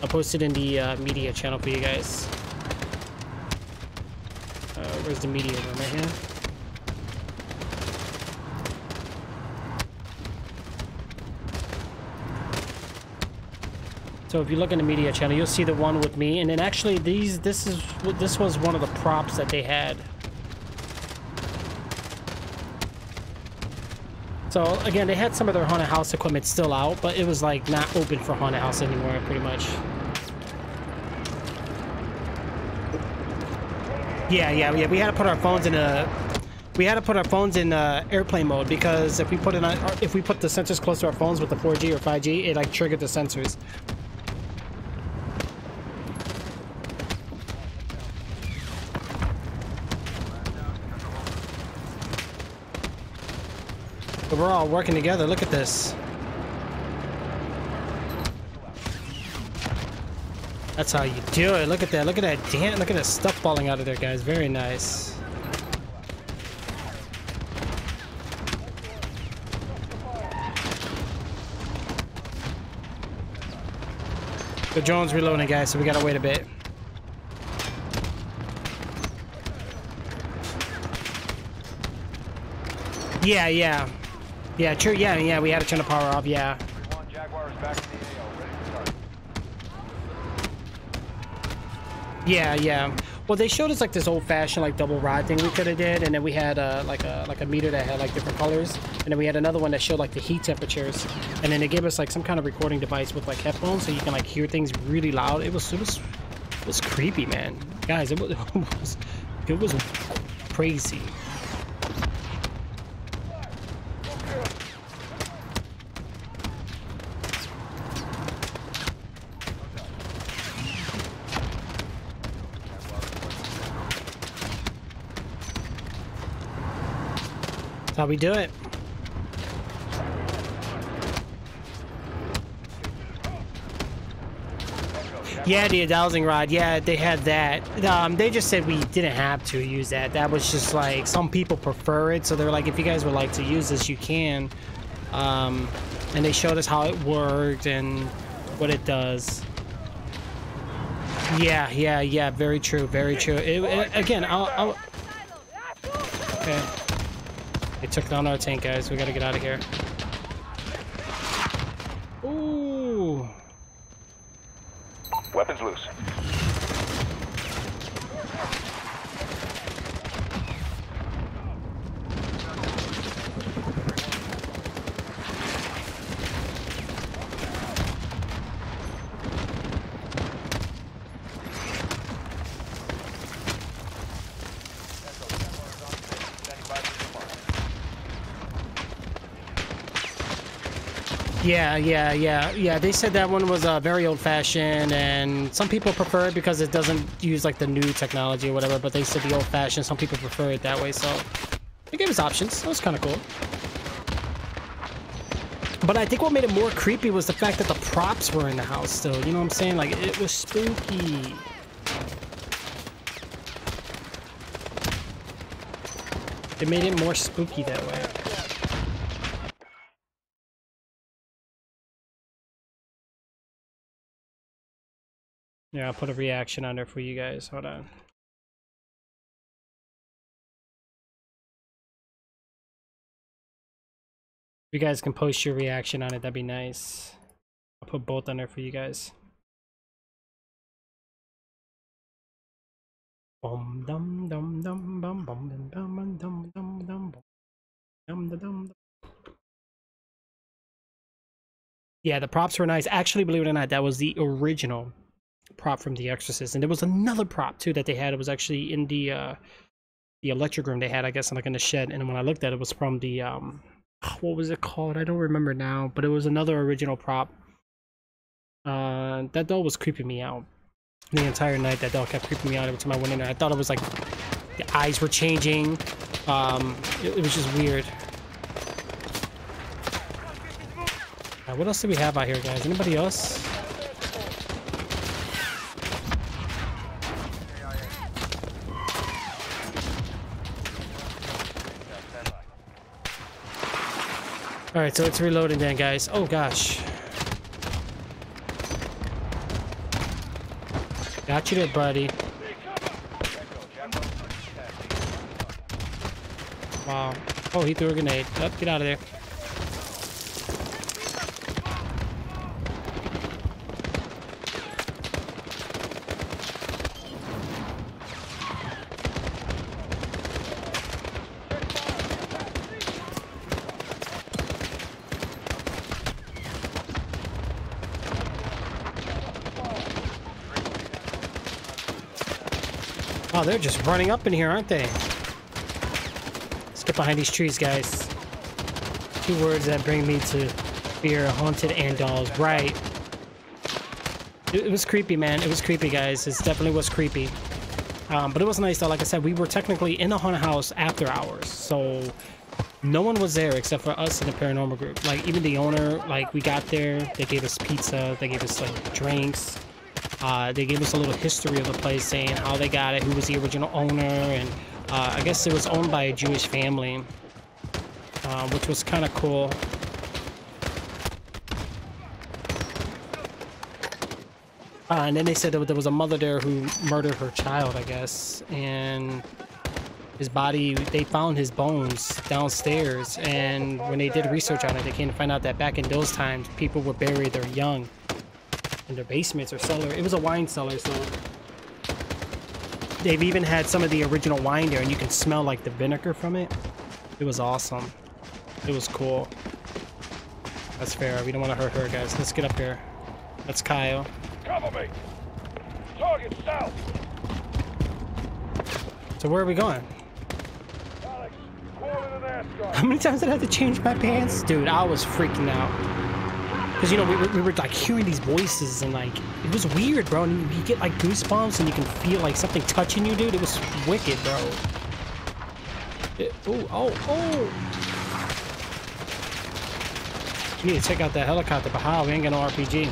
I'll post it in the uh, media channel for you guys. Uh, where's the media room? Right here? So if you look in the media channel, you'll see the one with me, and then actually these, this is, this was one of the props that they had. So again, they had some of their haunted house equipment still out, but it was like not open for haunted house anymore, pretty much. Yeah, yeah, yeah. We had to put our phones in a, we had to put our phones in uh, airplane mode because if we put it on, if we put the sensors close to our phones with the 4G or 5G, it like triggered the sensors. But we're all working together. Look at this. That's how you do it. Look at that. Look at that. Damn. Look at that stuff falling out of there, guys. Very nice. The drone's reloading, guys, so we gotta wait a bit. Yeah, yeah. Yeah, true. Yeah, yeah, we had to turn the power off. Yeah. Yeah, yeah. Well, they showed us like this old-fashioned like double rod thing we could have did, and then we had uh, like a like a meter that had like different colors, and then we had another one that showed like the heat temperatures, and then they gave us like some kind of recording device with like headphones, so you can like hear things really loud. It was it was it was creepy, man. Guys, it was it was, it was crazy. That's how we do it. Yeah, the dowsing rod. Yeah, they had that. Um, they just said we didn't have to use that. That was just like some people prefer it, so they're like, if you guys would like to use this, you can. Um, and they showed us how it worked and what it does. Yeah, yeah, yeah. Very true. Very true. It, it- again, I'll, I'll. Okay. They took down our tank, guys. We gotta get out of here. Ooh. Weapons loose. Yeah, yeah, yeah, yeah. They said that one was uh, very old-fashioned, and some people prefer it because it doesn't use like the new technology or whatever. But they said the old-fashioned. Some people prefer it that way, so they gave us options. That was kind of cool. But I think what made it more creepy was the fact that the props were in the house still. You know what I'm saying? Like it was spooky. It made it more spooky that way. Yeah, I'll put a reaction on there for you guys. Hold on. If you guys can post your reaction on it, that'd be nice. I'll put both on there for you guys. Bum dum dum dum bum bum dum dum dum dum dum dum dum dum. Yeah, the props were nice. Actually, believe it or not, that was the original prop from The Exorcist, and there was another prop too that they had. It was actually in the uh, the electric room they had, I guess, like in the shed. And when I looked at it, it was from the um, what was it called? I don't remember now, but it was another original prop. Uh, that doll was creeping me out the entire night. That doll kept creeping me out every time I went in there. I thought it was like the eyes were changing. Um, it, it was just weird. What else do we have out here, guys? Anybody else? Alright, so it's reloading then, guys. Oh, gosh. Got you there, buddy. Wow. Oh, he threw a grenade. Up, oh, get out of there. They're just running up in here, aren't they? Let's get behind these trees, guys. Two words that bring me to fear, haunted and dolls. Right. It, was creepy, man. It was creepy, guys. It definitely was creepy. Um, but it was nice, though. Like I said, we were technically in the haunted house after hours. So no one was there except for us and the paranormal group. Like, even the owner, like, we got there. They gave us pizza. They gave us, like, drinks. Uh, they gave us a little history of the place, saying how they got it, who was the original owner, and uh, I guess it was owned by a Jewish family, uh, which was kind of cool. Uh, and then they said that there was a mother there who murdered her child, I guess, and his body, they found his bones downstairs, and when they did research on it, they came to find out that back in those times, people would bury their young in their basements or cellar. It was a wine cellar, so they've even had some of the original wine there, and you can smell like the vinegar from it. It was awesome. It was cool. That's fair. We don't want to hurt her, guys. Let's get up here. That's Kyle. Cover me. Target south. So where are we going? How many times did I have to change my pants? Dude, I was freaking out. Because, you know, we were, we were, like, hearing these voices, and, like, it was weird, bro. And you get, like, goosebumps, and you can feel, like, something touching you, dude. It was wicked, bro. It, oh, oh, oh! You need to check out that helicopter, but how? We ain't got no RPG.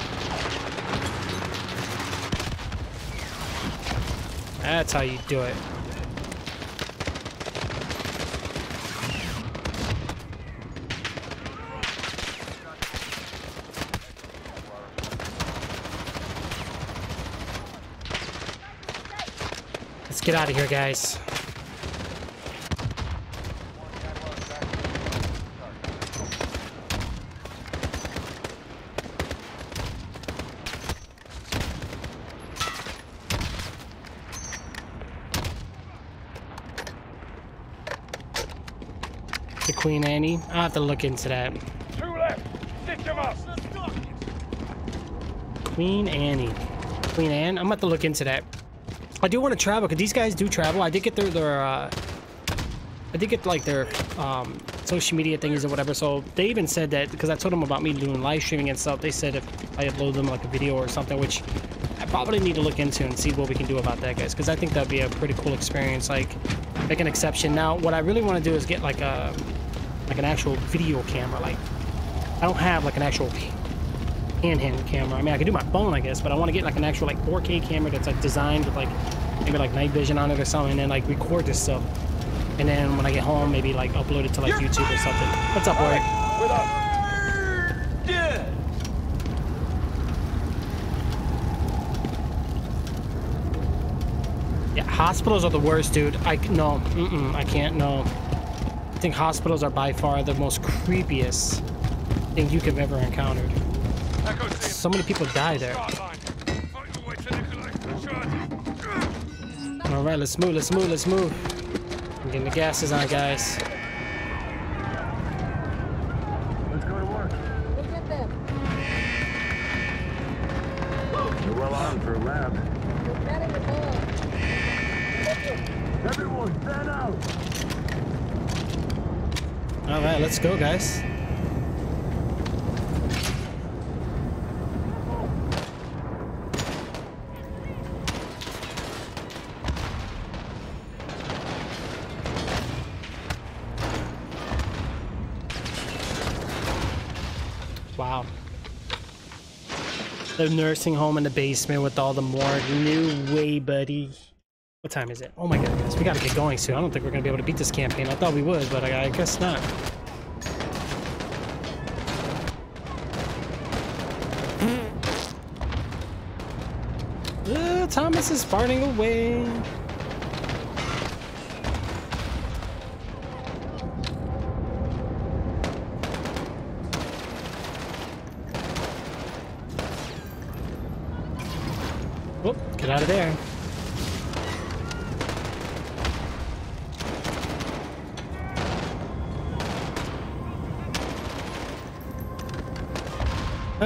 That's how you do it. Get out of here, guys. The Queen Annie. I'll have to look into that. Two left. Stitch them up. Queen Annie. Queen Anne? I'm about to look into that. I do want to travel because these guys do travel. I did get their their uh, I did get like their um, social media things or whatever. So they even said that because I told them about me doing live streaming and stuff. They said if I upload them like a video or something, which I probably need to look into and see what we can do about that, guys. Because I think that'd be a pretty cool experience. Like make an exception. Now, what I really want to do is get like a like an actual video camera. Like I don't have like an actual handheld camera. I mean, I could do my phone, I guess, but I want to get like an actual like 4K camera that's like designed with like maybe like night vision on it or something, and then like record this stuff. And then when I get home, maybe like upload it to like YouTube or something. What's up, Warwick? What up? Yeah. Yeah, hospitals are the worst, dude. I no, mm -mm, I can't. No, I think hospitals are by far the most creepiest thing you could have ever encountered. So many people die there. All right, let's move. Let's move. Let's move. I'm getting the gases on, guys. Let's go to work. You're well armed for a lab. Everyone, stand out! All right, let's go, guys. Wow. The nursing home in the basement with all the morgue. New way, buddy. What time is it? Oh my goodness, we gotta get going soon. I don't think we're gonna be able to beat this campaign. I thought we would, but I, I guess not. Uh, Thomas is farting away.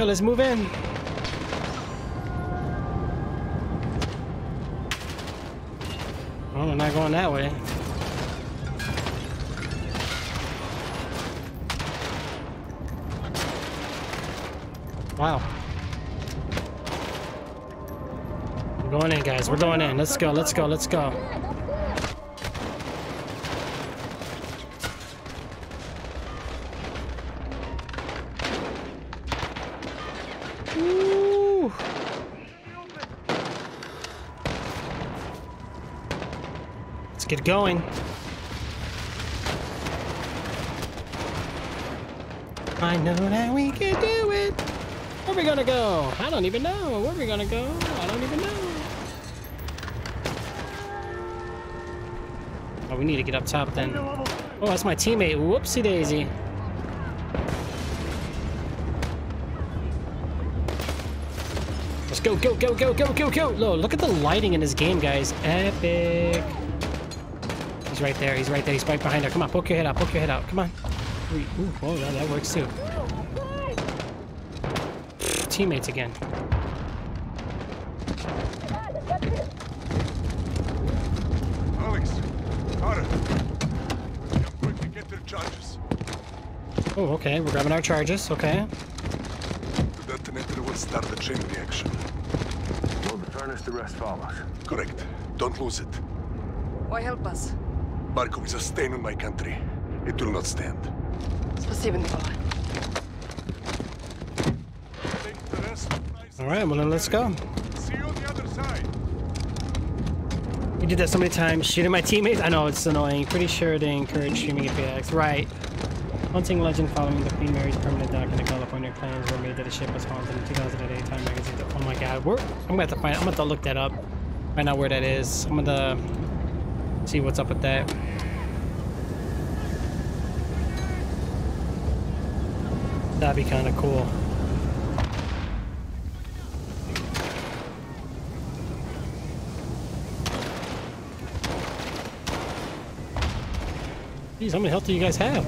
Let's move in. Oh, we're not going that way. Wow. We're going in, guys. We're going in. Let's go, let's go, let's go. Going. I know that we can do it. Where we gonna go? I don't even know. Where we gonna go? I don't even know. Oh, we need to get up top then. Oh, that's my teammate. Whoopsie daisy. Let's go, go, go, go, go, go, go! Look at the lighting in this game, guys. Epic. He's right there. He's right there. He's right behind her. Come on, poke your head out. Poke your head out. Come on. Ooh, oh, whoa, that, that works too. Teammates again. Alex, Kara, I'm going to get their charges. Oh, okay. We're grabbing our charges. Okay. The detonator will start the chain reaction. Load the furnace, the rest follows. Correct. Don't lose it. Why help us? Barkov is a stain on my country. It will not stand. Спасибо, Nikolai. All right. Well, then let's go. See you on the other side. You did that so many times, shooting my teammates. I know it's annoying. Pretty sure they encourage streaming APX. Right. Hunting legend following the Queen Mary's permanent dock in the California plans were made that the ship was haunted in 2008 Time magazine. Oh my god, we're, I'm gonna have to find. I'm gonna have to look that up. Find out where that is. I'm gonna see what's up with that. That'd be kind of cool. Jeez, how many health do you guys have?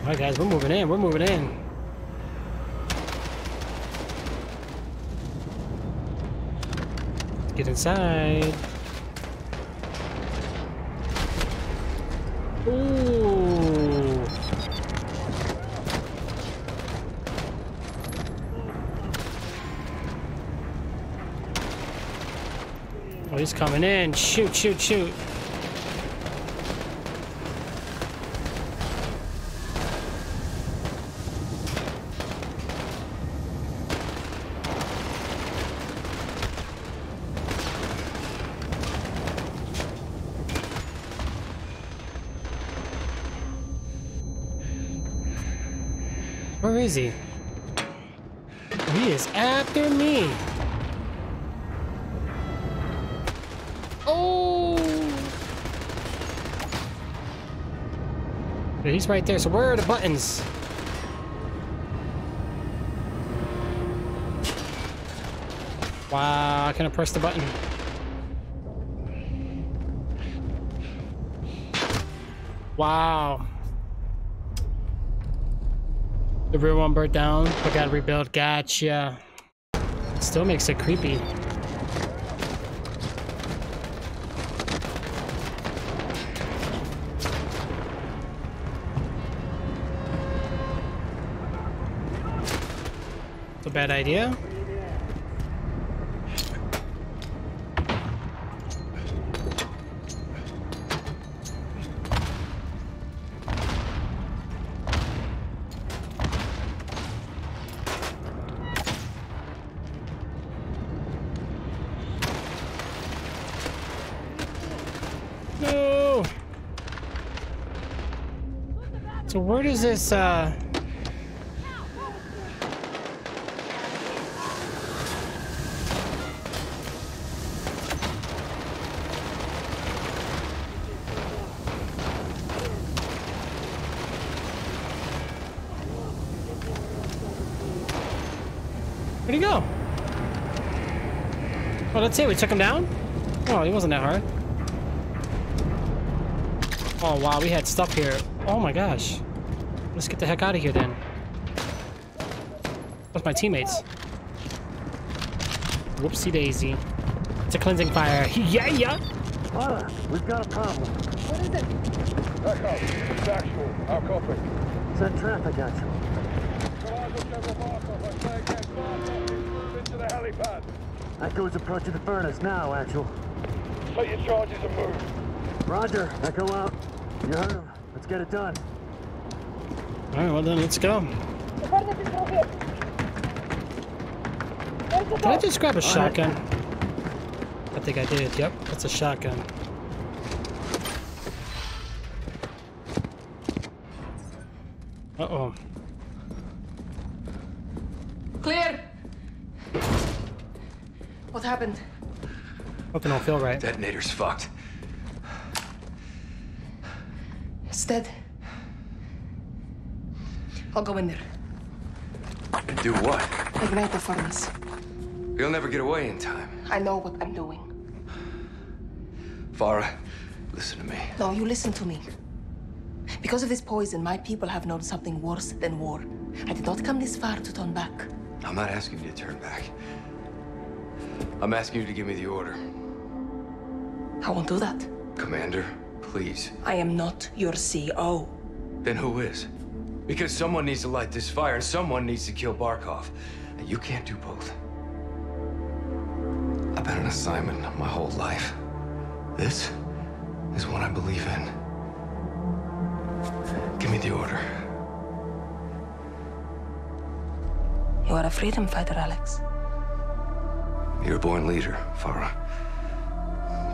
Alright guys, we're moving in, we're moving in. Get inside. Ooh. Oh, he's coming in. Shoot, shoot, shoot. Is he? Is after me. Oh! He's right there. So where are the buttons? Wow, I can't press the button. Wow. The rear one burnt down. I gotta rebuild. Gotcha. Still makes it creepy. It's a bad idea. Does this uh Where'd he go? Oh, let's see. We took him down? Oh, he wasn't that hard. Oh, wow. We had stuff here. Oh, my gosh. Let's get the heck out of here, then. What's my teammates? Whoopsie daisy. It's a cleansing fire. yeah, yeah. Father, we've got a problem. What is it? Echo, it's actual. How copy? Send traffic at you. Into the helipad. Echo's approaching the furnace now, actual. Take your charges and move. Roger, Echo out. You heard him. Let's get it done. All right, well then, let's go. Did I just grab a shotgun? I think I did. Yep, that's a shotgun. Uh-oh. Clear! What happened? Something don't feel right. Detonator's fucked. It's dead. I'll go in there. And do what? Ignite the furnace. You'll never get away in time. I know what I'm doing. Farah, listen to me. No, you listen to me. Because of this poison, my people have known something worse than war. I did not come this far to turn back. I'm not asking you to turn back. I'm asking you to give me the order. I won't do that. Commander, please. I am not your CO. Then who is? Because someone needs to light this fire and someone needs to kill Barkov. And you can't do both. I've been an assignment my whole life. This is one I believe in. Give me the order. You are a freedom fighter, Alex. You're a born leader, Farah.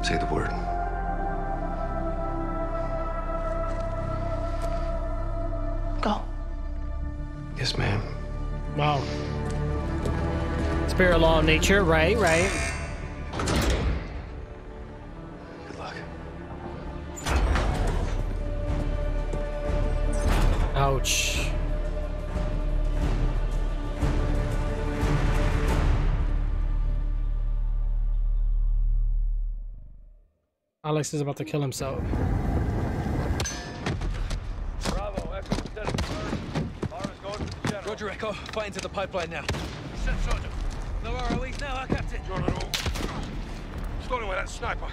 Say the word. Wow. Spirit law of nature, right, right. Good luck. Ouch. Alex is about to kill himself. Bravo, Echo, dead at first. Mara's going to the general. Roger, Echo. Fighting to the pipeline now. Send Sergeant. No ROEs now, huh, Captain? Jordan, Stolen with that sniper.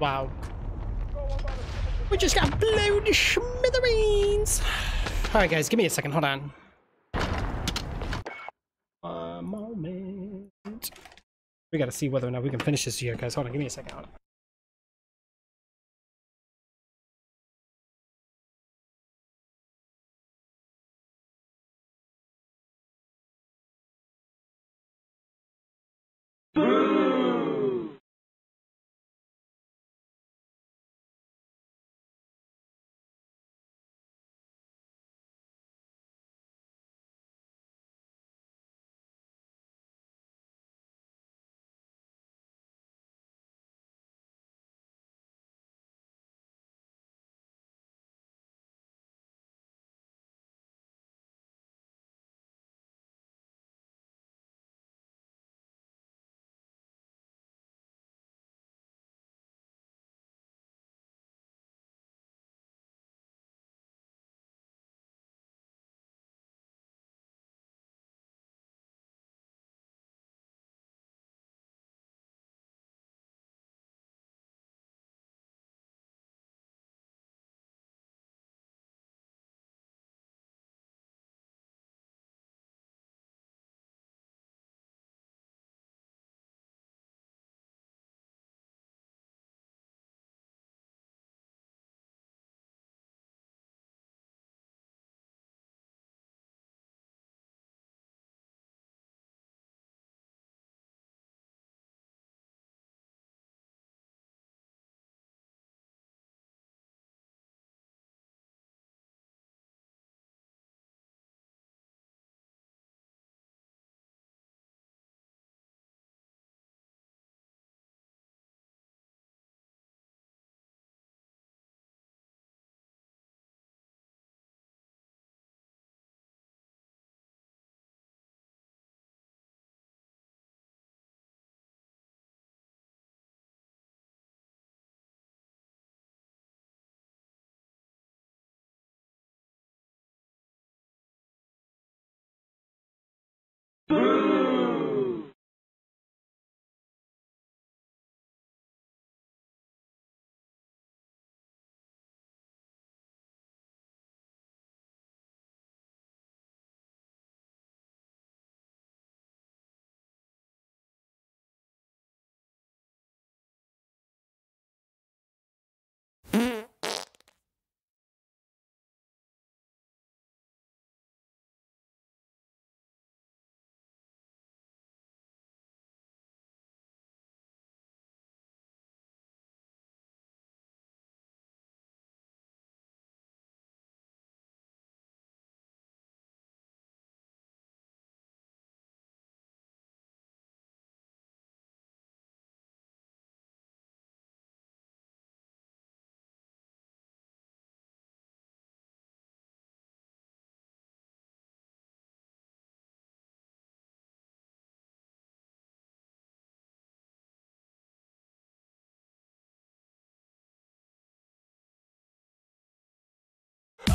Wow. We just got blown to smithereens. All right, guys, give me a second. Hold on. A moment. We gotta see whether or not we can finish this here, guys. Hold on, give me a second.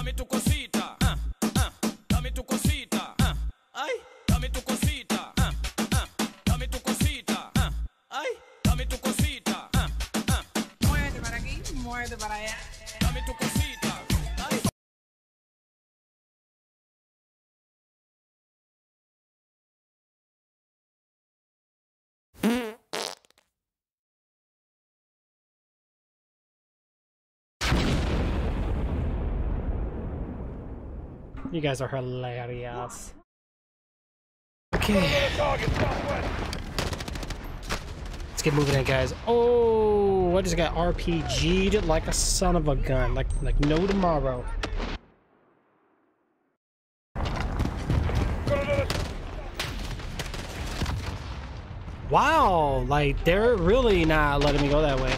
Dame tu cosita, ah, ah, dame tu cosita, ah, ay, dame tu cosita, ah, ah, dame tu cosita, ah, ay, dame tu cosita, ah, ah, Muévete para aquí, muévete para allá. You guys are hilarious. Okay. Let's get moving in, guys. Oh, I just got RPG'd like a son of a gun. Like, like no tomorrow. Wow, like they're really not letting me go that way.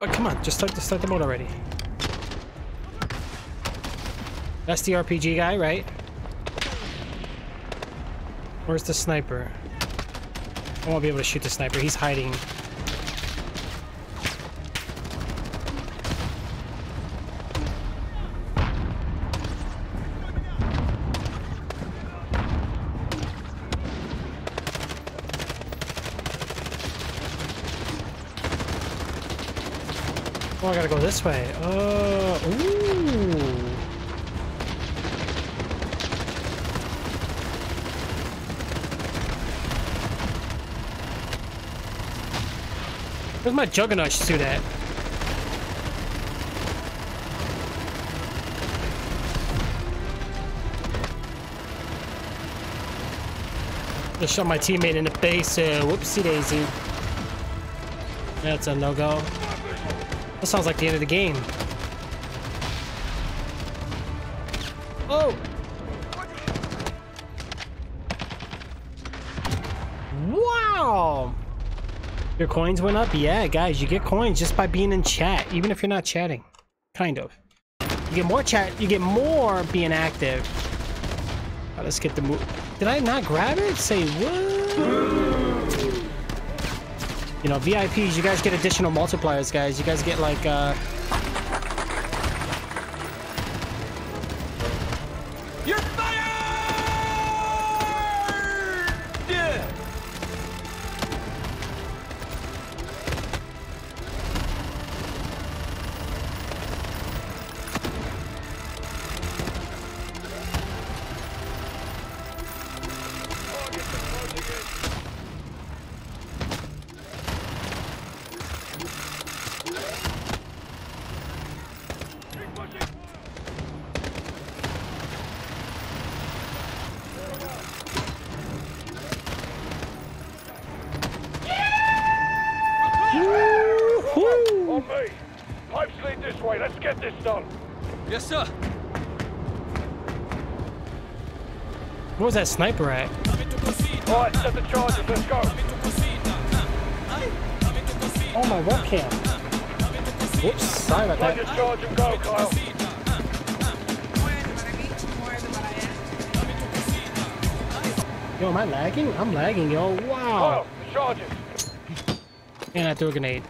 Oh, come on, just start, to start the boat already. That's the RPG guy, right? Where's the sniper? I won't be able to shoot the sniper. He's hiding. Oh, I gotta go this way. Uh, ooh. Where's my juggernaut suit at? Just shot my teammate in the face. Uh, whoopsie daisy. That's a no-go. That sounds like the end of the game. Coins went up? Yeah, guys, you get coins just by being in chat, even if you're not chatting. Kind of. You get more chat, you get more being active. Right, let's get the move. Did I not grab it? Say what? You know, VIPs, you guys get additional multipliers, guys. You guys get like, uh... that sniper at? All right, set the charges. Let's go. Oh, my webcam. Whoops, sorry about that. your charge and go, Kyle. Yo, am I lagging? I'm lagging, yo. Wow. Kyle, charges. And I threw a grenade.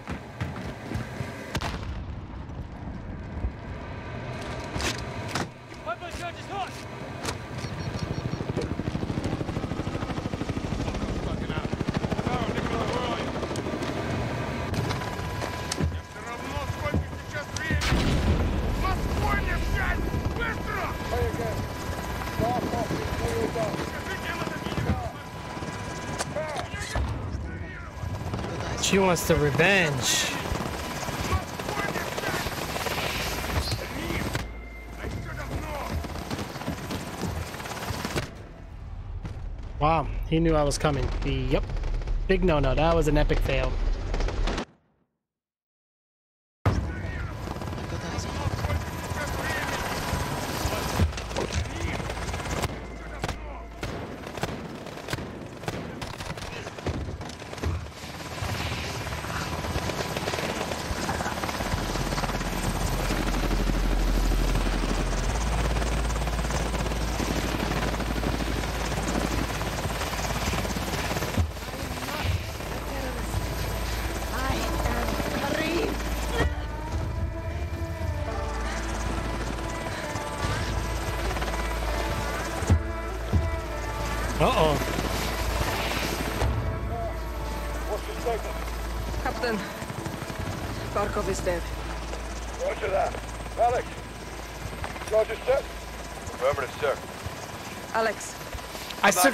Wants the revenge. Wow, he knew I was coming. Yep. Big no-no. That was an epic fail.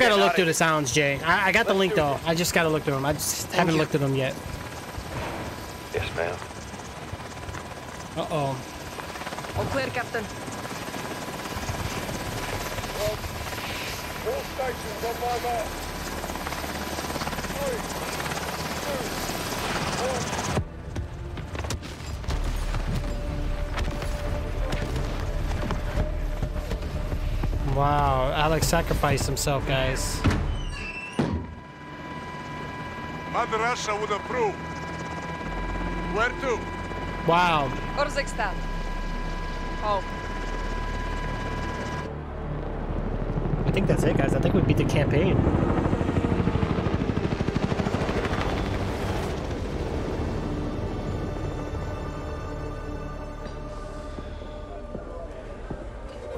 Gotta look through the sounds, Jay. I, I got the link though. I just gotta look through them. I just haven't looked at them yet. Sacrificed himself, guys. Mother Russia would approve. Where to? Wow. Urzikstan. Oh. I think that's it, guys. I think we beat the campaign.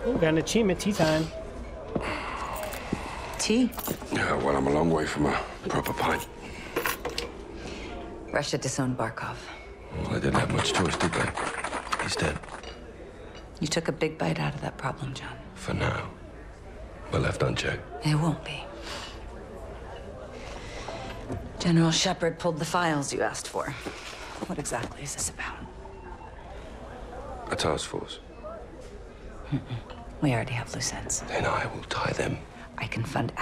Ooh, got an achievement. Tea time. Tea? Yeah, well, I'm a long way from a proper pint. Russia disowned Barkov. Well, they didn't have much choice, did they? He's dead. You took a big bite out of that problem, John. For now. But left unchecked. It won't be. General Shepard pulled the files you asked for. What exactly is this about? A task force. We already have loose ends. Then I will tie them. I can fund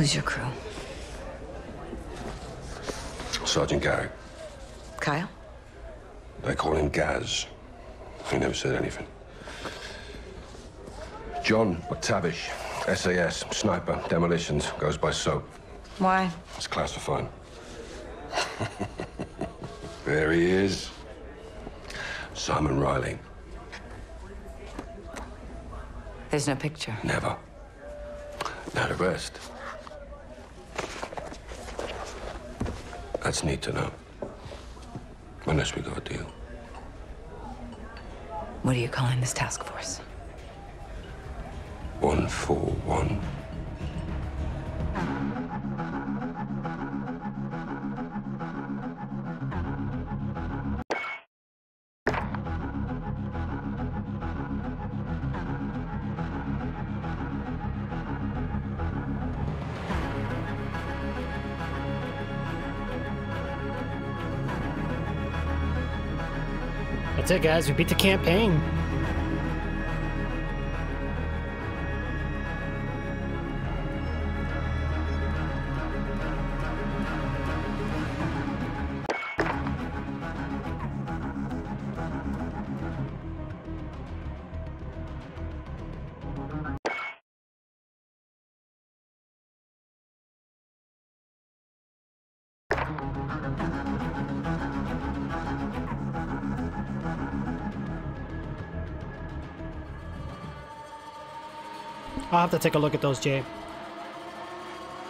Who's your crew? Sergeant Garrick. Kyle? They call him Gaz. He never said anything. John MacTavish, SAS, sniper, demolitions, goes by SOAP. Why? It's classified. there he is. Simon Riley. There's no picture. Never. Now the rest. That's neat to know. Unless we got a deal. What are you calling this task force? 141. That's it, guys. We beat the campaign. Have to take a look at those, Jay.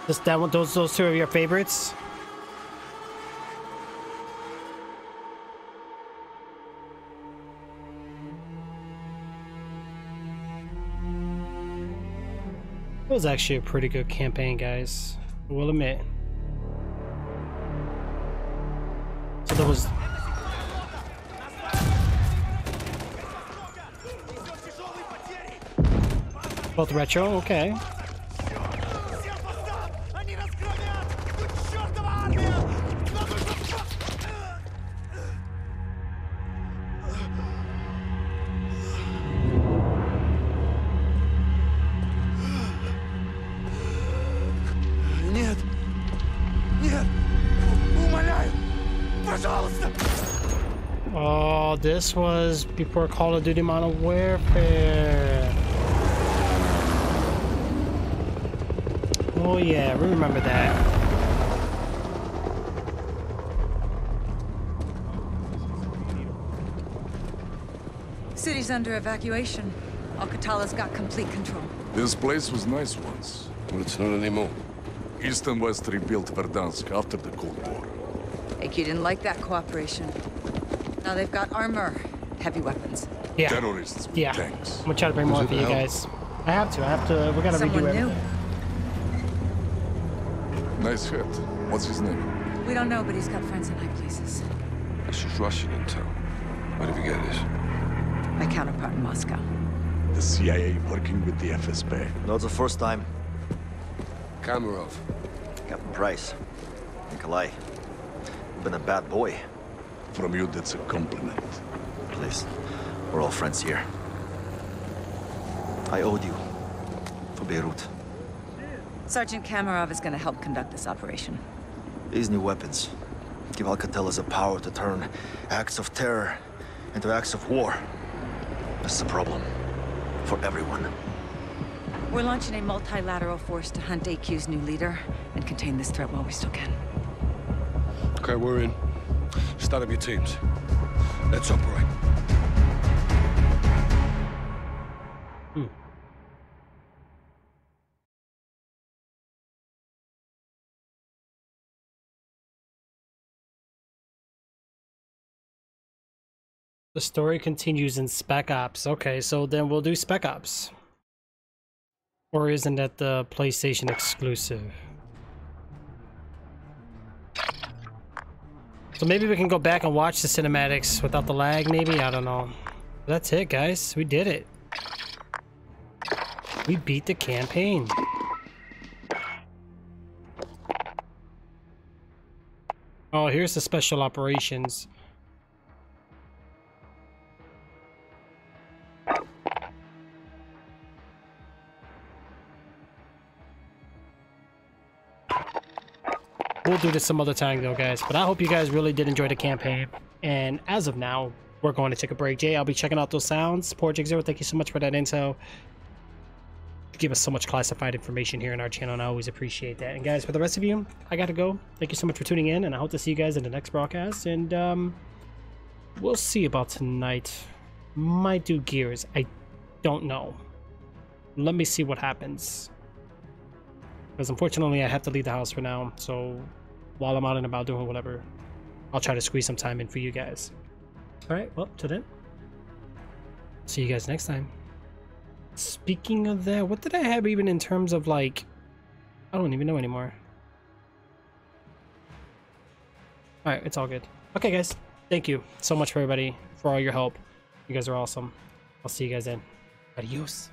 This, that one, those, those two are your favorites. It was actually a pretty good campaign, guys. I will admit. So there was Both retro, okay. this was before Call of Duty Modern Warfare. Oh yeah, we remember that. City's under evacuation. Al-Qatala's got complete control. This place was nice once. But it's not anymore. East and West rebuilt Verdansk after the Cold War. AQ didn't like that cooperation. Now they've got armor, heavy weapons. Yeah. Terrorists Yeah. tanks. I'm gonna try to bring more for you guys. I have to. I have to. Uh, we gotta Someone redo new. Everything. Nice hit. What's his name? We don't know, but he's got friends in high places. This is Russian intel. Where did we get this? My counterpart in Moscow. The CIA working with the FSB. Not the first time. Kamarov. Captain Price. Nikolai. You've been a bad boy. From you, that's a compliment. Please. We're all friends here. I owed you. For Beirut. Sergeant Kamarov is going to help conduct this operation. These new weapons give Al-Qatala the power to turn acts of terror into acts of war. That's the problem. For everyone. We're launching a multilateral force to hunt AQ's new leader and contain this threat while we still can. Okay, we're in. Start up your teams. Let's operate. The story continues in Spec Ops. Okay, so then we'll do Spec Ops. Or isn't that the PlayStation exclusive? So maybe we can go back and watch the cinematics without the lag, maybe? I don't know. That's it, guys. We did it. We beat the campaign. Oh, here's the special operations. We'll do this some other time though, guys. But I hope you guys really did enjoy the campaign. And as of now, we're going to take a break. Jay, I'll be checking out those sounds. Poor Jig Zero, thank you so much for that intel. Give us so much classified information here in our channel, and I always appreciate that. And guys, for the rest of you, I gotta go. Thank you so much for tuning in, and I hope to see you guys in the next broadcast. And um, we'll see about tonight. Might do Gears. I don't know. Let me see what happens. Because unfortunately, I have to leave the house for now. So while I'm out and about doing whatever, I'll try to squeeze some time in for you guys. Alright, well, to then. See you guys next time. Speaking of that, what did I have even in terms of like... I don't even know anymore. Alright, it's all good. Okay, guys. Thank you so much for everybody, for all your help. You guys are awesome. I'll see you guys then. Adios.